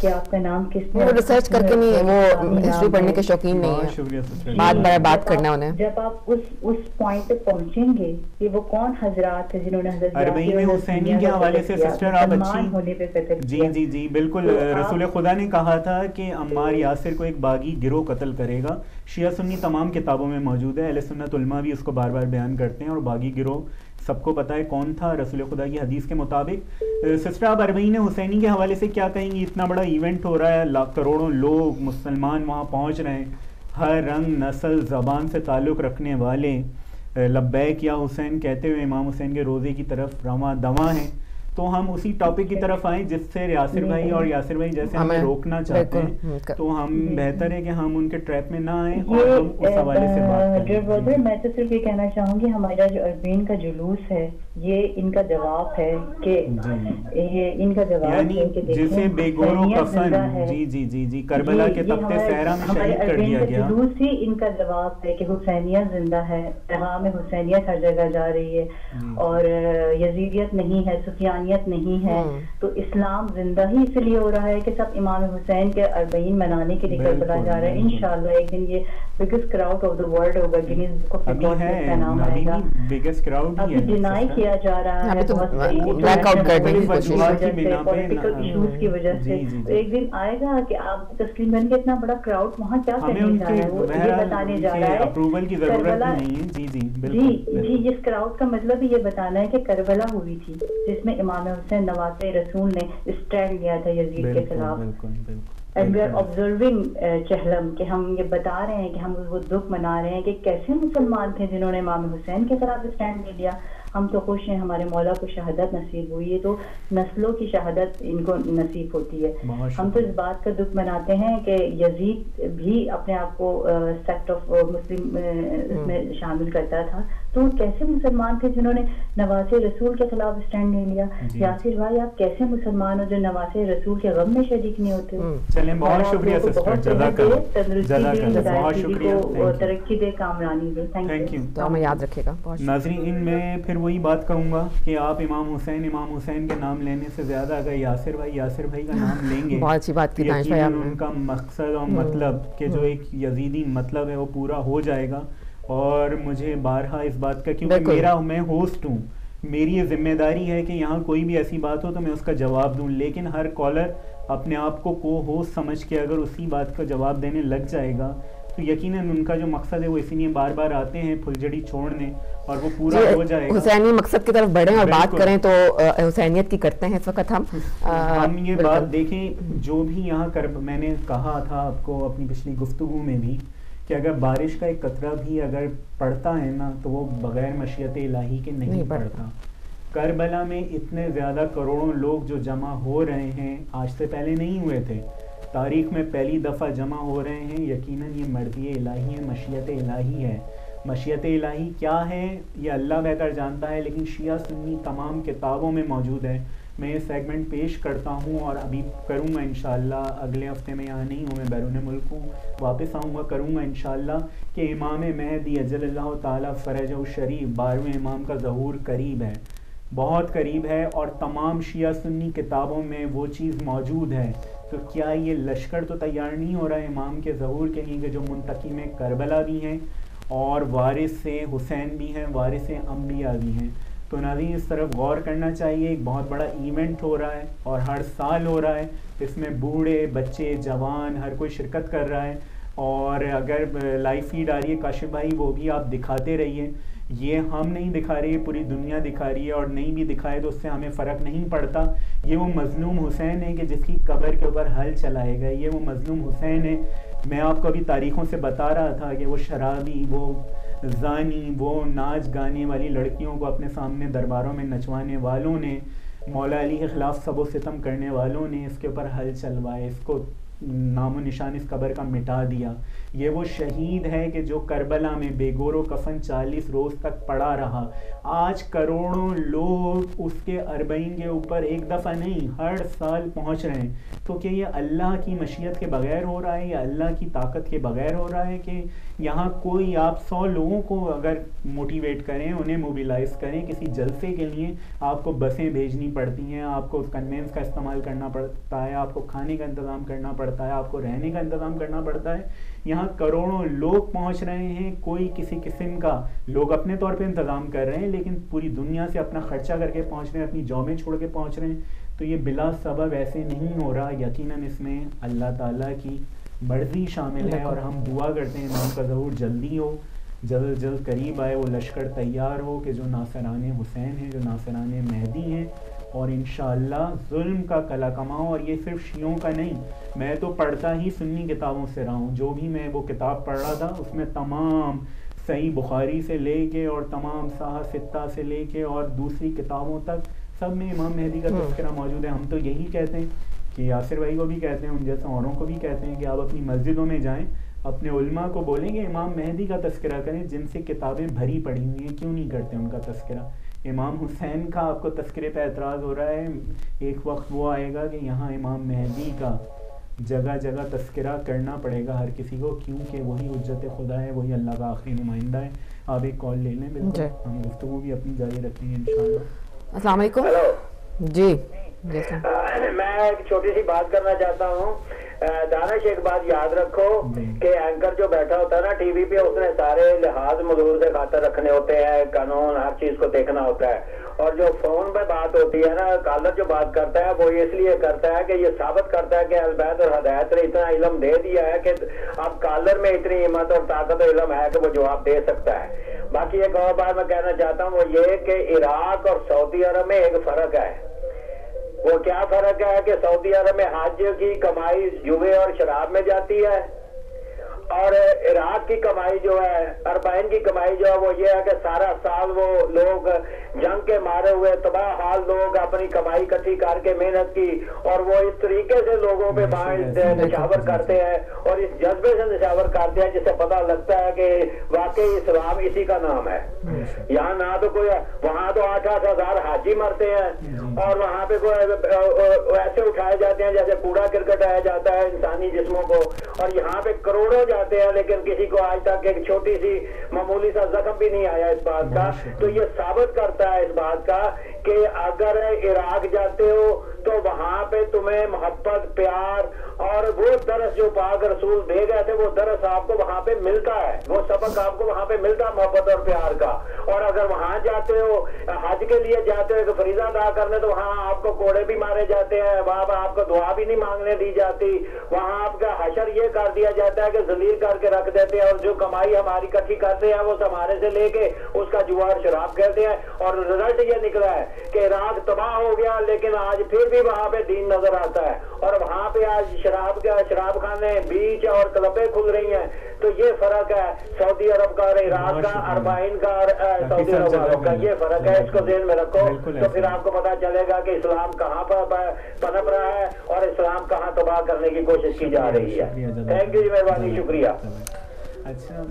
کہ آپ کا نام کس وہ ریسرچ کر کے نہیں وہ ہسٹری پڑھنے کے شوقین نہیں ہیں۔ بات بار بات کرنا انہیں۔ جب آپ اس اس پوائنٹ تک پہنچیں گے کہ وہ کون حضرات ہیں جنہوں نے حضرت اربعین حسینی کے حوالے سے سسٹر آپ اچھی جی جی جی بالکل رسول خدا نے کہا تھا کہ عمار یاسر کو ایک باغی گروہ قتل کرے گا۔ شیعہ سنی تمام کتابوں میں موجود ہے اہل سنت علماء بھی اس کو بار بار بیان کرتے ہیں اور باغی گروہ سب کو پتہ ہے کون تھا رسول خدا کی حدیث کے مطابق۔ سسٹر، آپ اربعین حسینی کے حوالے سے کیا کہیں گی اتنا بڑا ایونٹ ہو رہا ہے لاکھ کروڑوں لوگ مسلمان وہاں پہنچ رہے ہیں۔ ہر رنگ، نسل، زبان سے تعلق رکھنے والے لبیک یا حسین کہتے ہوئے امام حسین کے روزے کی طرف رواں دواں ہیں۔ تو ہم اسی ٹاپک کی طرف آئیں جس سے یاسر بھائی اور یاسر بھائی جیسے ہمیں روکنا چاہتے ہیں تو ہم بہتر ہے کہ ہم ان کے ٹریپ میں نہ آئیں اور ہم اس حوالے سے بات کریں۔ میں تو صرف یہ کہنا چاہوں گی ہمارا جو اربین کا جلوس ہے یہ ان کا جواب ہے کہ جی۔ یہ ان کا جواب یعنی ہے کہ جسے بے گور و کفن۔ جی جی جی جی۔ کربلا کے تخت سہرا میں شہید کر دیا گیا۔ جلوس ہی ان کا جواب ہے کہ حسینیہ زندہ ہے۔ پیغام حسینیت ہر جگہ جا رہی ہے۔ جی۔ اور یزیدیت نہیں ہے سفیان روحانیت نہیں ہے۔ تو اسلام زندہ ہی اس لیے ہو رہا ہے کہ سب امام حسین کے اربعین منانے کے لیے کربلا جا رہا ہے انشاءاللہ ایک دن یہ biggest crowd of the world ہوگا گنیز بک آف ریکارڈ کا نام آئے گا بگیسٹ کراؤڈ ابھی ڈینائی کیا جا رہا ہے بلیک آؤٹ کرنے کی کوشش پولیٹیکل ایشوز کی وجہ سے ایک دن آئے گا کہ آپ تسلیم بن کے اتنا بڑا کراؤڈ وہاں کیا کرنے جا رہا ہے وہ یہ بتانے جا رہا ہے اپروول کی ضرورت نہیں ہے جی جی جی جی جس کراؤڈ کا مطلب یہ بتانا ہے کہ کربلا ہوئی تھی جس میں امام امام حسین نواز رسول نے اسٹینڈ لیا تھا یزید کے خلاف اینڈ وی آر آبزرونگ چہلم کہ ہم یہ بتا رہے ہیں کہ ہم وہ دکھ منا رہے ہیں کہ کیسے مسلمان تھے جنہوں نے امام حسین کے خلاف اسٹینڈ لے لیا ہم تو خوش ہیں ہمارے مولا کو شہادت نصیب ہوئی ہے تو نسلوں کی شہادت ان کو نصیب ہوتی ہے۔ ہم تو اس بات کا دکھ مناتے ہیں کہ یزید بھی اپنے آپ کو سیکٹ آف مسلم اس میں شامل کرتا تھا۔ تو کیسے مسلمان تھے جنہوں نے نواز رسول کے خلاف اسٹینڈ لے لیا؟ جی۔ یاسر بھائی آپ کیسے مسلمان ہو جو نواز رسول کے غم میں شریک نہیں ہوتے؟ بہت شکریہ ترقی دے کامرانی دے۔ تھینک یو یاد رکھے گا۔ ناظرین میں پھر وہی بات کہوں گا کہ آپ امام حسین امام حسین کے نام لینے سے زیادہ اگر یاسر بھائی یاسر بھائی کا نام لیں گے بہت اچھی بات کی ان کا مقصد اور مطلب کہ جو ایک یزیدی مطلب ہے وہ پورا ہو جائے گا۔ اور مجھے بارہا اس بات کا کیونکہ میرا میں ہوسٹ ہوں۔ میری یہ ذمہ داری ہے کہ یہاں کوئی بھی ایسی بات ہو تو میں اس کا جواب دوں۔ لیکن ہر کالر اپنے آپ کو کو ہوسٹ سمجھ کے اگر اسی بات کا جواب دینے لگ جائے گا تو یقیناً ان کا جو مقصد ہے وہ اسی لیے بار بار آتے ہیں پھلجڑی چھوڑنے اور وہ پورا جی، ہو جائے حسینی مقصد کی طرف بڑھیں اور بات کریں تو حسینیت کی کرتے ہیں اس وقت ہم۔ ہم یہ بات دیکھیں جو بھی یہاں کر میں نے کہا تھا آپ کو اپنی پچھلی گفتگو میں بھی کہ اگر بارش کا ایک قطرہ بھی اگر پڑتا ہے نا تو وہ بغیر مشیت الہی کے نہیں پڑتا۔ کربلا میں اتنے زیادہ کروڑوں لوگ جو جمع ہو رہے ہیں آج سے پہلے نہیں ہوئے تھے۔ تاریخ میں پہلی دفعہ جمع ہو رہے ہیں، یقیناً یہ مرضی الہی ہے مشیت الہی ہے مشیت الہی کیا ہے؟ یہ اللہ بہتر جانتا ہے، لیکن شیعہ سنی تمام کتابوں میں موجود ہے۔ میں یہ سیگمنٹ پیش کرتا ہوں اور ابھی کروں گا انشاءاللہ۔ اگلے ہفتے میں یہاں نہیں ہوں، میں بیرون ملک ہوں۔ واپس آؤں گا، کروں گا انشاءاللہ کہ امام مہدی اجل اللہ تعالیٰ فرج و شریف بارہویں امام کا ظہور قریب ہے۔ بہت قریب ہے اور تمام شیعہ سنی کتابوں میں وہ چیز موجود ہے۔ تو کیا یہ لشکر تو تیار نہیں ہو رہا ہے امام کے ظہور کے لیے کہ جو منتقی میں کربلا بھی ہیں اور وارث سے حسین بھی ہیں، وارث انبیاء بھی ہیں؟ تو ناظرین، اس طرف غور کرنا چاہیے، ایک بہت بڑا ایونٹ ہو رہا ہے اور ہر سال ہو رہا ہے اس میں بوڑھے، بچے، جوان، ہر کوئی شرکت کر رہا ہے اور اگر لائیو فیڈ آ رہی ہے، کاشف بھائی وہ بھی آپ دکھاتے رہیے۔ یہ ہم نہیں دکھا رہی ہے پوری دنیا دکھا رہی ہے اور نہیں بھی دکھائے تو اس سے ہمیں فرق نہیں پڑتا۔ یہ وہ مظلوم حسین ہے کہ جس کی قبر کے اوپر حل چلائے گا یہ وہ مظلوم حسین ہے۔ میں آپ کو ابھی تاریخوں سے بتا رہا تھا کہ وہ شرابی، وہ زانی، وہ ناچ گانے والی لڑکیوں کو اپنے سامنے درباروں میں نچوانے والوں نے، مولا علی کے خلاف سب و ستم کرنے والوں نے اس کے اوپر حل چلوائے، اس کو نام و نشان اس قبر کا مٹا دیا۔ یہ وہ شہید ہے کہ جو کربلا میں بےگور و کفن چالیس روز تک پڑا رہا۔ آج کروڑوں لوگ اس کے اربعین کے اوپر ایک دفعہ نہیں، ہر سال پہنچ رہے ہیں۔ تو کہ یہ اللہ کی مشیت کے بغیر ہو رہا ہے یا اللہ کی طاقت کے بغیر ہو رہا ہے کہ یہاں کوئی آپ سو لوگوں کو اگر موٹیویٹ کریں، انہیں موبیلائز کریں کسی جلسے کے لیے؟ آپ کو بسیں بھیجنی پڑتی ہیں، آپ کو کنوینس کا استعمال کرنا پڑتا ہے، آپ کو کھانے کا انتظام کرنا پڑتا ہے، آپ کو رہنے کا انتظام کرنا پڑتا ہے۔ یہاں کروڑوں لوگ پہنچ رہے ہیں، کوئی کسی قسم کا، لوگ اپنے طور پہ انتظام کر رہے ہیں، لیکن پوری دنیا سے اپنا خرچہ کر کے پہنچ رہے ہیں، اپنی جومیں چھوڑ کے پہنچ رہے ہیں۔ تو یہ بلا سبب ایسے نہیں ہو رہا، یقیناً اس میں اللہ تعالیٰ کی مرضی شامل ہے۔ اور ہم دعا کرتے ہیں، امام کا ضرور جلدی ہو، جلد جلد قریب آئے، وہ لشکر تیار ہو کہ جو ناصران حسین ہیں، جو ناصران مہدی ہیں اور انشاءاللہ ظلم کا کلا کماؤں اور یہ صرف شیعوں کا نہیں میں تو پڑھتا ہی سنی کتابوں سے رہا ہوں۔ جو بھی میں وہ کتاب پڑھ رہا تھا اس میں تمام صحیح بخاری سے لے کے اور تمام صاح ستہ سے لے کے اور دوسری کتابوں تک سب میں امام مہدی کا تذکرہ موجود ہے۔ ہم تو یہی کہتے ہیں کہ یاسر بھائی کو بھی کہتے ہیں ان جیسے اوروں کو بھی کہتے ہیں کہ آپ اپنی مسجدوں میں جائیں اپنے علماء کو بولیں گے امام مہدی کا تذکرہ کریں جن سے کتابیں بھری پڑی ہوئی ہیں کیوں نہیں کرتے ان کا تذکرہ؟ امام حسین کا آپ کو تذکرے پہ اعتراض ہو رہا ہے۔ ایک وقت وہ آئے گا کہ یہاں امام مہدی کا جگہ جگہ تذکرہ کرنا پڑے گا ہر کسی کو کیونکہ وہی حجت خدا ہے وہی اللہ کا آخری نمائندہ ہے۔ آپ ایک کال لے لیں بالکل۔ جی۔ ہم گفتگو بھی اپنی جاری رکھیں گے انشاءاللہ۔ السلام علیکم۔ جی۔ میں ایک چھوٹی سی بات کرنا چاہتا ہوں۔ دانش ایک بات یاد رکھو کہ اینکر جو بیٹھا ہوتا ہے نا ٹی وی پہ اس نے سارے لحاظ مزور سے خاطر رکھنے ہوتے ہیں قانون ہر چیز کو دیکھنا ہوتا ہے۔ اور جو فون پہ بات ہوتی ہے نا کالر جو بات کرتا ہے وہ اس لیے کرتا ہے کہ یہ ثابت کرتا ہے کہ البید اور ہدایت نے اتنا علم دے دیا ہے کہ اب کالر میں اتنی ہمت اور طاقت و علم ہے کہ وہ جواب دے سکتا ہے۔ باقی ایک اور بات میں کہنا چاہتا ہوں وہ یہ کہ عراق اور سعودی عرب میں ایک فرق ہے۔ وہ کیا فرق ہے کہ سعودی عرب میں حج کی کمائی جوے اور شراب میں جاتی ہے؟ اور عراق کی کمائی جو ہے اربائن کی کمائی جو ہے وہ یہ ہے کہ سارا سال وہ لوگ جنگ کے مارے ہوئے تباہ حال لوگ اپنی کمائی کٹھی کر کے محنت کی اور وہ اس طریقے سے لوگوں پہ نشاور کرتے ہیں اور اس جذبے سے نشاور کرتے ہیں جس سے پتا لگتا ہے کہ واقعی اسلام اسی کا نام ہے۔ یہاں نہ تو کوئی وہاں تو آٹھ آٹھ ہزار حاجی مرتے ہیں اور وہاں پہ کوئی ایسے اٹھائے جاتے ہیں جیسے کوڑا کرکٹ آیا جاتا ہے انسانی جسموں کو اور یہاں پہ کروڑوں جاتے ہیں لیکن کسی کو آج تک ایک چھوٹی سی معمولی سا زخم بھی نہیں آیا اس بات کا۔ تو یہ ثابت کرتا ہے اس بات کا کہ اگر عراق جاتے ہو تو وہاں پہ تمہیں محبت، پیار اور وہ درس جو پاک رسول دے گئے تھے، وہ درس آپ کو وہاں پہ ملتا ہے۔ وہ سبق آپ کو وہاں پہ ملتا محبت اور پیار کا۔ اور اگر وہاں جاتے ہو، حج کے لیے جاتے ہو فریضہ ادا کرنے، تو وہاں آپ کو کوڑے بھی مارے جاتے ہیں، وہاں پہ آپ کو دعا بھی نہیں مانگنے دی جاتی۔ وہاں آپ کا حشر یہ کر دیا جاتا ہے کہ زلیل کر کے رکھ دیتے ہیں اور جو کمائی ہماری کٹھی کرتے ہیں، وہ ہمارے سے لے کے اس کا جوار، شراب کہتے ہیں۔ اور رزلٹ یہ نکلا ہے کہ رات تباہ ہو گیا لیکن آج پھر بھی وہاں پہ دین نظر آتا ہے۔ اور وہاں پہ آج شراب کا شراب خانے بیچ اور کلبیں کھل رہی ہیں۔ تو یہ فرق ہے سعودی عرب کا اور عراق کا اربائن کا اور سعودی عرب والوں کا۔ یہ فرق ہے اس کو ذہن میں رکھو۔ تو پھر آپ کو پتا چلے گا کہ اسلام کہاں پر پنپ رہا ہے اور اسلام کہاں تباہ کرنے کی کوشش کی جا رہی ہے۔ تھینک یو جی مہربانی شکریہ۔ اچھا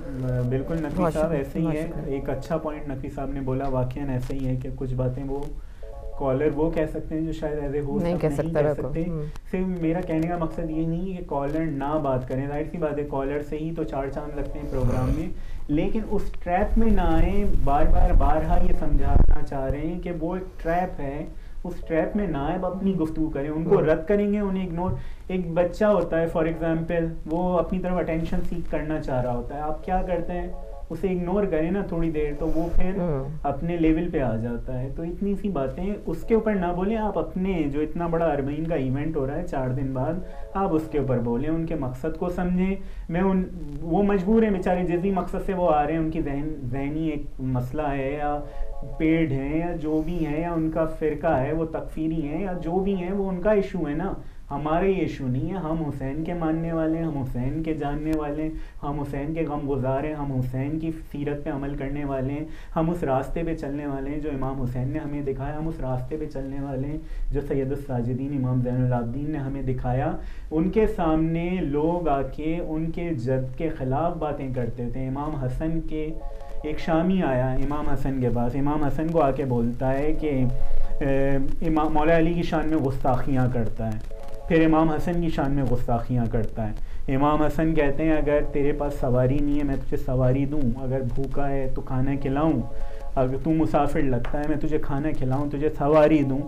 بالکل نقی صاحب ایسے ہی ہے۔ ایک اچھا پوائنٹ نقی صاحب نے بولا واقعہ ایسے ہی ہے کہ کچھ باتیں وہ کالر وہ کہہ سکتے ہیں جو شاید ایز اے ہوسٹ نہیں کہہ سکتے۔ صرف میرا کہنے کا مقصد یہ نہیں ہے کہ کالر نہ بات کریں ظاہر سی بات ہے کالر سے ہی تو چار چاند لگتے ہیں پروگرام میں۔ لیکن اس ٹریپ میں نہ آئیں بار بار بارہا یہ سمجھانا چاہ رہے ہیں کہ وہ ایک ٹریپ ہے۔ اس ٹریپ میں نہ آئے اپنی گفتگو کریں۔ ان کو رد کریں گے انہیں اگنور ایک بچہ ہوتا ہے فار ایگزامپل وہ اپنی طرف اٹینشن سیکھ کرنا چاہ رہا ہوتا ہے۔ آپ کیا کرتے ہیں؟ اسے اگنور کریں نا تھوڑی دیر تو وہ پھر اپنے لیول پہ آ جاتا ہے۔ تو اتنی سی باتیں اس کے اوپر نہ بولیں۔ آپ اپنے جو اتنا بڑا اربعین کا ایونٹ ہو رہا ہے چار دن بعد آپ اس کے اوپر بولیں ان کے مقصد کو سمجھیں۔ میں ان وہ مجبور ہیں بیچارے جس بھی مقصد سے وہ آ رہے ہیں ان کی ذہن ذہنی ایک مسئلہ ہے یا پیڑ ہیں یا جو بھی ہیں یا ان کا فرقہ ہے، وہ تکفیری ہیں یا جو بھی ہیں، وہ ان کا ایشو ہے نا۔ ہمارے یہ ایشو نہیں ہے۔ ہم حسین کے ماننے والے ہیں، ہم حسین کے جاننے والے ہیں۔ ہم حسین کے غم گزار ہیں، ہم حسین کی سیرت پہ عمل کرنے والے ہیں۔ ہم اس راستے پہ چلنے والے ہیں، جو امام حسین نے ہمیں دکھایا۔ ہم اس راستے پہ چلنے والے ہیں، جو سید الساجدین امام زین العابدین نے ہمیں دکھایا۔ ان کے سامنے لوگ آ کے، ان کے جد کے خلاف باتیں کرتے تھے۔ امام حسن کے ایک شامی آیا امام حسن کے پاس۔ امام حسن کو آ کے بولتا ہے کہ امام، مولا علی کی شان میں گستاخیاں کرتا ہے۔ پھر امام حسن کی شان میں گستاخیاں کرتا ہے۔ امام حسن کہتے ہیں، اگر تیرے پاس سواری نہیں ہے، میں تجھے سواری دوں۔ اگر بھوکا ہے تو کھانا کھلاؤں۔ اگر تو مسافر لگتا ہے، میں تجھے کھانا کھلاؤں، تجھے سواری دوں۔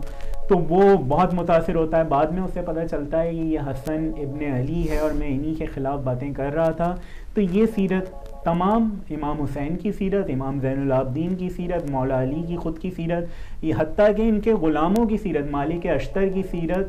تو وہ بہت متاثر ہوتا ہے۔ بعد میں اسے پتہ چلتا ہے کہ یہ حسن ابن علی ہے اور میں انہی کے خلاف باتیں کر رہا تھا۔ تو یہ سیرت تمام، امام حسین کی سیرت، امام زین العابدین کی سیرت، مولا علی کی خود کی سیرت، یہ حتیٰ کہ ان کے غلاموں کی سیرت، مالک اشتر کی سیرت،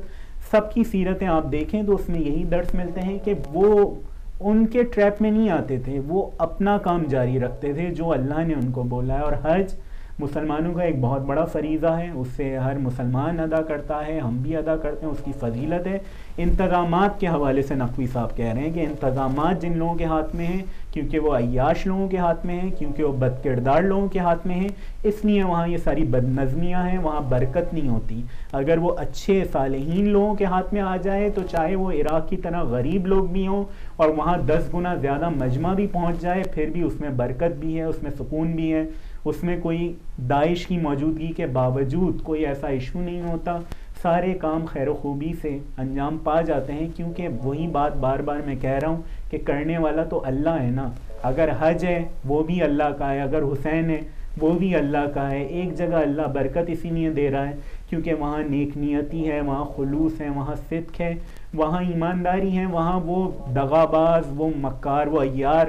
سب کی سیرتیں آپ دیکھیں تو اس میں یہی درس ملتے ہیں کہ وہ ان کے ٹریپ میں نہیں آتے تھے، وہ اپنا کام جاری رکھتے تھے جو اللہ نے ان کو بولا ہے۔ اور حج مسلمانوں کا ایک بہت بڑا فریضہ ہے، اس سے ہر مسلمان ادا کرتا ہے، ہم بھی ادا کرتے ہیں، اس کی فضیلت ہے۔ انتظامات کے حوالے سے نقوی صاحب کہہ رہے ہیں کہ انتظامات جن لوگوں کے ہاتھ میں ہیں کیونکہ وہ عیاش لوگوں کے ہاتھ میں ہیں، کیونکہ وہ بد کردار لوگوں کے ہاتھ میں ہیں۔ اس لیے وہاں یہ ساری بد نظمیاں ہیں، وہاں برکت نہیں ہوتی۔ اگر وہ اچھے صالحین لوگوں کے ہاتھ میں آ جائے تو چاہے وہ عراق کی طرح غریب لوگ بھی ہوں اور وہاں دس گنا زیادہ مجمع بھی پہنچ جائے، پھر بھی اس میں برکت بھی ہے، اس میں سکون بھی ہے۔ اس میں کوئی داعش کی موجودگی کے باوجود کوئی ایسا ایشو نہیں ہوتا۔ سارے کام خیر و خوبی سے انجام پا جاتے ہیں، کیونکہ وہی بات بار بار میں کہہ رہا ہوں کہ کرنے والا تو اللہ ہے نا۔ اگر حج ہے، وہ بھی اللہ کا ہے۔ اگر حسین ہے، وہ بھی اللہ کا ہے۔ ایک جگہ اللہ برکت اسی لیے دے رہا ہے، کیونکہ وہاں نیک نیتی ہے، وہاں خلوص ہے، وہاں صدق ہے، وہاں ایمانداری ہے، وہاں وہ دغاباز، وہ مکار، وہ ایار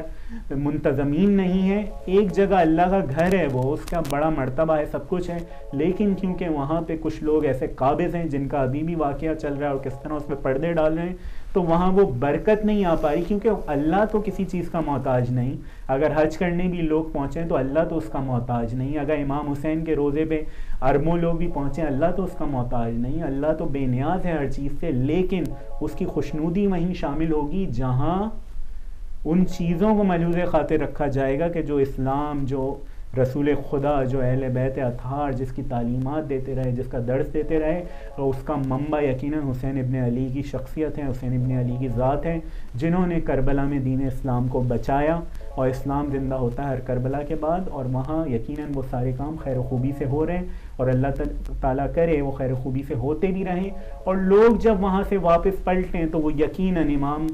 منتظمین نہیں ہے۔ ایک جگہ اللہ کا گھر ہے، وہ اس کا بڑا مرتبہ ہے، سب کچھ ہے۔ لیکن کیونکہ وہاں پہ کچھ لوگ ایسے قابض ہیں جن کا ابھی بھی واقعہ چل رہا ہے اور کس طرح اس پہ پردے ڈال رہے ہیں تو وہاں وہ برکت نہیں آ پا رہی کیونکہ اللہ تو کسی چیز کا محتاج نہیں۔ اگر حج کرنے بھی لوگ پہنچیں تو اللہ تو اس کا محتاج نہیں۔ اگر امام حسین کے روزے پہ اربوں لوگ بھی پہنچیں اللہ تو اس کا محتاج نہیں۔ اللہ تو بے نیاز ہے ہر چیز سے، لیکن اس کی خوشنودی وہیں شامل ہوگی جہاں ان چیزوں کو مجوز خاطر رکھا جائے گا کہ جو اسلام، جو رسول خدا جو اہل بیت اتھار جس کی تعلیمات دیتے رہے، جس کا درس دیتے رہے، اور اس کا منبع یقیناً حسین ابن علی کی شخصیت ہے حسین ابن علی کی ذات ہے جنہوں نے کربلا میں دین اسلام کو بچایا، اور اسلام زندہ ہوتا ہے ہر کربلا کے بعد، اور وہاں یقیناً وہ سارے کام خیر و خوبی سے ہو رہے ہیں اور اللہ تعالیٰ کرے، وہ خیر و خوبی سے ہوتے بھی رہیں، اور لوگ جب وہاں سے واپس پلٹیں تو وہ یقیناً امام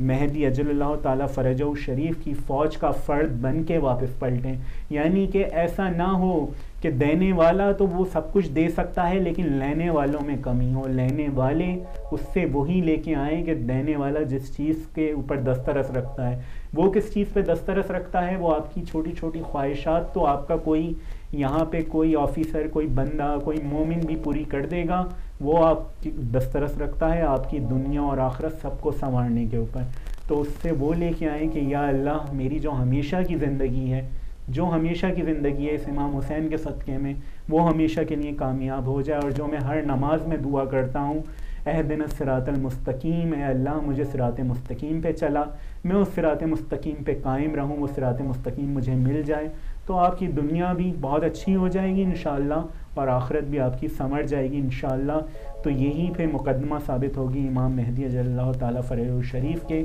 مہدی اجل اللہ تعالیٰ فرج شریف کی فوج کا فرد بن کے واپس پلٹیں۔ یعنی کہ ایسا نہ ہو کہ دینے والا تو وہ سب کچھ دے سکتا ہے، لیکن لینے والوں میں کمی ہو۔ لینے والے اس سے وہی لے کے آئیں کہ دینے والا جس چیز کے اوپر دسترس رکھتا ہے۔ وہ کس چیز پہ دسترس رکھتا ہے؟ وہ آپ کی چھوٹی چھوٹی خواہشات تو آپ کا کوئی یہاں پہ کوئی آفیسر، کوئی بندہ، کوئی مومن بھی پوری کر دے گا۔ وہ آپ کی دسترس رکھتا ہے آپ کی دنیا اور آخرت سب کو سنوارنے کے اوپر۔ تو اس سے وہ لے کے آئیں کہ یا اللہ، میری جو ہمیشہ کی زندگی ہے، جو ہمیشہ کی زندگی ہے اس امام حسین کے صدقے میں، وہ ہمیشہ کے لیے کامیاب ہو جائے اور جو میں ہر نماز میں دعا کرتا ہوں اہ دن سرات المستقیم، اے اللہ، مجھے سرات مستقیم پہ چلا۔ میں اس سرات مستقیم پہ قائم رہوں، وہ سرات مستقیم مجھے مل جائے۔ تو آپ کی دنیا بھی بہت اچھی ہو جائے گی انشاءاللہ۔ اور آخرت بھی آپ کی سمجھ جائے گی انشاءاللہ۔ تو یہی پھر مقدمہ ثابت ہوگی امام مہدی اجل اللہ تعالیٰ فرح الشریف کے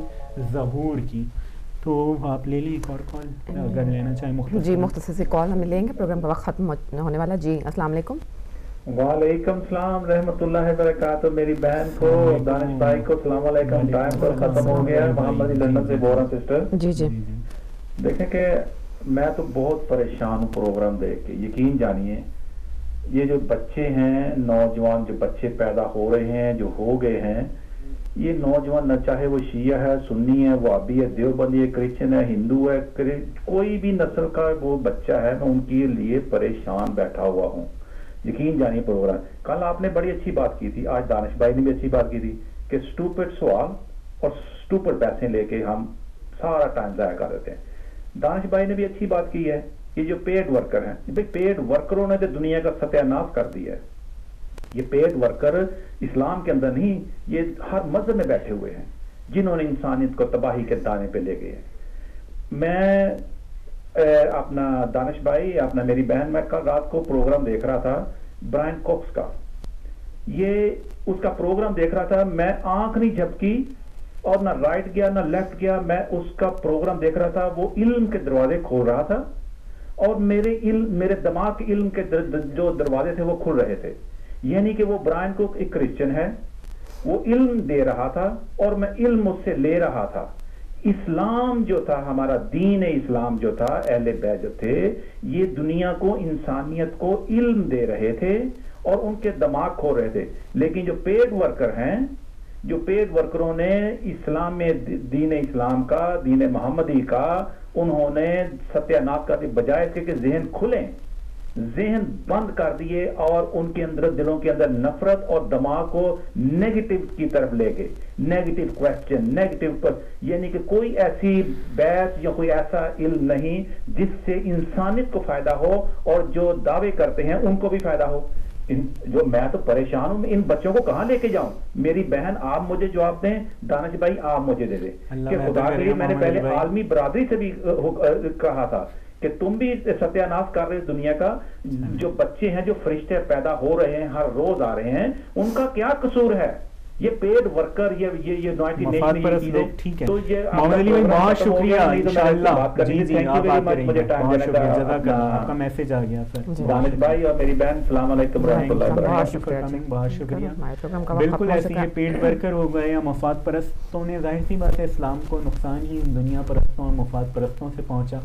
ظہور کی۔ تو آپ لے لیں ایک اور کال اگر لینا چاہیں مختصر جی مختصر سے کال ہم لیں گے پروگرام کا وقت ختم ہونے والا جی السلام علیکم۔ وعلیکم السلام رحمۃ اللہ وبرکاتہ۔ میری بہن کو دانش بھائی کو السلام علیکم۔ ٹائم پر ختم ہو گیا۔ محمد لندن سے بول رہا سسٹر۔ جی جی۔ دیکھیں کہ میں تو بہت پریشان ہوں پروگرام دیکھ کے۔ یقین جانیے یہ جو بچے ہیں، نوجوان جو بچے پیدا ہو رہے ہیں، جو ہو گئے ہیں، یہ نوجوان نہ چاہے وہ شیعہ ہے، سنی ہے وہ ہے، دیوبندی ہے، کرسچن ہے، ہندو ہے کوئی بھی نسل کا وہ بچہ ہے، میں ان کے لیے پریشان بیٹھا ہوا ہوں۔ یقین جانیے پروگرام۔ کل آپ نے بڑی اچھی بات کی تھی، آج دانش بھائی نے بھی اچھی بات کی تھی کہ سٹوپٹ سوال اور سٹوپٹ پیسے لے کے ہم سارا ٹائم ضائع کر دیتے ہیں۔ دانش بھائی نے بھی اچھی بات کی ہے۔ یہ جو پیڈ ورکر ہیں پیڈ ورکروں نے تو دنیا کا ستیہ ناش کر دیا ہے۔ یہ پیڈ ورکر اسلام کے اندر نہیں، یہ ہر مذہب میں بیٹھے ہوئے ہیں، جنہوں نے انسانیت کو تباہی کے دانے پہ لے گئے ہیں۔ میں اپنا دانش بھائی، اپنا میری بہن، میں کل رات کو پروگرام دیکھ رہا تھا برائن کوکس کا۔ یہ اس کا پروگرام دیکھ رہا تھا، میں آنکھ نہیں جھپکی اور نہ رائٹ گیا، نہ لیفٹ گیا، میں اس کا پروگرام دیکھ رہا تھا، وہ علم کے دروازے کھول رہا تھا۔ اور میرے علم، میرے دماغ کے علم کے در جو دروازے تھے وہ کھل رہے تھے۔ یعنی کہ وہ برائن کو ایک کرسچن ہے۔ وہ علم دے رہا تھا اور میں علم اس سے لے رہا تھا۔ اسلام جو تھا، ہمارا دین اسلام جو تھا، اہل بیت جو تھے، یہ دنیا کو، انسانیت کو علم دے رہے تھے اور ان کے دماغ کھو رہے تھے۔ لیکن جو پیڈ ورکر ہیں، جو پیڈ ورکروں نے اسلام میں دین اسلام کا، دین محمدی کا انہوں نے ستیہ نات کا بجائے تھے کہ ذہن کھلیں، ذہن بند کر دیے اور ان کے اندر دلوں کے اندر نفرت اور دماغ کو نیگیٹو کی طرف لے گئے۔ نیگیٹو کوشچن نیگیٹو پر یعنی کہ کوئی ایسی بحث یا کوئی ایسا علم نہیں جس سے انسانیت کو فائدہ ہو اور جو دعوے کرتے ہیں ان کو بھی فائدہ ہو۔ جو میں تو پریشان ہوں ان بچوں کو کہاں لے کے جاؤں؟ میری بہن آپ مجھے جواب دیں دانش بھائی آپ مجھے دے دیں کہ خدا کے لیے میں نے پہلے عالمی برادری سے بھی کہا تھا کہ تم بھی ستیہ ناش کر رہے دنیا کا۔ جو بچے ہیں جو فرشتے پیدا ہو رہے ہیں ہر روز آ رہے ہیں ان کا کیا قصور ہے؟ یہ پیڈ ورکر یہ یہ نوائٹی نیشن ٹھیک ہے۔ محمد علی بھائی بہت شکریہ انشاءاللہ۔ جی جی آپ آتے رہیے بہت شکریہ اللہ آپ کا میسیج آ گیا سر۔ دانش بھائی اور میری بہن السلام علیکم ورحمۃ اللہ وبرکاتہ۔ بہت شکریہ بالکل ایسے یہ پیڈ ورکر ہو گئے یا مفاد پرستوں نے ظاہر سی بات ہے اسلام کو نقصان ہی دنیا پرستوں اور مفاد پرستوں سے پہنچا۔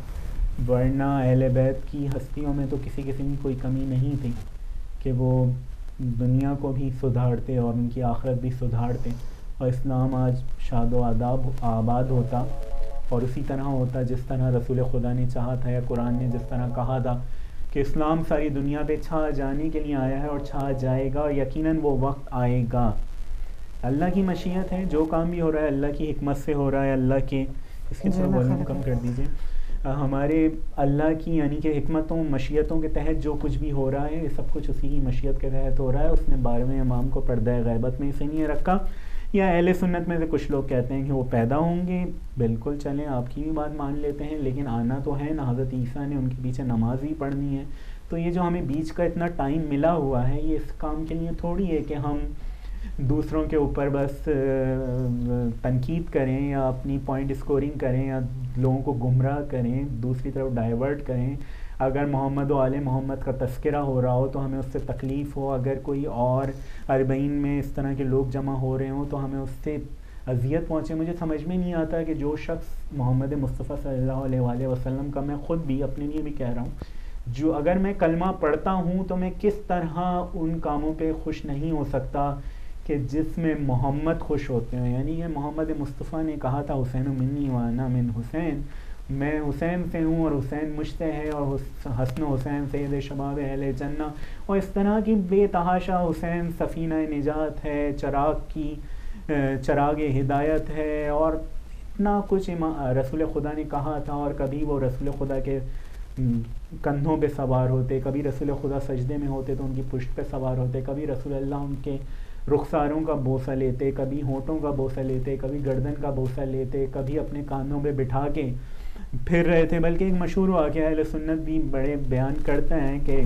ورنہ اہل بیت کی ہستیوں میں تو کسی قسم کی کوئی کمی نہیں تھی کہ وہ دنیا کو بھی سدھارتے اور ان کی آخرت بھی سدھارتے اور اسلام آج شاد و آداب آباد ہوتا اور اسی طرح ہوتا جس طرح رسول خدا نے چاہا تھا یا قرآن نے جس طرح کہا تھا کہ اسلام ساری دنیا پہ چھا جانے کے لیے آیا ہے اور چھا جائے گا اور یقیناً وہ وقت آئے گا۔ اللہ کی مشیت ہے جو کام بھی ہو رہا ہے اللہ کی حکمت سے ہو رہا ہے اللہ کے اس کے ساتھ کم کر دیجیے ہمارے اللہ کی یعنی کہ حکمتوں، مشیتوں کے تحت جو کچھ بھی ہو رہا ہے، یہ سب کچھ اسی کی مشیت کے تحت ہو رہا ہے۔ اس نے بارہویں امام کو پردہ غیبت میں اسے نہیں رکھا۔ یا اہل سنت میں سے کچھ لوگ کہتے ہیں کہ وہ پیدا ہوں گے۔ بالکل چلیں، آپ کی بھی بات مان لیتے ہیں، لیکن آنا تو ہے۔ نہ حضرت عیسیٰ نے ان کے پیچھے نماز ہی پڑھنی ہے۔ تو یہ جو ہمیں بیچ کا اتنا ٹائم ملا ہوا ہے، یہ اس کام کے لیے تھوڑی ہے کہ ہم دوسروں کے اوپر بس تنقید کریں یا اپنی پوائنٹ اسکورنگ کریں یا لوگوں کو گمراہ کریں، دوسری طرف ڈائیورٹ کریں۔ اگر محمد و علیہ محمد کا تذکرہ ہو رہا ہو تو ہمیں اس سے تکلیف ہو۔ اگر کوئی اور اربعین میں اس طرح کے لوگ جمع ہو رہے ہوں تو ہمیں اس سے اذیت پہنچے۔ مجھے سمجھ میں نہیں آتا کہ جو شخص محمد مصطفیٰ صلی اللہ علیہ وآلہ وسلم کا میں خود بھی اپنے لیے بھی کہہ رہا ہوں۔ جو اگر میں کلمہ پڑھتا ہوں تو میں کس طرح ان کاموں پہ خوش نہیں ہو سکتا۔ کہ جس میں محمد خوش ہوتے ہیں۔ یعنی یہ محمد مصطفیٰ نے کہا تھا، حسین منی وانا من حسین۔ میں حسین سے ہوں اور حسین مشتے ہے اور حسن حسین سید شباب اہل جنہ۔ اور اس طرح کی بے تحاشا حسین سفینہ نجات ہے، چراغ کی چراغ ہدایت ہے۔ اور اتنا کچھ رسول خدا نے کہا تھا اور کبھی وہ رسول خدا کے کندھوں پہ سوار ہوتے، کبھی رسول خدا سجدے میں ہوتے تو ان کی پشت پہ سوار ہوتے، کبھی رسول اللہ ان کے رخساروں کا بوسہ لیتے، کبھی ہونٹوں کا بوسہ لیتے، کبھی گردن کا بوسہ لیتے، کبھی اپنے کانوں پہ بٹھا کے پھر رہے تھے۔ بلکہ ایک مشہور واقعہ اہل سنت بھی بڑے بیان کرتے ہیں کہ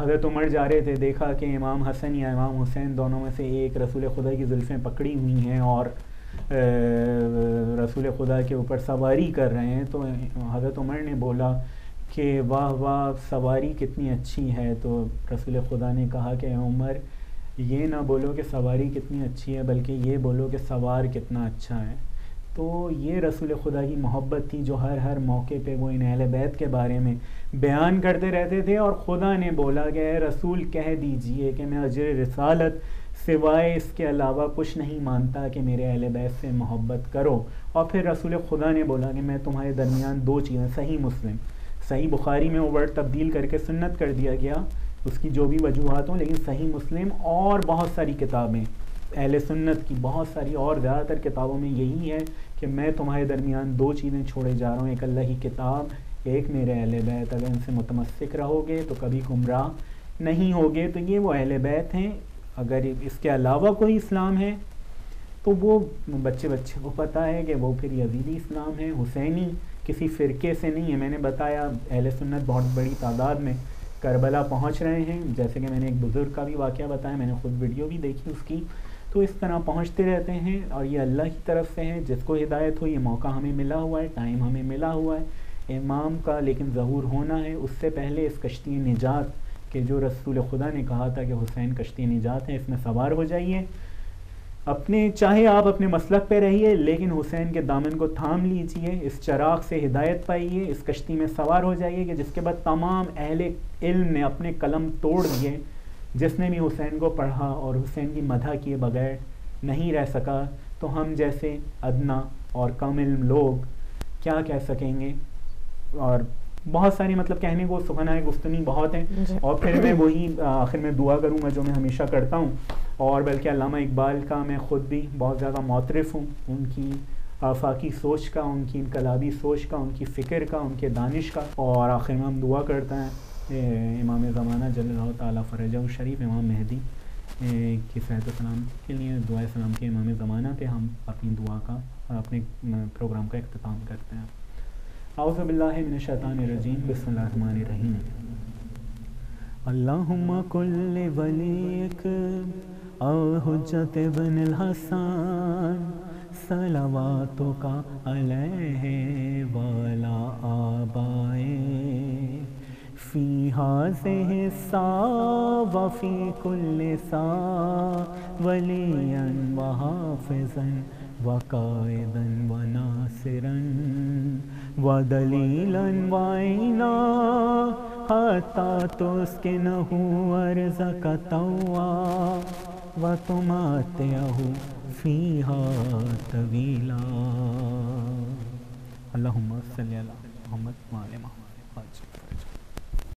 حضرت عمر جا رہے تھے، دیکھا کہ امام حسن یا امام حسین دونوں میں سے ایک رسول خدا کی زلفیں پکڑی ہوئی ہیں اور رسول خدا کے اوپر سواری کر رہے ہیں۔ تو حضرت عمر نے بولا کہ واہ واہ، سواری کتنی اچھی ہے۔ تو رسول خدا نے کہا کہ عمر یہ نہ بولو کہ سواری کتنی اچھی ہے، بلکہ یہ بولو کہ سوار کتنا اچھا ہے۔ تو یہ رسول خدا کی محبت تھی جو ہر ہر موقع پہ وہ ان اہل بیت کے بارے میں بیان کرتے رہتے تھے اور خدا نے بولا کہ اے رسول، کہہ دیجیے کہ میں اجر رسالت سوائے اس کے علاوہ کچھ نہیں مانتا کہ میرے اہل بیت سے محبت کرو۔ اور پھر رسول خدا نے بولا کہ میں تمہارے درمیان دو چیزیں، صحیح مسلم، صحیح بخاری میں وہ ورڈ تبدیل کر کے سنت کر دیا گیا۔ اس کی جو بھی وجوہات ہوں، لیکن صحیح مسلم اور بہت ساری کتابیں، اہل سنت کی بہت ساری اور زیادہ تر کتابوں میں یہی ہے کہ میں تمہارے درمیان دو چیزیں چھوڑے جا رہا ہوں۔ ایک اللہ کی کتاب، ایک میرے اہل بیت۔ اگر ان سے متمسک رہو گے تو کبھی گمراہ نہیں ہوگے۔ تو یہ وہ اہل بیت ہیں۔ اگر اس کے علاوہ کوئی اسلام ہے، تو وہ بچے بچے کو پتہ ہے کہ وہ پھر یزیدی اسلام ہے، حسینی، کسی فرقے سے نہیں ہے۔ میں نے بتایا، اہل سنت بہت بڑی تعداد میں کربلا پہنچ رہے ہیں۔ جیسے کہ میں نے ایک بزرگ کا بھی واقعہ بتایا، میں نے خود ویڈیو بھی دیکھی اس کی۔ تو اس طرح پہنچتے رہتے ہیں اور یہ اللہ کی طرف سے ہے۔ جس کو ہدایت ہو یہ موقع ہمیں ملا ہوا ہے، ٹائم ہمیں ملا ہوا ہے۔ امام کا لیکن ظہور ہونا ہے۔ اس سے پہلے اس کشتی نجات کہ جو رسول خدا نے کہا تھا کہ حسین کشتی نجات ہے، اس میں سوار ہو جائیے۔ اپنے چاہے آپ اپنے مسلک پہ رہیے، لیکن حسین کے دامن کو تھام لیجیے، اس چراغ سے ہدایت پائیے، اس کشتی میں سوار ہو جائیے کہ جس کے بعد تمام اہل علم نے اپنے قلم توڑ دیے، جس نے بھی حسین کو پڑھا اور حسین کی مدح کیے بغیر نہیں رہ سکا، تو ہم جیسے ادنا اور کم علم لوگ کیا کہہ سکیں گے؟ اور بہت ساری مطلب کہنے کو سخنائے گفتنی بہت ہیں۔ جی۔ اور پھر میں وہی آخر میں دعا کروں گا جو میں ہمیشہ کرتا ہوں۔ اور بلکہ علامہ اقبال کا میں خود بھی بہت زیادہ معترف ہوں۔ ان کی آفاقی سوچ کا ان کی انقلابی سوچ کا ان کی فکر کا ان کے دانش کا۔ اور آخر میں ہم دعا کرتے ہیں امام زمانہ جل اللہ تعالیٰ فرج شریف امام مہدی کی صحت السلام کے لیے دعائے سلام کے امام زمانہ پہ ہم اپنی دعا کا اور اپنے پروگرام کا اختتام کرتے ہیں۔ اعوذ باللہ من الشیطان الرجیم، بسم اللہ الرحمن الرحیم۔ اللہم کل ولیک او حجت بن الحسان صلواتو کا علیہ والا آبائے۔ فی حاضر سا وفی کل سا، ولیا و حافظا وقائدا وناصرا ودلیلا وعینا حتی تسکنہو ارزک توا وتماتعہو فیہا طویلا اللہم صلی اللہ محمد وعلى محمد۔